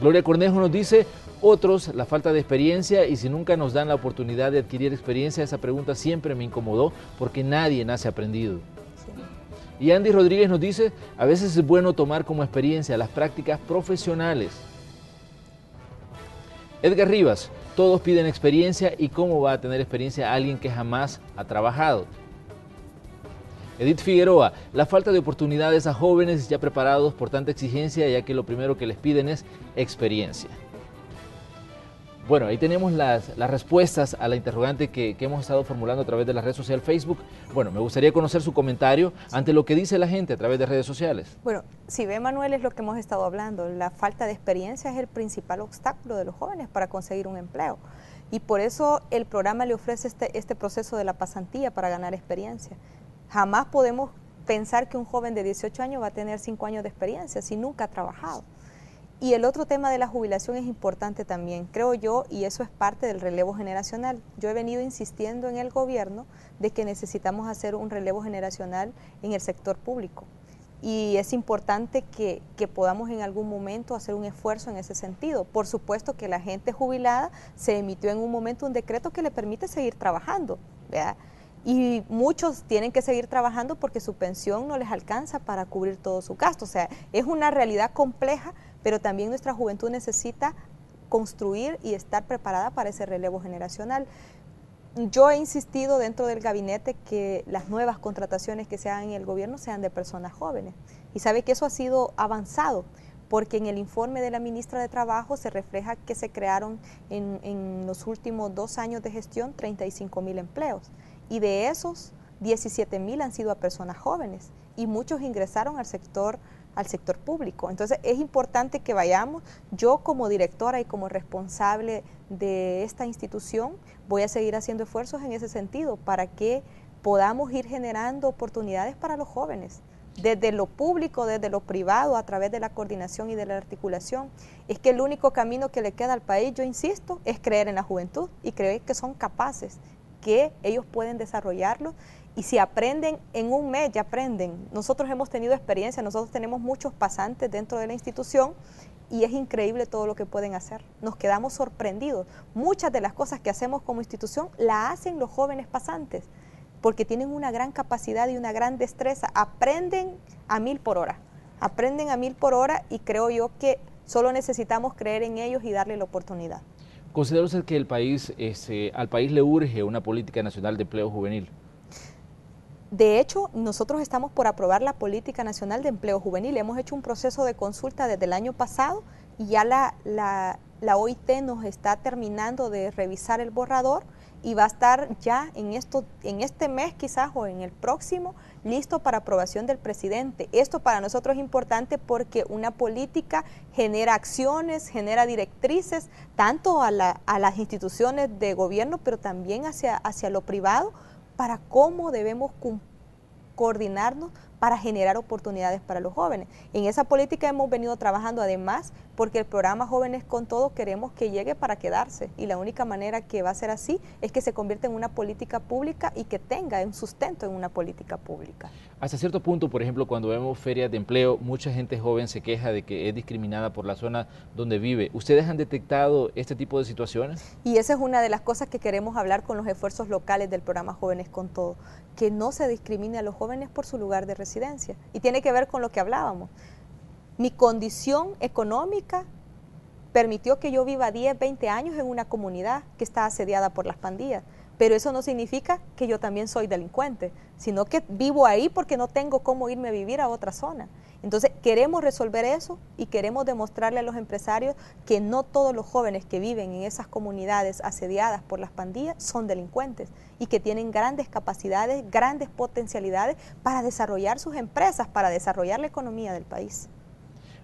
Gloria Cornejo nos dice, otros, la falta de experiencia y si nunca nos dan la oportunidad de adquirir experiencia, esa pregunta siempre me incomodó porque nadie nace aprendido. Y Andy Rodríguez nos dice, a veces es bueno tomar como experiencia las prácticas profesionales. Edgar Rivas, todos piden experiencia y cómo va a tener experiencia alguien que jamás ha trabajado. Edith Figueroa, la falta de oportunidades a jóvenes ya preparados por tanta exigencia ya que lo primero que les piden es experiencia. Bueno, ahí tenemos las, respuestas a la interrogante que, hemos estado formulando a través de la red social Facebook. Bueno, me gustaría conocer su comentario ante lo que dice la gente a través de redes sociales.
Bueno, si ve Manuel es lo que hemos estado hablando, la falta de experiencia es el principal obstáculo de los jóvenes para conseguir un empleo. Y por eso el programa le ofrece este, este proceso de la pasantía para ganar experiencia. Jamás podemos pensar que un joven de 18 años va a tener 5 años de experiencia si nunca ha trabajado. Y el otro tema de la jubilación es importante también, creo yo, y eso es parte del relevo generacional. Yo he venido insistiendo en el gobierno de que necesitamos hacer un relevo generacional en el sector público. Y es importante que, podamos en algún momento hacer un esfuerzo en ese sentido. Por supuesto que la gente jubilada se emitió en un momento un decreto que le permite seguir trabajando. y muchos tienen que seguir trabajando porque su pensión no les alcanza para cubrir todo su gasto. O sea, es una realidad compleja, pero también nuestra juventud necesita construir y estar preparada para ese relevo generacional. Yo he insistido dentro del gabinete que las nuevas contrataciones que se hagan en el gobierno sean de personas jóvenes. Y sabe que eso ha sido avanzado, porque en el informe de la ministra de Trabajo se refleja que se crearon en, en los últimos dos años de gestión 35 mil empleos. Y de esos, 17 mil han sido a personas jóvenes y muchos ingresaron al sector al sector público. Entonces es importante que vayamos. Yo como directora y como responsable de esta institución voy a seguir haciendo esfuerzos en ese sentido para que podamos ir generando oportunidades para los jóvenes desde lo público, desde lo privado, a través de la coordinación y de la articulación. Es que el único camino que le queda al país, yo insisto, es creer en la juventud y creer que son capaces, que ellos pueden desarrollarlo y si aprenden en un mes, ya aprenden. Nosotros hemos tenido experiencia, nosotros tenemos muchos pasantes dentro de la institución y es increíble todo lo que pueden hacer. Nos quedamos sorprendidos. Muchas de las cosas que hacemos como institución la hacen los jóvenes pasantes porque tienen una gran capacidad y una gran destreza. Aprenden a mil por hora. Aprenden a mil por hora y creo yo que solo necesitamos creer en ellos y darle la oportunidad.
¿Considera usted que el país, este, al país le urge una política nacional de empleo juvenil?
De hecho, nosotros estamos por aprobar la Política Nacional de Empleo Juvenil. Hemos hecho un proceso de consulta desde el año pasado y ya la, la, OIT nos está terminando de revisar el borrador y va a estar ya en, esto, en este mes quizás o en el próximo listo para aprobación del presidente. Esto para nosotros es importante porque una política genera acciones, genera directrices, tanto a, la, a las instituciones de gobierno, pero también hacia, hacia lo privado, para cómo debemos coordinarnos para generar oportunidades para los jóvenes. En esa política hemos venido trabajando además porque el programa Jóvenes con Todo queremos que llegue para quedarse y la única manera que va a ser así es que se convierta en una política pública y que tenga un sustento en una política pública.
Hasta cierto punto, por ejemplo, cuando vemos ferias de empleo, mucha gente joven se queja de que es discriminada por la zona donde vive. ¿Ustedes han detectado este tipo de situaciones?
Y esa es una de las cosas que queremos hablar con los esfuerzos locales del programa Jóvenes con Todo, que no se discrimine a los jóvenes por su lugar de residencia. Y tiene que ver con lo que hablábamos. Mi condición económica permitió que yo viva 10, 20 años en una comunidad que está asediada por las pandillas pero eso no significa que yo también soy delincuente, sino que vivo ahí porque no tengo cómo irme a vivir a otra zona. Entonces, queremos resolver eso y queremos demostrarle a los empresarios que no todos los jóvenes que viven en esas comunidades asediadas por las pandillas son delincuentes y que tienen grandes capacidades, grandes potencialidades para desarrollar sus empresas, para desarrollar la economía del país.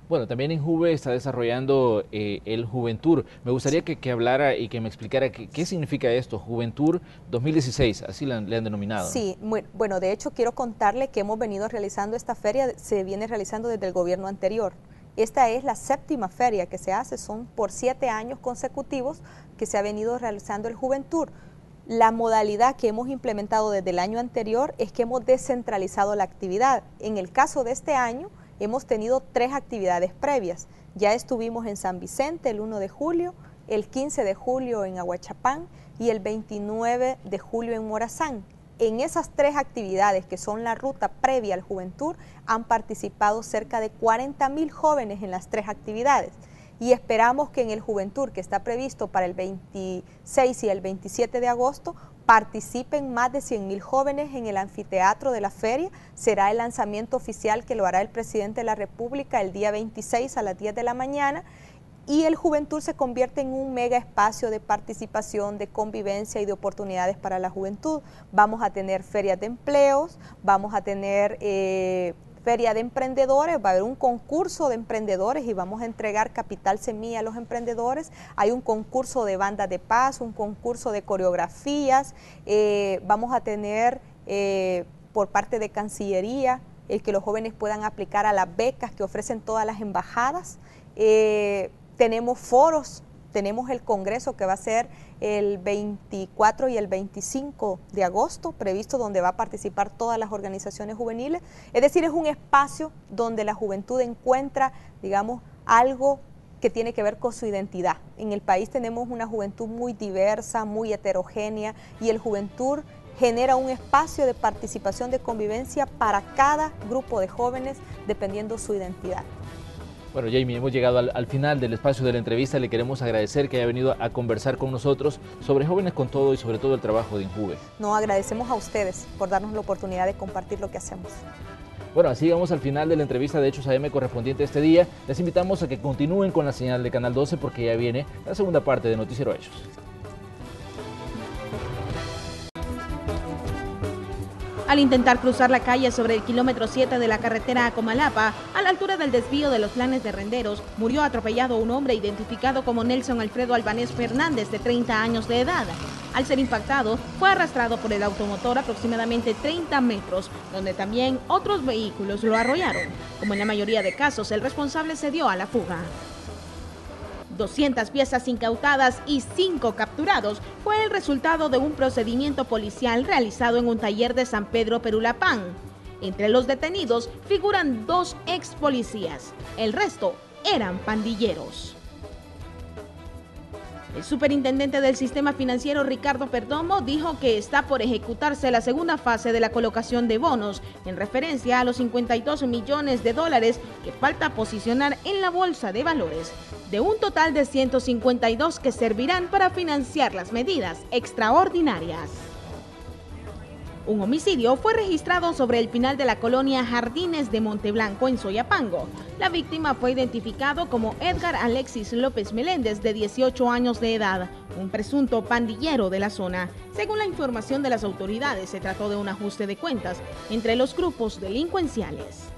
Bueno, también en Juve está desarrollando eh, el Juventud. Me gustaría que, hablara y que me explicara qué, significa esto, Juventud 2016, así le han, denominado.
Sí, bueno, de hecho quiero contarle que hemos venido realizando esta feria, se viene realizando desde el gobierno anterior. Esta es la séptima feria que se hace, son por siete años consecutivos que se ha venido realizando el Juventud. La modalidad que hemos implementado desde el año anterior es que hemos descentralizado la actividad. En el caso de este año, hemos tenido tres actividades previas. Ya estuvimos en San Vicente el 1 de julio, el 15 de julio en Aguachapán y el 29 de julio en Morazán. En esas tres actividades, que son la ruta previa al Juventud, han participado cerca de 40 mil jóvenes en las tres actividades. Y esperamos que en el Juventud, que está previsto para el 26 y el 27 de agosto, participen más de 100 mil jóvenes en el anfiteatro de la feria. Será el lanzamiento oficial que lo hará el presidente de la República el día 26 a las 10 de la mañana. Y el Juventud se convierte en un mega espacio de participación, de convivencia y de oportunidades para la juventud. Vamos a tener ferias de empleos, vamos a tener eh, feria de emprendedores, va a haber un concurso de emprendedores y vamos a entregar capital semilla a los emprendedores. Hay un concurso de banda de paz, un concurso de coreografías, eh, vamos a tener eh, por parte de Cancillería el que los jóvenes puedan aplicar a las becas que ofrecen todas las embajadas. Eh, tenemos foros tenemos el Congreso que va a ser el 24 y el 25 de agosto, previsto donde va a participar todas las organizaciones juveniles. Es decir, es un espacio donde la juventud encuentra, digamos, algo que tiene que ver con su identidad. En el país tenemos una juventud muy diversa, muy heterogénea y el juventud genera un espacio de participación, de convivencia para cada grupo de jóvenes dependiendo su identidad.
Bueno, Jamie, hemos llegado al, final del espacio de la entrevista. Le queremos agradecer que haya venido a conversar con nosotros sobre Jóvenes con Todo y sobre todo el trabajo de Injuve.
No, agradecemos a ustedes por darnos la oportunidad de compartir lo que hacemos.
Bueno, así vamos al final de la entrevista de Hechos AM correspondiente este día. Les invitamos a que continúen con la señal de Canal 12 porque ya viene la segunda parte de Noticiero Hechos.
Al intentar cruzar la calle sobre el kilómetro 7 de la carretera a Comalapa, a la altura del desvío de los planes de renderos, murió atropellado un hombre identificado como Nelson Alfredo Albanés Fernández, de 30 años de edad. Al ser impactado, fue arrastrado por el automotor aproximadamente 30 metros, donde también otros vehículos lo arrollaron. Como en la mayoría de casos, el responsable se dio a la fuga. 200 piezas incautadas y 5 capturados fue el resultado de un procedimiento policial realizado en un taller de San Pedro Perulapán. Entre los detenidos figuran dos ex policías, el resto eran pandilleros. El superintendente del sistema financiero Ricardo Perdomo dijo que está por ejecutarse la segunda fase de la colocación de bonos en referencia a los 52 millones de dólares que falta posicionar en la bolsa de valores, de un total de 152 que servirán para financiar las medidas extraordinarias. Un homicidio fue registrado sobre el final de la colonia Jardines de Monteblanco en Soyapango. La víctima fue identificado como Edgar Alexis López Meléndez, de 18 años de edad, un presunto pandillero de la zona. Según la información de las autoridades, se trató de un ajuste de cuentas entre los grupos delincuenciales.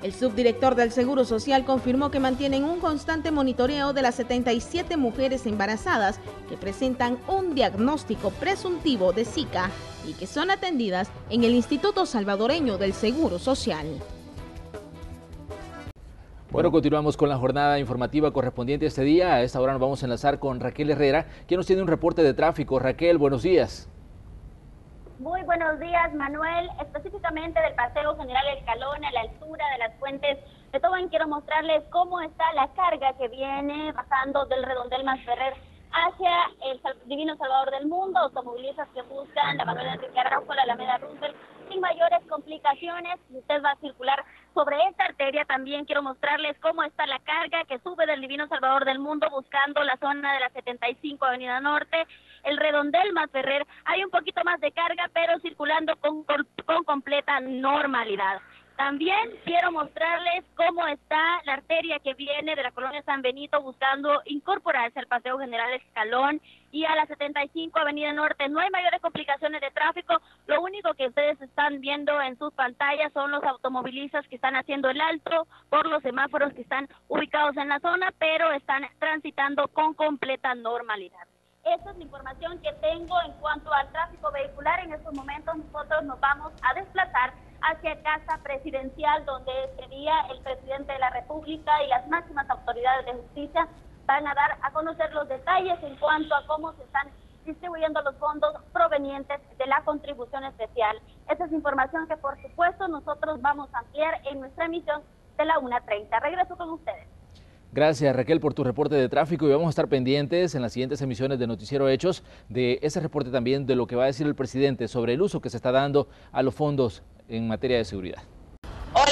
El subdirector del Seguro Social confirmó que mantienen un constante monitoreo de las 77 mujeres embarazadas que presentan un diagnóstico presuntivo de Zika y que son atendidas en el Instituto Salvadoreño del Seguro Social.
Bueno, continuamos con la jornada informativa correspondiente a este día. A esta hora nos vamos a enlazar con Raquel Herrera, quien nos tiene un reporte de tráfico. Raquel, buenos días.
Muy buenos días, Manuel. Específicamente del Paseo General El Calón, a la altura de las fuentes de Tobán, quiero mostrarles cómo está la carga que viene bajando del redondel Masferrer hacia el Divino Salvador del Mundo, automovilistas que buscan la Manuel Enrique Araujo, la Alameda Roosevelt, sin mayores complicaciones. Usted va a circular sobre esta arteria, también quiero mostrarles cómo está la carga que sube del Divino Salvador del Mundo buscando la zona de la 75 Avenida Norte, el redondel más Ferrer. Hay un poquito más de carga, pero circulando con, con completa normalidad. También quiero mostrarles cómo está la arteria que viene de la colonia San Benito buscando incorporarse al Paseo General Escalón y a la 75 Avenida Norte. No hay mayores complicaciones de tráfico. Lo único que ustedes están viendo en sus pantallas son los automovilistas que están haciendo el alto por los semáforos que están ubicados en la zona, pero están transitando con completa normalidad. Esa es la información que tengo en cuanto al tráfico vehicular. En estos momentos nosotros nos vamos a desplazar hacia Casa Presidencial, donde este día el presidente de la República y las máximas autoridades de justicia van a dar a conocer los detalles en cuanto a cómo se están distribuyendo los fondos provenientes de la contribución especial. Esa es información que por supuesto nosotros vamos a ampliar en nuestra emisión de la 1.30. Regreso con ustedes.
Gracias Raquel por tu reporte de tráfico y vamos a estar pendientes en las siguientes emisiones de Noticiero Hechos de ese reporte también de lo que va a decir el presidente sobre el uso que se está dando a los fondos en materia de seguridad.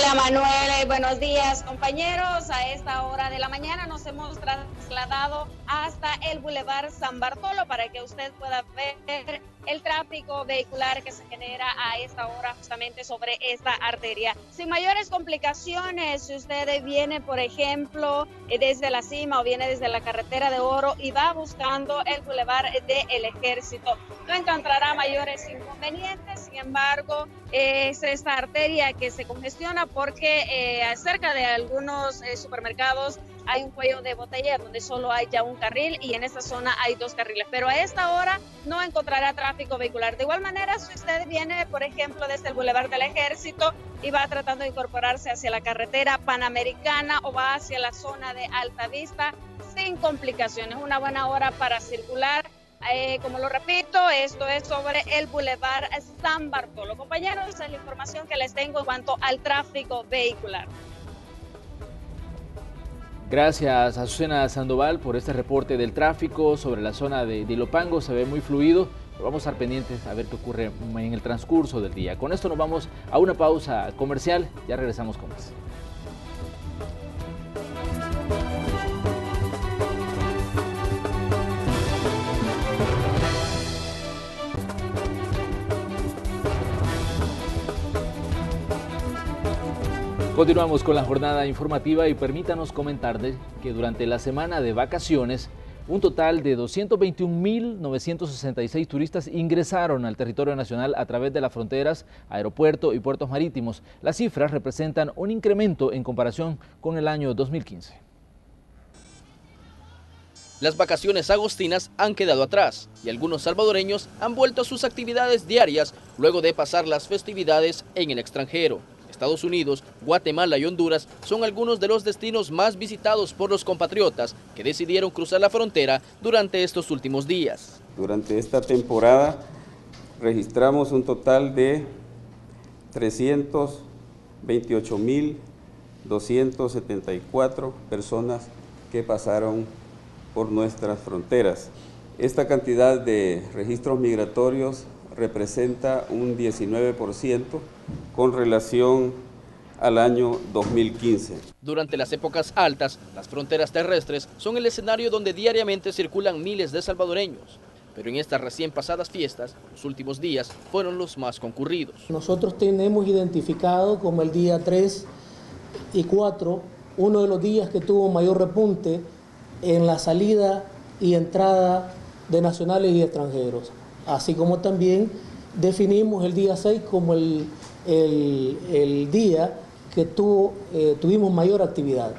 Hola Manuel, buenos días compañeros. A esta hora de la mañana nos hemos trasladado hasta el Boulevard San Bartolo para que usted pueda ver el tráfico vehicular que se genera a esta hora justamente sobre esta arteria. Sin mayores complicaciones, si usted viene, por ejemplo, desde la cima o viene desde la carretera de Oro y va buscando el Boulevard del Ejército, no encontrará mayores inconvenientes. Sin embargo, es esta arteria que se congestiona porque eh, cerca de algunos eh, supermercados hay un cuello de botella donde solo hay ya un carril y en esta zona hay dos carriles. Pero a esta hora no encontrará tráfico vehicular. De igual manera, si usted viene, por ejemplo, desde el Boulevard del Ejército y va tratando de incorporarse hacia la carretera panamericana o va hacia la zona de Alta Vista, sin complicaciones. Una buena hora para circular. Eh, como lo repito, esto es sobre el Boulevard San Bartolo. Compañeros, esa es la información que les tengo en cuanto al tráfico vehicular.
Gracias Azucena Sandoval por este reporte del tráfico sobre la zona de Dilopango. Se ve muy fluido, vamos a estar pendientes a ver qué ocurre en el transcurso del día. Con esto nos vamos a una pausa comercial. Ya regresamos con más. Continuamos con la jornada informativa y permítanos comentarles que durante la semana de vacaciones, un total de 221.966 turistas ingresaron al territorio nacional a través de las fronteras, aeropuerto y puertos marítimos. Las cifras representan un incremento en comparación con el año 2015.
Las vacaciones agostinas han quedado atrás y algunos salvadoreños han vuelto a sus actividades diarias luego de pasar las festividades en el extranjero. Estados Unidos, Guatemala y Honduras son algunos de los destinos más visitados por los compatriotas que decidieron cruzar la frontera durante estos últimos días.
Durante esta temporada registramos un total de 328.274 personas que pasaron por nuestras fronteras. Esta cantidad de registros migratorios representa un 19% con relación al año 2015.
Durante las épocas altas, las fronteras terrestres son el escenario donde diariamente circulan miles de salvadoreños. Pero en estas recién pasadas fiestas, los últimos días fueron los más concurridos.
Nosotros tenemos identificado como el día 3 y 4, uno de los días que tuvo mayor repunte en la salida y entrada de nacionales y extranjeros así como también definimos el día 6 como el, el, día que tuvo, eh, tuvimos mayor actividad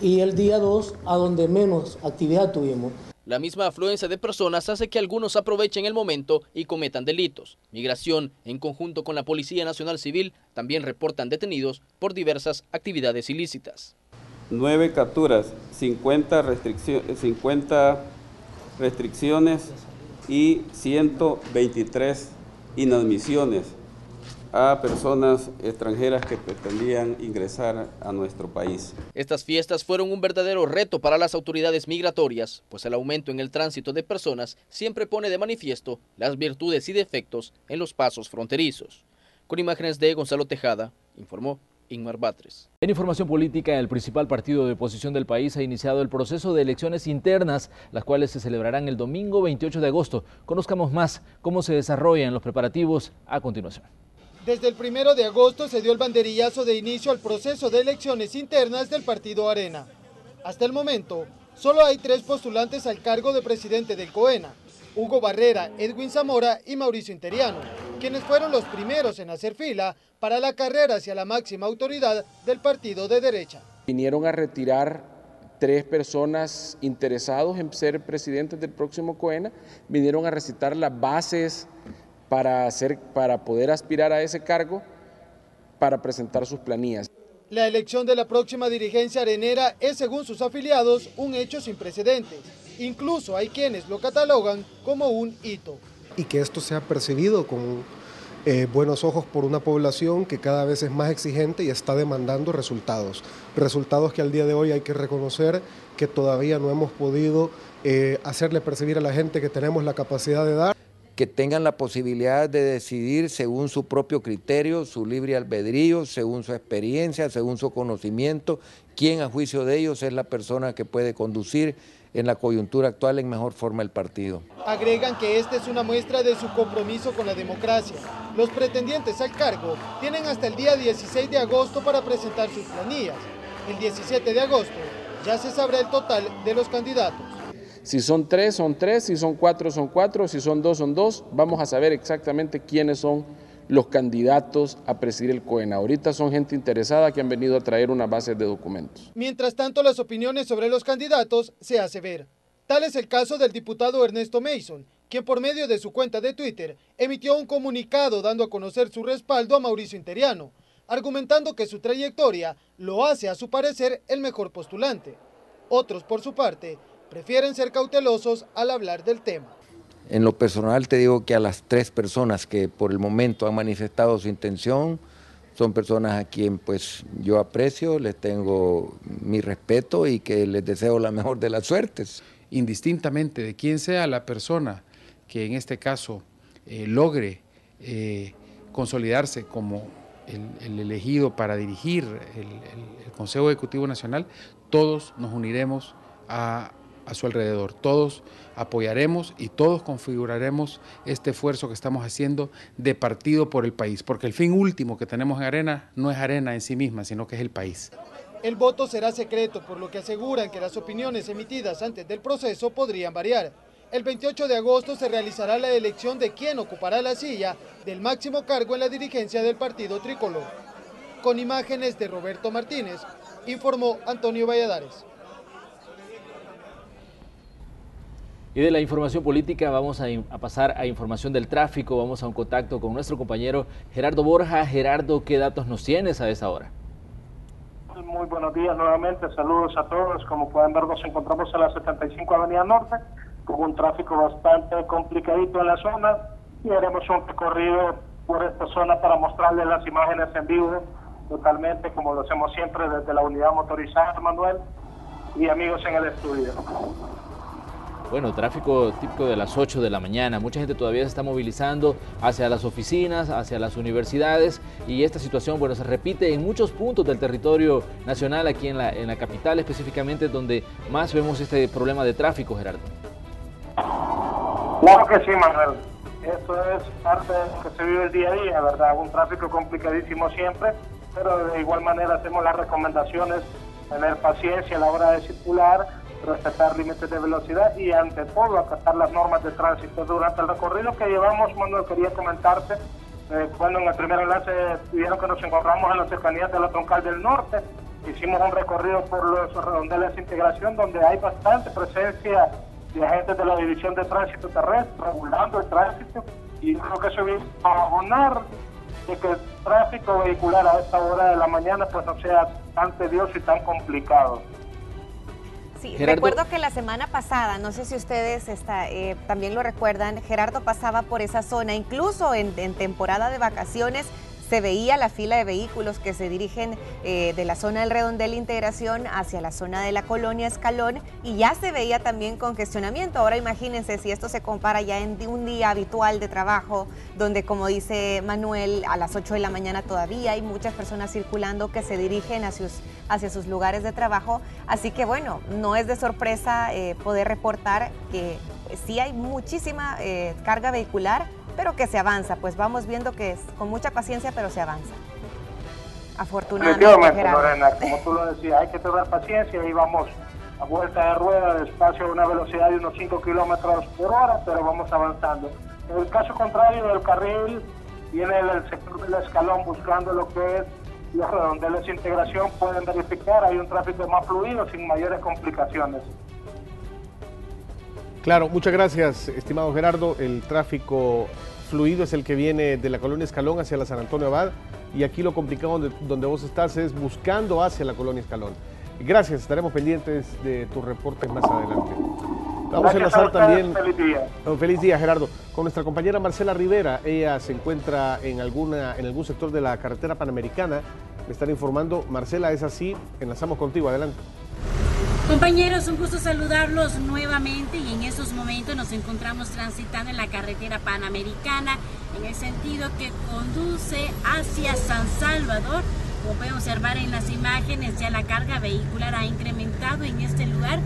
y el día 2 a donde menos actividad tuvimos.
La misma afluencia de personas hace que algunos aprovechen el momento y cometan delitos. Migración, en conjunto con la Policía Nacional Civil, también reportan detenidos por diversas actividades ilícitas.
9 capturas, 50, 50 restricciones y 123 inadmisiones a personas extranjeras que pretendían ingresar a nuestro país.
Estas fiestas fueron un verdadero reto para las autoridades migratorias, pues el aumento en el tránsito de personas siempre pone de manifiesto las virtudes y defectos en los pasos fronterizos. Con imágenes de Gonzalo Tejada, informó Inmar Batres.
En información política, el principal partido de oposición del país ha iniciado el proceso de elecciones internas, las cuales se celebrarán el domingo 28 de agosto. Conozcamos más cómo se desarrollan los preparativos a continuación.
Desde el primero de agosto se dio el banderillazo de inicio al proceso de elecciones internas del partido Arena. Hasta el momento, solo hay tres postulantes al cargo de presidente del COENA, Hugo Barrera, Edwin Zamora y Mauricio Interiano, quienes fueron los primeros en hacer fila para la carrera hacia la máxima autoridad del partido de derecha.
Vinieron a retirar tres personas interesados en ser presidentes del próximo COENA, vinieron a recitar las bases para, hacer, para poder aspirar a ese cargo, para presentar sus planillas.
La elección de la próxima dirigencia arenera es, según sus afiliados, un hecho sin precedentes. Incluso hay quienes lo catalogan como un hito.
Y que esto sea percibido con eh, buenos ojos por una población que cada vez es más exigente y está demandando resultados. Resultados que al día de hoy hay que reconocer que todavía no hemos podido eh, hacerle percibir a la gente que tenemos la capacidad de dar
que tengan la posibilidad de decidir según su propio criterio, su libre albedrío, según su experiencia, según su conocimiento, quién a juicio de ellos es la persona que puede conducir en la coyuntura actual en mejor forma el partido.
Agregan que esta es una muestra de su compromiso con la democracia. Los pretendientes al cargo tienen hasta el día 16 de agosto para presentar sus planillas. El 17 de agosto ya se sabrá el total de los candidatos.
Si son tres, son tres, si son cuatro, son cuatro, si son dos, son dos. Vamos a saber exactamente quiénes son los candidatos a presidir el COENA. Ahorita son gente interesada que han venido a traer una base de documentos.
Mientras tanto, las opiniones sobre los candidatos se hace ver. Tal es el caso del diputado Ernesto Mason, quien por medio de su cuenta de Twitter emitió un comunicado dando a conocer su respaldo a Mauricio Interiano, argumentando que su trayectoria lo hace a su parecer el mejor postulante. Otros, por su parte, prefieren ser cautelosos al hablar del tema.
En lo personal te digo que a las tres personas que por el momento han manifestado su intención, son personas a quien pues yo aprecio, les tengo mi respeto y que les deseo la mejor de las suertes.
Indistintamente de quién sea la persona que en este caso eh, logre eh, consolidarse como el, elegido para dirigir el Consejo Ejecutivo Nacional, todos nos uniremos a a su alrededor. Todos apoyaremos y todos configuraremos este esfuerzo que estamos haciendo de partido por el país, porque el fin último que tenemos en Arena no es Arena en sí misma, sino que es el país.
El voto será secreto, por lo que aseguran que las opiniones emitidas antes del proceso podrían variar. El 28 de agosto se realizará la elección de quién ocupará la silla del máximo cargo en la dirigencia del partido tricolor. Con imágenes de Roberto Martínez, informó Antonio Valladares.
Y de la información política vamos a, pasar a información del tráfico. Vamos a un contacto con nuestro compañero Gerardo Borja. Gerardo, ¿qué datos nos tienes a esa hora?
Muy buenos días nuevamente, saludos a todos. Como pueden ver, nos encontramos en la 75 Avenida Norte, con un tráfico bastante complicadito en la zona y haremos un recorrido por esta zona para mostrarles las imágenes en vivo totalmente, como lo hacemos siempre desde la unidad motorizada, Manuel, y amigos en el estudio.
Bueno, tráfico típico de las 8 de la mañana. Mucha gente todavía se está movilizando hacia las oficinas, hacia las universidades y esta situación, bueno, se repite en muchos puntos del territorio nacional, aquí en la, en la capital específicamente, donde más vemos este problema de tráfico, Gerardo.
Claro que sí, Manuel. Esto es parte de lo que se vive el día a día, ¿verdad? Un tráfico complicadísimo siempre, pero de igual manera hacemos las recomendaciones, tener paciencia a la hora de circular respetar límites de velocidad y ante todo acatar las normas de tránsito. Durante el recorrido que llevamos, Manuel, quería comentarte, eh, cuando en el primer enlace vieron que nos encontramos en las cercanías de la troncal del norte, hicimos un recorrido por los redondeles de integración donde hay bastante presencia de agentes de la División de Tránsito Terrestre regulando el tránsito y creo que eso viene a abonar de que el tráfico vehicular a esta hora de la mañana pues no sea tan tedioso y tan complicado.
Sí, recuerdo que la semana pasada, no sé si ustedes está, eh, también lo recuerdan, Gerardo pasaba por esa zona, incluso en, en temporada de vacaciones se veía la fila de vehículos que se dirigen eh, de la zona del redondel integración hacia la zona de la colonia Escalón y ya se veía también congestionamiento. Ahora imagínense si esto se compara ya en un día habitual de trabajo, donde como dice Manuel, a las 8 de la mañana todavía hay muchas personas circulando que se dirigen hacia sus, lugares de trabajo. Así que bueno, no es de sorpresa eh, poder reportar que sí hay muchísima eh, carga vehicular pero que se avanza, pues vamos viendo que es con mucha paciencia, pero se avanza. Afortunadamente,
Lorena, como tú lo decías, hay que tener paciencia y vamos a vuelta de rueda, despacio a una velocidad de unos 5 kilómetros por hora, pero vamos avanzando. En el caso contrario del carril, viene el, sector del escalón buscando lo que es los redondeles de integración, pueden verificar, hay un tráfico más fluido sin mayores complicaciones.
Claro, muchas gracias, estimado Gerardo. El tráfico fluido es el que viene de la colonia Escalón hacia la San Antonio Abad y aquí lo complicado donde, donde vos estás es buscando hacia la colonia Escalón. Gracias, estaremos pendientes de tus reportes más adelante. Vamos a enlazar también.
Feliz día.
feliz día, Gerardo. Con nuestra compañera Marcela Rivera. Ella se encuentra en, alguna, en algún sector de la carretera panamericana. Me están informando. Marcela, es así. Enlazamos contigo. Adelante.
Compañeros, un gusto saludarlos nuevamente y en estos momentos nos encontramos transitando en la carretera panamericana en el sentido que conduce hacia San Salvador. Como pueden observar en las imágenes, ya la carga vehicular ha incrementado en este lugar,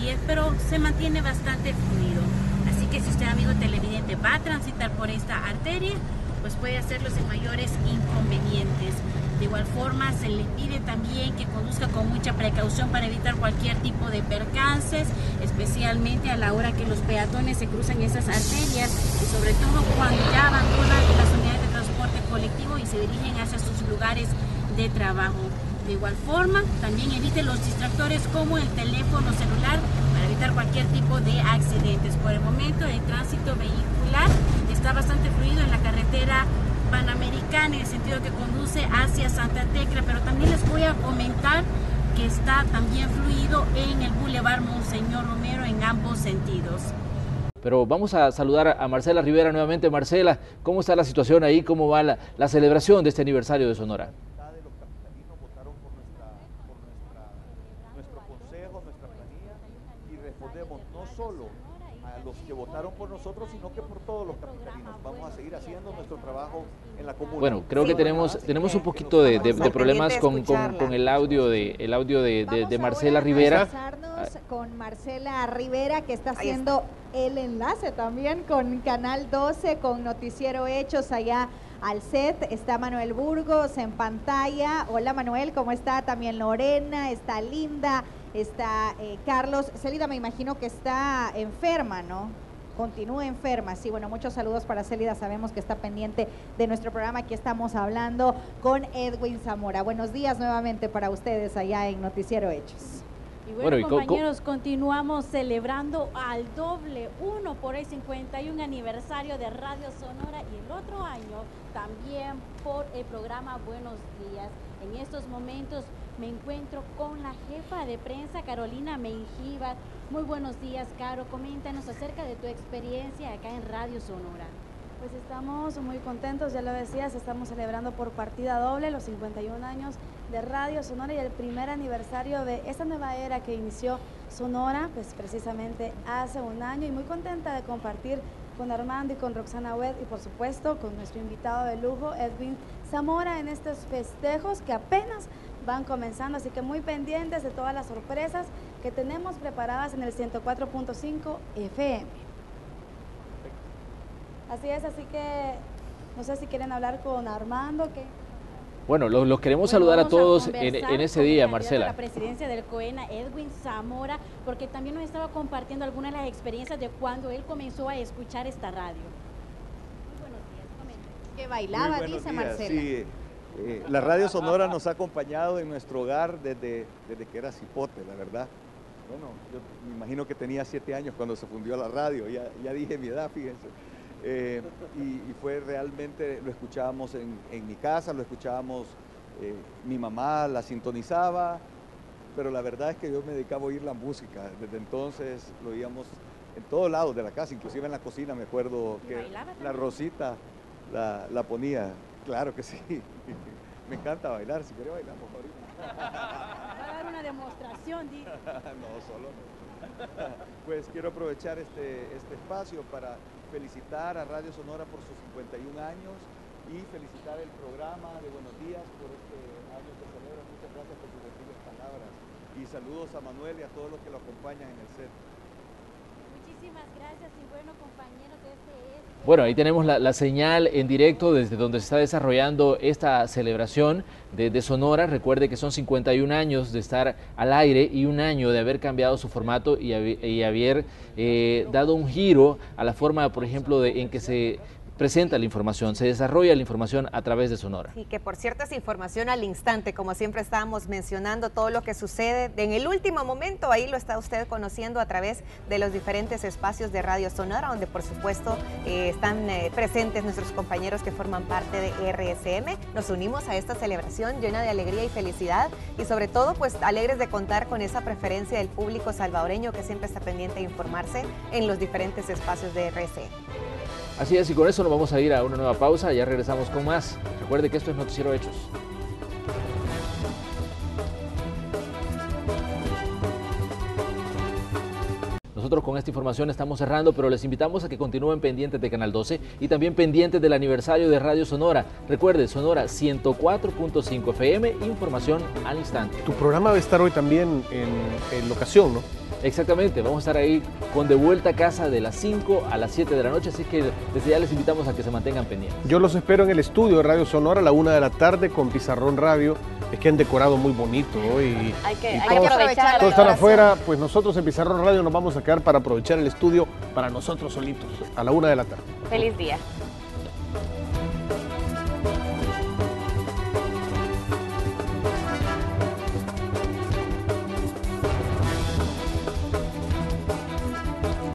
y, pero se mantiene bastante fluido. Así que si usted, amigo televidente, va a transitar por esta arteria, pues puede hacerlo sin mayores inconvenientes. De igual forma, se le pide también que conduzca con mucha precaución para evitar cualquier tipo de percances, especialmente a la hora que los peatones se cruzan esas arterias y sobre todo cuando ya abandonan las unidades de transporte colectivo y se dirigen hacia sus lugares de trabajo. De igual forma, también evite los distractores como el teléfono celular para evitar cualquier tipo de accidentes. Por el momento, el tránsito vehicular está bastante fluido en la carretera Panamericana en el sentido que conduce hacia Santa Tecla, pero también les voy a comentar que está también fluido en el Boulevard Monseñor Romero en ambos sentidos.
Pero vamos a saludar a Marcela Rivera nuevamente. Marcela, ¿cómo está la situación ahí? ¿Cómo va la, la celebración de este aniversario de Sonora?
que votaron por nosotros, sino que por todos los capitalinos. Vamos a seguir haciendo nuestro trabajo comunidad.
Bueno, creo que tenemos tenemos un poquito de, problemas con, con, el audio de el audio de, de Marcela Rivera.
con Marcela Rivera que está haciendo el enlace también con Canal 12, con Noticiero Hechos allá al set. Está Manuel Burgos en pantalla. Hola Manuel, ¿cómo está? También Lorena, está Linda, está eh, Carlos. Celida, me imagino que está enferma, ¿no? Continúa enferma. Sí, bueno, muchos saludos para Celida. Sabemos que está pendiente de nuestro programa. Aquí estamos hablando con Edwin Zamora. Buenos días nuevamente para ustedes allá en Noticiero Hechos.
Y bueno, compañeros, continuamos celebrando al doble, uno por el 51 aniversario de Radio Sonora y el otro año también por el programa Buenos Días. En estos momentos me encuentro con la jefa de prensa, Carolina Mengíbar. Muy buenos días, Caro. Coméntanos acerca de tu experiencia acá en Radio Sonora.
Pues estamos muy contentos, ya lo decías, estamos celebrando por partida doble los 51 años de Radio Sonora y el primer aniversario de esta nueva era que inició Sonora, pues precisamente hace un año y muy contenta de compartir con Armando y con Roxana Wed y por supuesto con nuestro invitado de lujo, Edwin Zamora, en estos festejos que apenas van comenzando, así que muy pendientes de todas las sorpresas que tenemos preparadas en el 104.5 FM. Así es, así que no sé si quieren hablar con Armando. Que...
Bueno, los, queremos saludar a todos en, ese día, Marcela.
La presidencia del COENA, Edwin Zamora, porque también nos estaba compartiendo algunas de las experiencias de cuando él comenzó a escuchar esta radio.
Muy buenos días, Que bailaba, dice Marcela.
Eh, la radio sonora nos ha acompañado en nuestro hogar desde, desde que era cipote, la verdad. bueno, yo me imagino que tenía siete años cuando se fundió la radio, ya, ya dije mi edad, fíjense. Eh, y, fue realmente, lo escuchábamos en, mi casa, lo escuchábamos, eh, mi mamá la sintonizaba, pero la verdad es que yo me dedicaba a oír la música. Desde entonces lo oíamos en todos lados de la casa, inclusive en la cocina, me acuerdo que la Rosita la, la, ponía. Claro que sí. Me encanta bailar, si quiere bailamos ahorita.
Va a dar una demostración,
no, solo Pues quiero aprovechar este, este espacio para felicitar a Radio Sonora por sus 51 años y felicitar el programa de Buenos Días por este año que celebra. Muchas gracias por sus gentiles palabras y saludos a Manuel y a todos los que lo acompañan en el set.
Muchísimas gracias y bueno compañeros, es...
Bueno, ahí tenemos la, señal en directo desde donde se está desarrollando esta celebración de, Sonora. Recuerde que son 51 años de estar al aire y un año de haber cambiado su formato y, haber eh, dado un giro a la forma, por ejemplo, de, en que se presenta la información, se desarrolla la información a través de Sonora.
Y que por cierto es información al instante, como siempre estábamos mencionando, todo lo que sucede en el último momento, ahí lo está usted conociendo a través de los diferentes espacios de Radio Sonora, donde por supuesto eh, están eh, presentes nuestros compañeros que forman parte de RSM. Nos unimos a esta celebración llena de alegría y felicidad y sobre todo pues alegres de contar con esa preferencia del público salvadoreño que siempre está pendiente de informarse en los diferentes espacios de RSM.
Así es, y con eso nos vamos a ir a una nueva pausa, ya regresamos con más. Recuerde que esto es Noticiero Hechos. Nosotros con esta información estamos cerrando, pero les invitamos a que continúen pendientes de Canal 12 y también pendientes del aniversario de Radio Sonora. Recuerde, Sonora 104.5 FM, información al instante.
Tu programa va a estar hoy también en, en locación, ¿no?
Exactamente, vamos a estar ahí con De Vuelta a Casa de las 5 a las 7 de la noche, así que desde ya les invitamos a que se mantengan pendientes.
Yo los espero en el estudio de Radio Sonora a la 1 de la tarde con Pizarrón Radio. Es que han decorado muy bonito hoy.
Hay que, aprovechar.
Todos están afuera, pues nosotros en Pizarrón Radio nos vamos a quedar para aprovechar el estudio para nosotros solitos a la 1 de la tarde.
Feliz día.